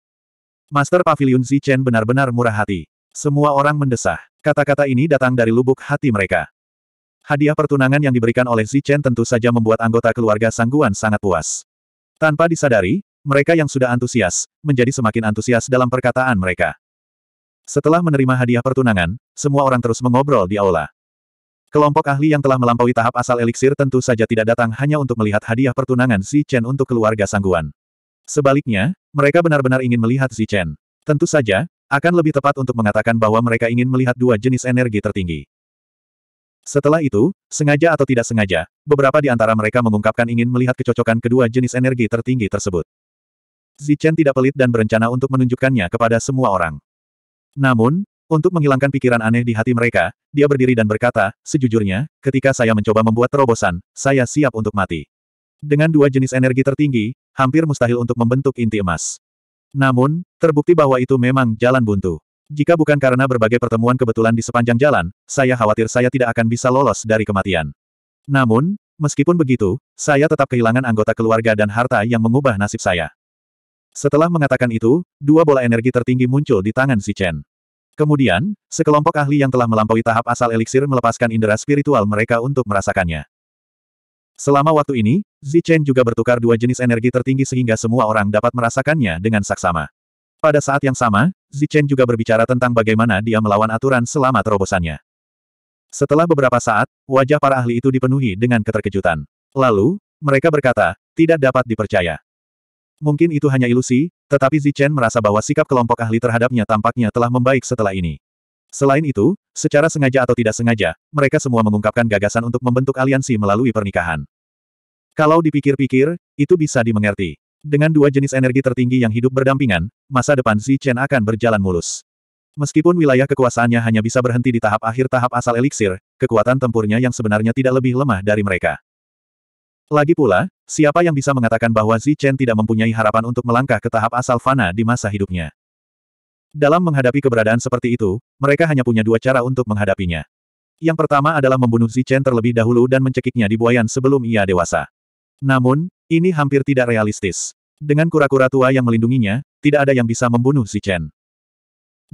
Master Pavilion Zi Chen benar-benar murah hati. Semua orang mendesah. Kata-kata ini datang dari lubuk hati mereka. Hadiah pertunangan yang diberikan oleh Zichen tentu saja membuat anggota keluarga Sangguan sangat puas. Tanpa disadari, mereka yang sudah antusias, menjadi semakin antusias dalam perkataan mereka. Setelah menerima hadiah pertunangan, semua orang terus mengobrol di aula. Kelompok ahli yang telah melampaui tahap asal eliksir tentu saja tidak datang hanya untuk melihat hadiah pertunangan Zichen untuk keluarga Sangguan. Sebaliknya, mereka benar-benar ingin melihat Zichen. Tentu saja, akan lebih tepat untuk mengatakan bahwa mereka ingin melihat dua jenis energi tertinggi. Setelah itu, sengaja atau tidak sengaja, beberapa di antara mereka mengungkapkan ingin melihat kecocokan kedua jenis energi tertinggi tersebut. Zichen tidak pelit dan berencana untuk menunjukkannya kepada semua orang. Namun, untuk menghilangkan pikiran aneh di hati mereka, dia berdiri dan berkata, sejujurnya, ketika saya mencoba membuat terobosan, saya siap untuk mati. Dengan dua jenis energi tertinggi, hampir mustahil untuk membentuk inti emas. Namun, terbukti bahwa itu memang jalan buntu. Jika bukan karena berbagai pertemuan kebetulan di sepanjang jalan, saya khawatir saya tidak akan bisa lolos dari kematian. Namun, meskipun begitu, saya tetap kehilangan anggota keluarga dan harta yang mengubah nasib saya. Setelah mengatakan itu, dua bola energi tertinggi muncul di tangan si Chen. Kemudian, sekelompok ahli yang telah melampaui tahap asal eliksir melepaskan indera spiritual mereka untuk merasakannya. Selama waktu ini, Chen juga bertukar dua jenis energi tertinggi sehingga semua orang dapat merasakannya dengan saksama. Pada saat yang sama, Zichen juga berbicara tentang bagaimana dia melawan aturan selama terobosannya. Setelah beberapa saat, wajah para ahli itu dipenuhi dengan keterkejutan. Lalu, mereka berkata, tidak dapat dipercaya. Mungkin itu hanya ilusi, tetapi Zichen merasa bahwa sikap kelompok ahli terhadapnya tampaknya telah membaik setelah ini. Selain itu, secara sengaja atau tidak sengaja, mereka semua mengungkapkan gagasan untuk membentuk aliansi melalui pernikahan. Kalau dipikir-pikir, itu bisa dimengerti. Dengan dua jenis energi tertinggi yang hidup berdampingan, masa depan Zichen akan berjalan mulus. Meskipun wilayah kekuasaannya hanya bisa berhenti di tahap akhir tahap asal eliksir, kekuatan tempurnya yang sebenarnya tidak lebih lemah dari mereka. Lagi pula, siapa yang bisa mengatakan bahwa Zichen tidak mempunyai harapan untuk melangkah ke tahap asal fana di masa hidupnya? Dalam menghadapi keberadaan seperti itu, mereka hanya punya dua cara untuk menghadapinya. Yang pertama adalah membunuh Zichen terlebih dahulu dan mencekiknya di buayan sebelum ia dewasa. Namun, ini hampir tidak realistis. Dengan kura-kura tua yang melindunginya, tidak ada yang bisa membunuh Zichen.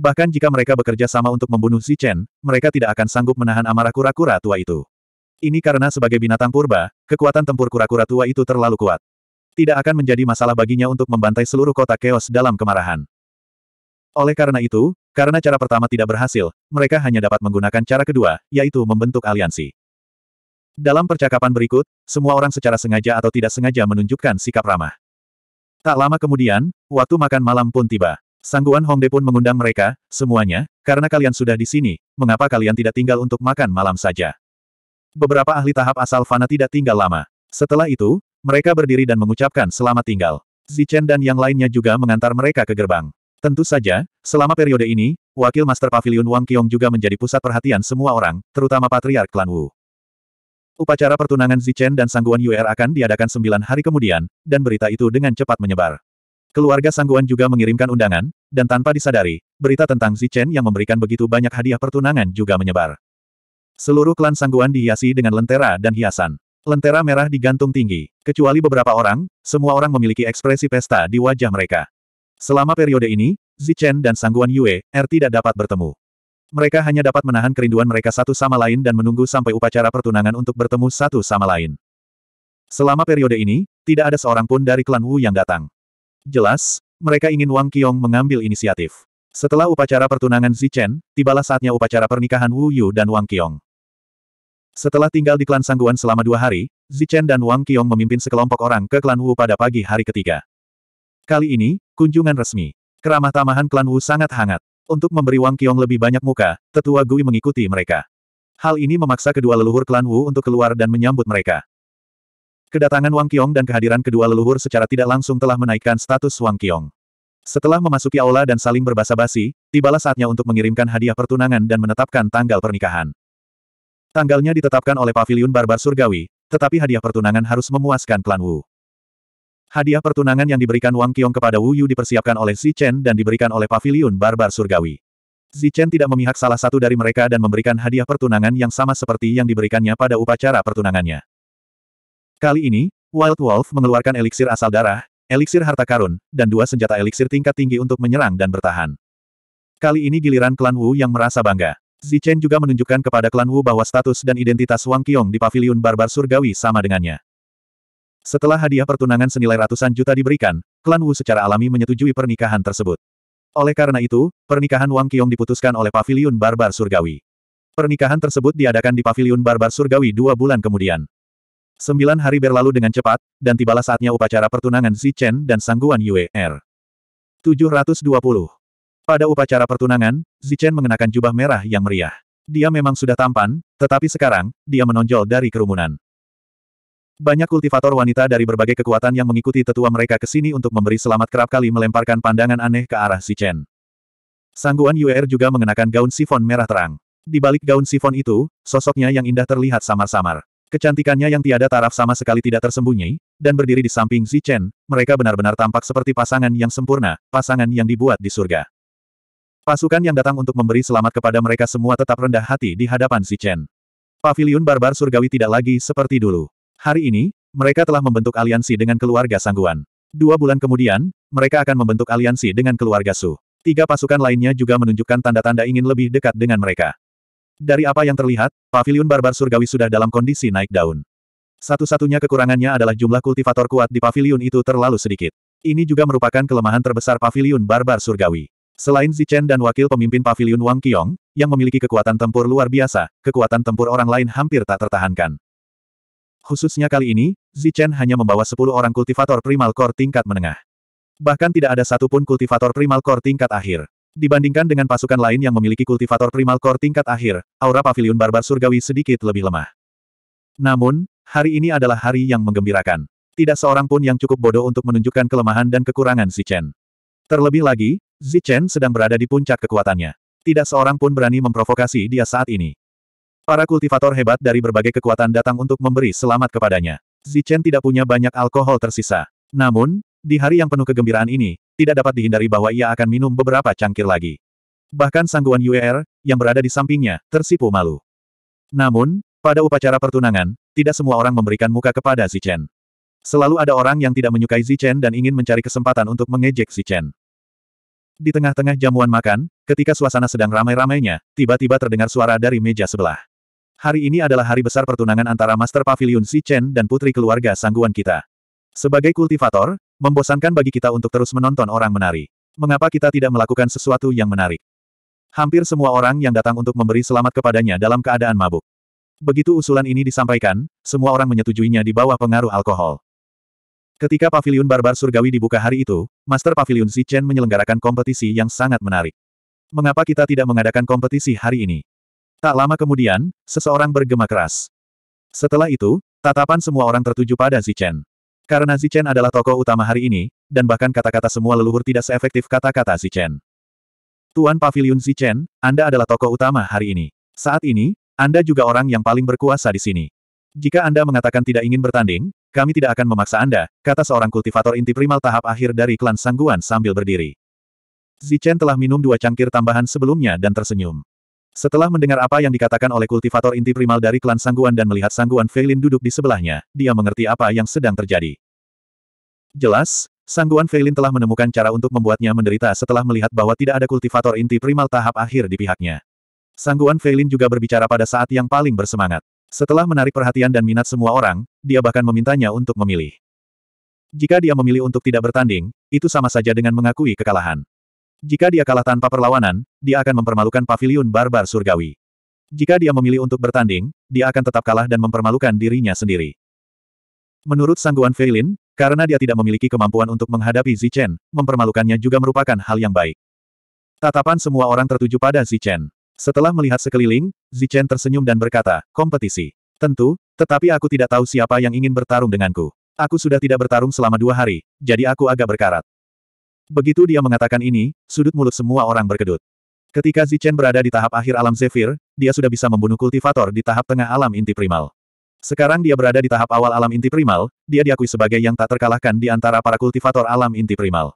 Bahkan jika mereka bekerja sama untuk membunuh Zichen, mereka tidak akan sanggup menahan amarah kura-kura tua itu. Ini karena sebagai binatang purba, kekuatan tempur kura-kura tua itu terlalu kuat. Tidak akan menjadi masalah baginya untuk membantai seluruh kota keos dalam kemarahan. Oleh karena itu, karena cara pertama tidak berhasil, mereka hanya dapat menggunakan cara kedua, yaitu membentuk aliansi. Dalam percakapan berikut, semua orang secara sengaja atau tidak sengaja menunjukkan sikap ramah. Tak lama kemudian, waktu makan malam pun tiba. Sangguan Hongde pun mengundang mereka, semuanya, karena kalian sudah di sini, mengapa kalian tidak tinggal untuk makan malam saja? Beberapa ahli tahap asal fana tidak tinggal lama. Setelah itu, mereka berdiri dan mengucapkan selamat tinggal. Zichen dan yang lainnya juga mengantar mereka ke gerbang. Tentu saja, selama periode ini, wakil Master Pavilion Wang Qiong juga menjadi pusat perhatian semua orang, terutama Patriark Klan Wu. Upacara pertunangan Zichen dan Sangguan Yuer akan diadakan sembilan hari kemudian, dan berita itu dengan cepat menyebar. Keluarga Sangguan juga mengirimkan undangan, dan tanpa disadari, berita tentang Zichen yang memberikan begitu banyak hadiah pertunangan juga menyebar. Seluruh klan Sangguan dihiasi dengan lentera dan hiasan. Lentera merah digantung tinggi. Kecuali beberapa orang, semua orang memiliki ekspresi pesta di wajah mereka. Selama periode ini, Zichen dan Sangguan Yue, Er tidak dapat bertemu. Mereka hanya dapat menahan kerinduan mereka satu sama lain dan menunggu sampai upacara pertunangan untuk bertemu satu sama lain. Selama periode ini, tidak ada seorang pun dari klan Wu yang datang. Jelas, mereka ingin Wang Qiong mengambil inisiatif. Setelah upacara pertunangan Zichen, tibalah saatnya upacara pernikahan Wu Yu dan Wang Qiong. Setelah tinggal di klan Sangguan selama dua hari, Zichen dan Wang Qiong memimpin sekelompok orang ke klan Wu pada pagi hari ketiga. Kali ini, kunjungan resmi. Keramah tamahan klan Wu sangat hangat. Untuk memberi Wang Qiong lebih banyak muka, tetua Gui mengikuti mereka. Hal ini memaksa kedua leluhur klan Wu untuk keluar dan menyambut mereka. Kedatangan Wang Qiong dan kehadiran kedua leluhur secara tidak langsung telah menaikkan status Wang Qiong. Setelah memasuki aula dan saling berbasa-basi, tibalah saatnya untuk mengirimkan hadiah pertunangan dan menetapkan tanggal pernikahan. Tanggalnya ditetapkan oleh Paviliun Barbar Surgawi, tetapi hadiah pertunangan harus memuaskan klan Wu. Hadiah pertunangan yang diberikan Wang Qiong kepada Wu Yu dipersiapkan oleh Chen dan diberikan oleh Paviliun Barbar Surgawi. Chen tidak memihak salah satu dari mereka dan memberikan hadiah pertunangan yang sama seperti yang diberikannya pada upacara pertunangannya. Kali ini, Wild Wolf mengeluarkan eliksir asal darah, eliksir harta karun, dan dua senjata eliksir tingkat tinggi untuk menyerang dan bertahan. Kali ini giliran klan Wu yang merasa bangga. Zichen juga menunjukkan kepada klan Wu bahwa status dan identitas Wang Qiong di Paviliun Barbar Surgawi sama dengannya. Setelah hadiah pertunangan senilai ratusan juta diberikan, klan Wu secara alami menyetujui pernikahan tersebut. Oleh karena itu, pernikahan Wang Qiong diputuskan oleh Paviliun Barbar Surgawi. Pernikahan tersebut diadakan di Paviliun Barbar Surgawi dua bulan kemudian. Sembilan hari berlalu dengan cepat, dan tibalah saatnya upacara pertunangan Zichen dan Sangguan Yue R. 720. Pada upacara pertunangan, Zichen mengenakan jubah merah yang meriah. Dia memang sudah tampan, tetapi sekarang, dia menonjol dari kerumunan. Banyak kultivator wanita dari berbagai kekuatan yang mengikuti tetua mereka ke sini untuk memberi selamat kerap kali melemparkan pandangan aneh ke arah Zichen. Sangguan Yuer juga mengenakan gaun sifon merah terang. Di balik gaun sifon itu, sosoknya yang indah terlihat samar-samar. Kecantikannya yang tiada taraf sama sekali tidak tersembunyi, dan berdiri di samping Zichen, mereka benar-benar tampak seperti pasangan yang sempurna, pasangan yang dibuat di surga. Pasukan yang datang untuk memberi selamat kepada mereka semua tetap rendah hati di hadapan si Chen. Paviliun Barbar Surgawi tidak lagi seperti dulu. Hari ini, mereka telah membentuk aliansi dengan keluarga Sangguan. Dua bulan kemudian, mereka akan membentuk aliansi dengan keluarga Su. Tiga pasukan lainnya juga menunjukkan tanda-tanda ingin lebih dekat dengan mereka. Dari apa yang terlihat, Paviliun Barbar Surgawi sudah dalam kondisi naik daun. Satu-satunya kekurangannya adalah jumlah kultivator kuat di paviliun itu terlalu sedikit. Ini juga merupakan kelemahan terbesar Paviliun Barbar Surgawi. Selain Zichen dan wakil pemimpin paviliun Wang Qiong, yang memiliki kekuatan tempur luar biasa, kekuatan tempur orang lain hampir tak tertahankan. Khususnya kali ini, Zichen hanya membawa 10 orang kultivator primal core tingkat menengah. Bahkan tidak ada satupun kultivator primal core tingkat akhir. Dibandingkan dengan pasukan lain yang memiliki kultivator primal core tingkat akhir, aura pavilion barbar surgawi sedikit lebih lemah. Namun, hari ini adalah hari yang menggembirakan. Tidak seorang pun yang cukup bodoh untuk menunjukkan kelemahan dan kekurangan Zichen. Terlebih lagi, Zichen sedang berada di puncak kekuatannya. Tidak seorang pun berani memprovokasi dia saat ini. Para kultivator hebat dari berbagai kekuatan datang untuk memberi selamat kepadanya. Zichen tidak punya banyak alkohol tersisa. Namun, di hari yang penuh kegembiraan ini, tidak dapat dihindari bahwa ia akan minum beberapa cangkir lagi. Bahkan sangguan Yuer, yang berada di sampingnya, tersipu malu. Namun, pada upacara pertunangan, tidak semua orang memberikan muka kepada Zichen. Selalu ada orang yang tidak menyukai Zichen dan ingin mencari kesempatan untuk mengejek Zichen. Di tengah-tengah jamuan makan, ketika suasana sedang ramai-ramainya, tiba-tiba terdengar suara dari meja sebelah. Hari ini adalah hari besar pertunangan antara Master Pavilion Si Chen dan putri keluarga sangguan kita. Sebagai kultivator, membosankan bagi kita untuk terus menonton orang menari. Mengapa kita tidak melakukan sesuatu yang menarik? Hampir semua orang yang datang untuk memberi selamat kepadanya dalam keadaan mabuk. Begitu usulan ini disampaikan, semua orang menyetujuinya di bawah pengaruh alkohol. Ketika pavilion barbar surgawi dibuka hari itu, Master Pavilion Si Chen menyelenggarakan kompetisi yang sangat menarik. Mengapa kita tidak mengadakan kompetisi hari ini? Tak lama kemudian, seseorang bergema keras. Setelah itu, tatapan semua orang tertuju pada Zichen. Karena Zichen adalah tokoh utama hari ini, dan bahkan kata-kata semua leluhur tidak seefektif kata-kata Zichen. Tuan Pavilion Zichen, Anda adalah tokoh utama hari ini. Saat ini, Anda juga orang yang paling berkuasa di sini. Jika Anda mengatakan tidak ingin bertanding, kami tidak akan memaksa Anda, kata seorang kultivator inti primal tahap akhir dari klan Sangguan sambil berdiri. Zichen telah minum dua cangkir tambahan sebelumnya dan tersenyum. Setelah mendengar apa yang dikatakan oleh kultivator inti primal dari klan Sangguan dan melihat Sangguan Feilin duduk di sebelahnya, dia mengerti apa yang sedang terjadi. Jelas, Sangguan Feilin telah menemukan cara untuk membuatnya menderita setelah melihat bahwa tidak ada kultivator inti primal tahap akhir di pihaknya. Sangguan Feilin juga berbicara pada saat yang paling bersemangat. Setelah menarik perhatian dan minat semua orang, dia bahkan memintanya untuk memilih. Jika dia memilih untuk tidak bertanding, itu sama saja dengan mengakui kekalahan. Jika dia kalah tanpa perlawanan, dia akan mempermalukan pavilion barbar surgawi. Jika dia memilih untuk bertanding, dia akan tetap kalah dan mempermalukan dirinya sendiri. Menurut Sangguan Feilin, karena dia tidak memiliki kemampuan untuk menghadapi Zichen, mempermalukannya juga merupakan hal yang baik. Tatapan semua orang tertuju pada Zichen. Setelah melihat sekeliling, Zichen tersenyum dan berkata, kompetisi. Tentu, tetapi aku tidak tahu siapa yang ingin bertarung denganku. Aku sudah tidak bertarung selama dua hari, jadi aku agak berkarat. Begitu dia mengatakan ini, sudut mulut semua orang berkedut. Ketika Zichen berada di tahap akhir alam Zephyr, dia sudah bisa membunuh kultivator di tahap tengah alam inti primal. Sekarang dia berada di tahap awal alam inti primal, dia diakui sebagai yang tak terkalahkan di antara para kultivator alam inti primal.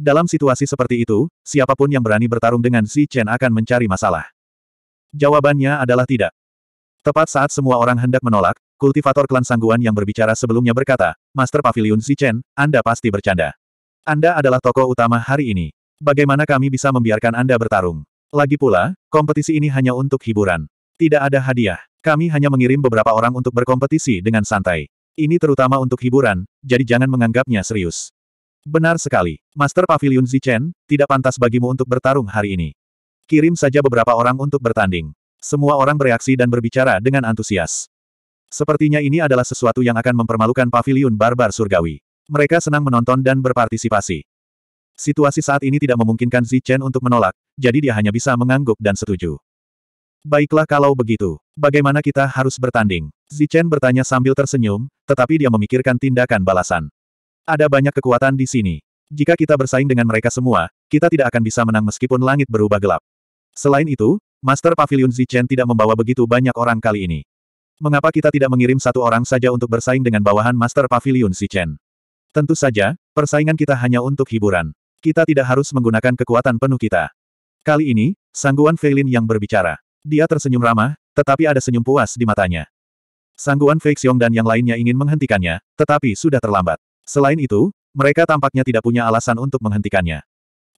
Dalam situasi seperti itu, siapa pun yang berani bertarung dengan Zichen akan mencari masalah. Jawabannya adalah tidak. Tepat saat semua orang hendak menolak, kultivator klan Sangguan yang berbicara sebelumnya berkata, Master Pavilion Zichen, Anda pasti bercanda. Anda adalah tokoh utama hari ini. Bagaimana kami bisa membiarkan Anda bertarung? Lagi pula, kompetisi ini hanya untuk hiburan. Tidak ada hadiah. Kami hanya mengirim beberapa orang untuk berkompetisi dengan santai. Ini terutama untuk hiburan, jadi jangan menganggapnya serius. Benar sekali. Master Pavilion Zichen, tidak pantas bagimu untuk bertarung hari ini. Kirim saja beberapa orang untuk bertanding. Semua orang bereaksi dan berbicara dengan antusias. Sepertinya ini adalah sesuatu yang akan mempermalukan pavilion barbar surgawi. Mereka senang menonton dan berpartisipasi. Situasi saat ini tidak memungkinkan Zichen untuk menolak, jadi dia hanya bisa mengangguk dan setuju. Baiklah kalau begitu, bagaimana kita harus bertanding? Zichen bertanya sambil tersenyum, tetapi dia memikirkan tindakan balasan. Ada banyak kekuatan di sini. Jika kita bersaing dengan mereka semua, kita tidak akan bisa menang meskipun langit berubah gelap. Selain itu, Master Pavilion Zichen tidak membawa begitu banyak orang kali ini. Mengapa kita tidak mengirim satu orang saja untuk bersaing dengan bawahan Master Pavilion Zichen? Tentu saja, persaingan kita hanya untuk hiburan. Kita tidak harus menggunakan kekuatan penuh kita. Kali ini, Sangguan Feilin yang berbicara. Dia tersenyum ramah, tetapi ada senyum puas di matanya. Sangguan Fei Xiong dan yang lainnya ingin menghentikannya, tetapi sudah terlambat. Selain itu, mereka tampaknya tidak punya alasan untuk menghentikannya.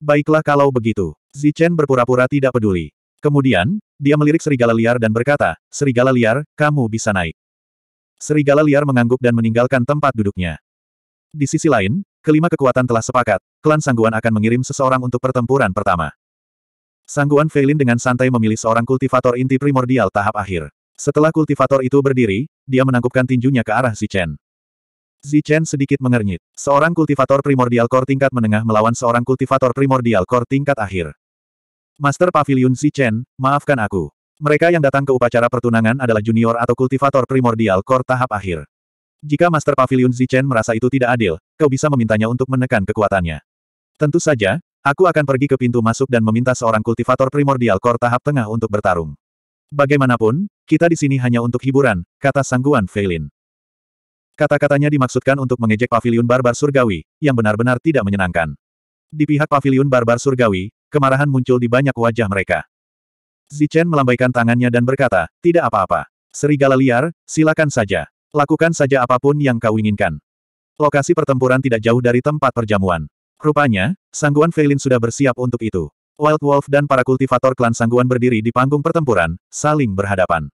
Baiklah kalau begitu. Zichen berpura-pura tidak peduli. Kemudian, dia melirik serigala liar dan berkata, Serigala liar, kamu bisa naik. Serigala liar mengangguk dan meninggalkan tempat duduknya. Di sisi lain, kelima kekuatan telah sepakat, klan Sangguan akan mengirim seseorang untuk pertempuran pertama. Sangguan Feilin dengan santai memilih seorang kultivator inti primordial tahap akhir. Setelah kultivator itu berdiri, dia menangkupkan tinjunya ke arah Zichen. Zichen sedikit mengernyit. Seorang kultivator primordial core tingkat menengah melawan seorang kultivator primordial core tingkat akhir. Master Pavilion Zichen, maafkan aku. Mereka yang datang ke upacara pertunangan adalah junior atau kultivator primordial core tahap akhir. Jika Master Pavilion Zichen merasa itu tidak adil, kau bisa memintanya untuk menekan kekuatannya. Tentu saja, aku akan pergi ke pintu masuk dan meminta seorang kultivator primordial core tahap tengah untuk bertarung. Bagaimanapun, kita di sini hanya untuk hiburan, kata Sangguan Feilin. Kata-katanya dimaksudkan untuk mengejek pavilion barbar surgawi, yang benar-benar tidak menyenangkan. Di pihak pavilion barbar surgawi, kemarahan muncul di banyak wajah mereka. Zichen melambaikan tangannya dan berkata, tidak apa-apa. Serigala liar, silakan saja. Lakukan saja apa pun yang kau inginkan. Lokasi pertempuran tidak jauh dari tempat perjamuan. Rupanya, Sangguan Feilin sudah bersiap untuk itu. Wild Wolf dan para kultivator klan Sangguan berdiri di panggung pertempuran, saling berhadapan.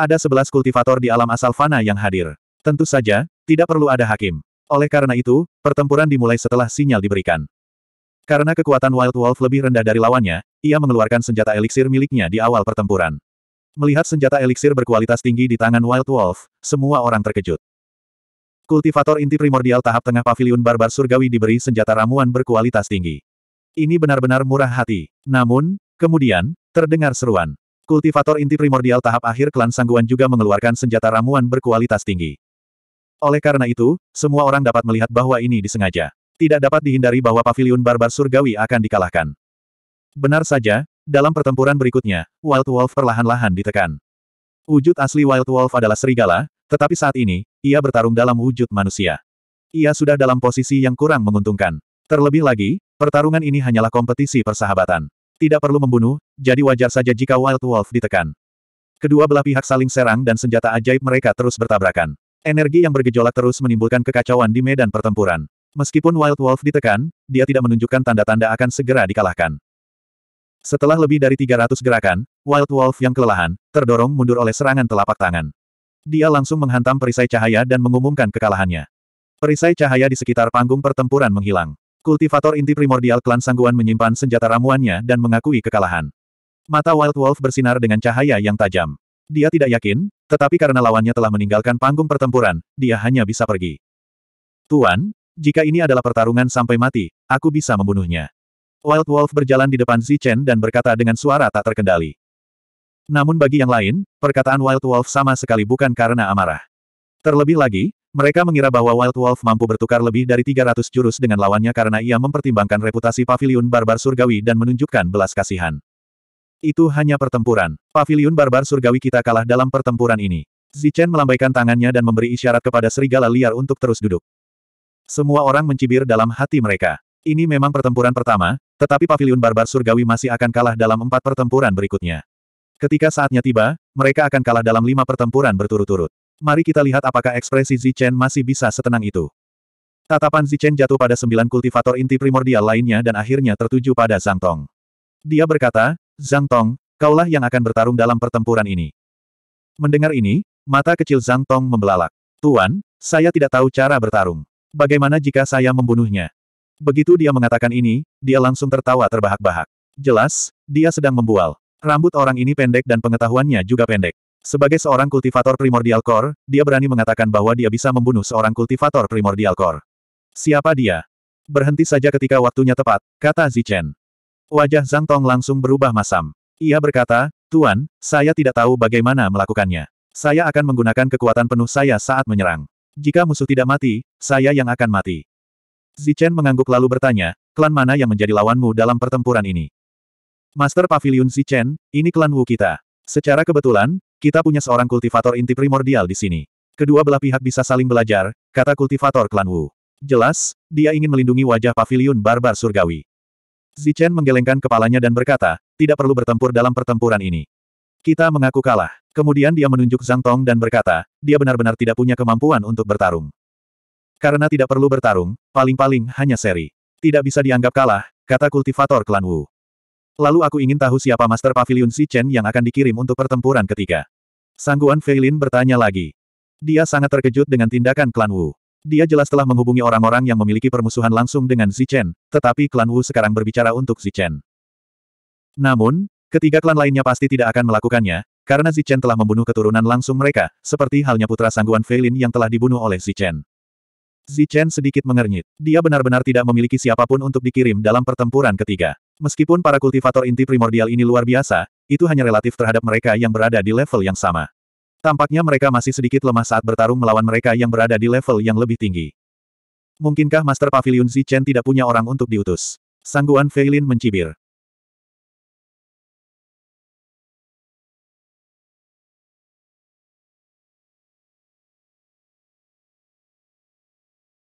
Ada sebelas kultivator di alam asal fana yang hadir. Tentu saja, tidak perlu ada hakim. Oleh karena itu, pertempuran dimulai setelah sinyal diberikan. Karena kekuatan Wild Wolf lebih rendah dari lawannya, ia mengeluarkan senjata eliksir miliknya di awal pertempuran. Melihat senjata eliksir berkualitas tinggi di tangan Wild Wolf, semua orang terkejut. Kultivator inti primordial tahap tengah pavilion barbar surgawi diberi senjata ramuan berkualitas tinggi. Ini benar-benar murah hati. Namun, kemudian, terdengar seruan. Kultivator inti primordial tahap akhir klan Sangguan juga mengeluarkan senjata ramuan berkualitas tinggi. Oleh karena itu, semua orang dapat melihat bahwa ini disengaja. Tidak dapat dihindari bahwa pavilion barbar surgawi akan dikalahkan. Benar saja, dalam pertempuran berikutnya, Wild Wolf perlahan-lahan ditekan. Wujud asli Wild Wolf adalah serigala, tetapi saat ini, ia bertarung dalam wujud manusia. Ia sudah dalam posisi yang kurang menguntungkan. Terlebih lagi, Pertarungan ini hanyalah kompetisi persahabatan. Tidak perlu membunuh, jadi wajar saja jika Wild Wolf ditekan. Kedua belah pihak saling serang dan senjata ajaib mereka terus bertabrakan. Energi yang bergejolak terus menimbulkan kekacauan di medan pertempuran. Meskipun Wild Wolf ditekan, dia tidak menunjukkan tanda-tanda akan segera dikalahkan. Setelah lebih dari 300 gerakan, Wild Wolf yang kelelahan, terdorong mundur oleh serangan telapak tangan. Dia langsung menghantam perisai cahaya dan mengumumkan kekalahannya. Perisai cahaya di sekitar panggung pertempuran menghilang. Kultivator inti primordial klan Sangguan menyimpan senjata ramuannya dan mengakui kekalahan. Mata Wild Wolf bersinar dengan cahaya yang tajam. Dia tidak yakin, tetapi karena lawannya telah meninggalkan panggung pertempuran, dia hanya bisa pergi. Tuan, jika ini adalah pertarungan sampai mati, aku bisa membunuhnya. Wild Wolf berjalan di depan Zichen dan berkata dengan suara tak terkendali. Namun bagi yang lain, perkataan Wild Wolf sama sekali bukan karena amarah. Terlebih lagi, mereka mengira bahwa Wild Wolf mampu bertukar lebih dari 300 jurus dengan lawannya karena ia mempertimbangkan reputasi Pavilion Barbar Surgawi dan menunjukkan belas kasihan. Itu hanya pertempuran. Pavilion Barbar Surgawi kita kalah dalam pertempuran ini. Zichen melambaikan tangannya dan memberi isyarat kepada serigala liar untuk terus duduk. Semua orang mencibir dalam hati mereka. Ini memang pertempuran pertama, tetapi Pavilion Barbar Surgawi masih akan kalah dalam empat pertempuran berikutnya. Ketika saatnya tiba, mereka akan kalah dalam lima pertempuran berturut-turut. Mari kita lihat apakah ekspresi Zichen masih bisa setenang itu. Tatapan Zichen jatuh pada sembilan kultivator inti primordial lainnya dan akhirnya tertuju pada Zhang Tong. Dia berkata, Zhang Tong, kaulah yang akan bertarung dalam pertempuran ini. Mendengar ini, mata kecil Zhang Tong membelalak. Tuan, saya tidak tahu cara bertarung. Bagaimana jika saya membunuhnya? Begitu dia mengatakan ini, dia langsung tertawa terbahak-bahak. Jelas, dia sedang membual. Rambut orang ini pendek dan pengetahuannya juga pendek. Sebagai seorang kultivator primordial core, dia berani mengatakan bahwa dia bisa membunuh seorang kultivator primordial core. Siapa dia? Berhenti saja ketika waktunya tepat, kata Zichen. Wajah Zhang Tong langsung berubah masam. Ia berkata, Tuan, saya tidak tahu bagaimana melakukannya. Saya akan menggunakan kekuatan penuh saya saat menyerang. Jika musuh tidak mati, saya yang akan mati. Zichen mengangguk lalu bertanya, klan mana yang menjadi lawanmu dalam pertempuran ini? Master Pavilion Zichen, ini klan Wu kita. Secara kebetulan, kita punya seorang kultivator inti primordial di sini. Kedua belah pihak bisa saling belajar, kata kultivator klan Wu. Jelas, dia ingin melindungi wajah pavilion barbar surgawi. Zichen menggelengkan kepalanya dan berkata, tidak perlu bertempur dalam pertempuran ini. Kita mengaku kalah. Kemudian dia menunjuk Zhang Tong dan berkata, dia benar-benar tidak punya kemampuan untuk bertarung. Karena tidak perlu bertarung, paling-paling hanya seri. Tidak bisa dianggap kalah, kata kultivator klan Wu. Lalu aku ingin tahu siapa Master Pavilion Chen yang akan dikirim untuk pertempuran ketiga. Sangguan Feilin bertanya lagi. Dia sangat terkejut dengan tindakan klan Wu. Dia jelas telah menghubungi orang-orang yang memiliki permusuhan langsung dengan Chen, tetapi klan Wu sekarang berbicara untuk Chen. Namun, ketiga klan lainnya pasti tidak akan melakukannya, Karena Zichen telah membunuh keturunan langsung mereka, seperti halnya putra sangguan Feilin yang telah dibunuh oleh Zichen. Zichen sedikit mengernyit. Dia benar-benar tidak memiliki siapa pun untuk dikirim dalam pertempuran ketiga. Meskipun para kultivator inti primordial ini luar biasa, itu hanya relatif terhadap mereka yang berada di level yang sama. Tampaknya mereka masih sedikit lemah saat bertarung melawan mereka yang berada di level yang lebih tinggi. Mungkinkah Master Pavilion Zichen tidak punya orang untuk diutus? Sangguan Feilin mencibir.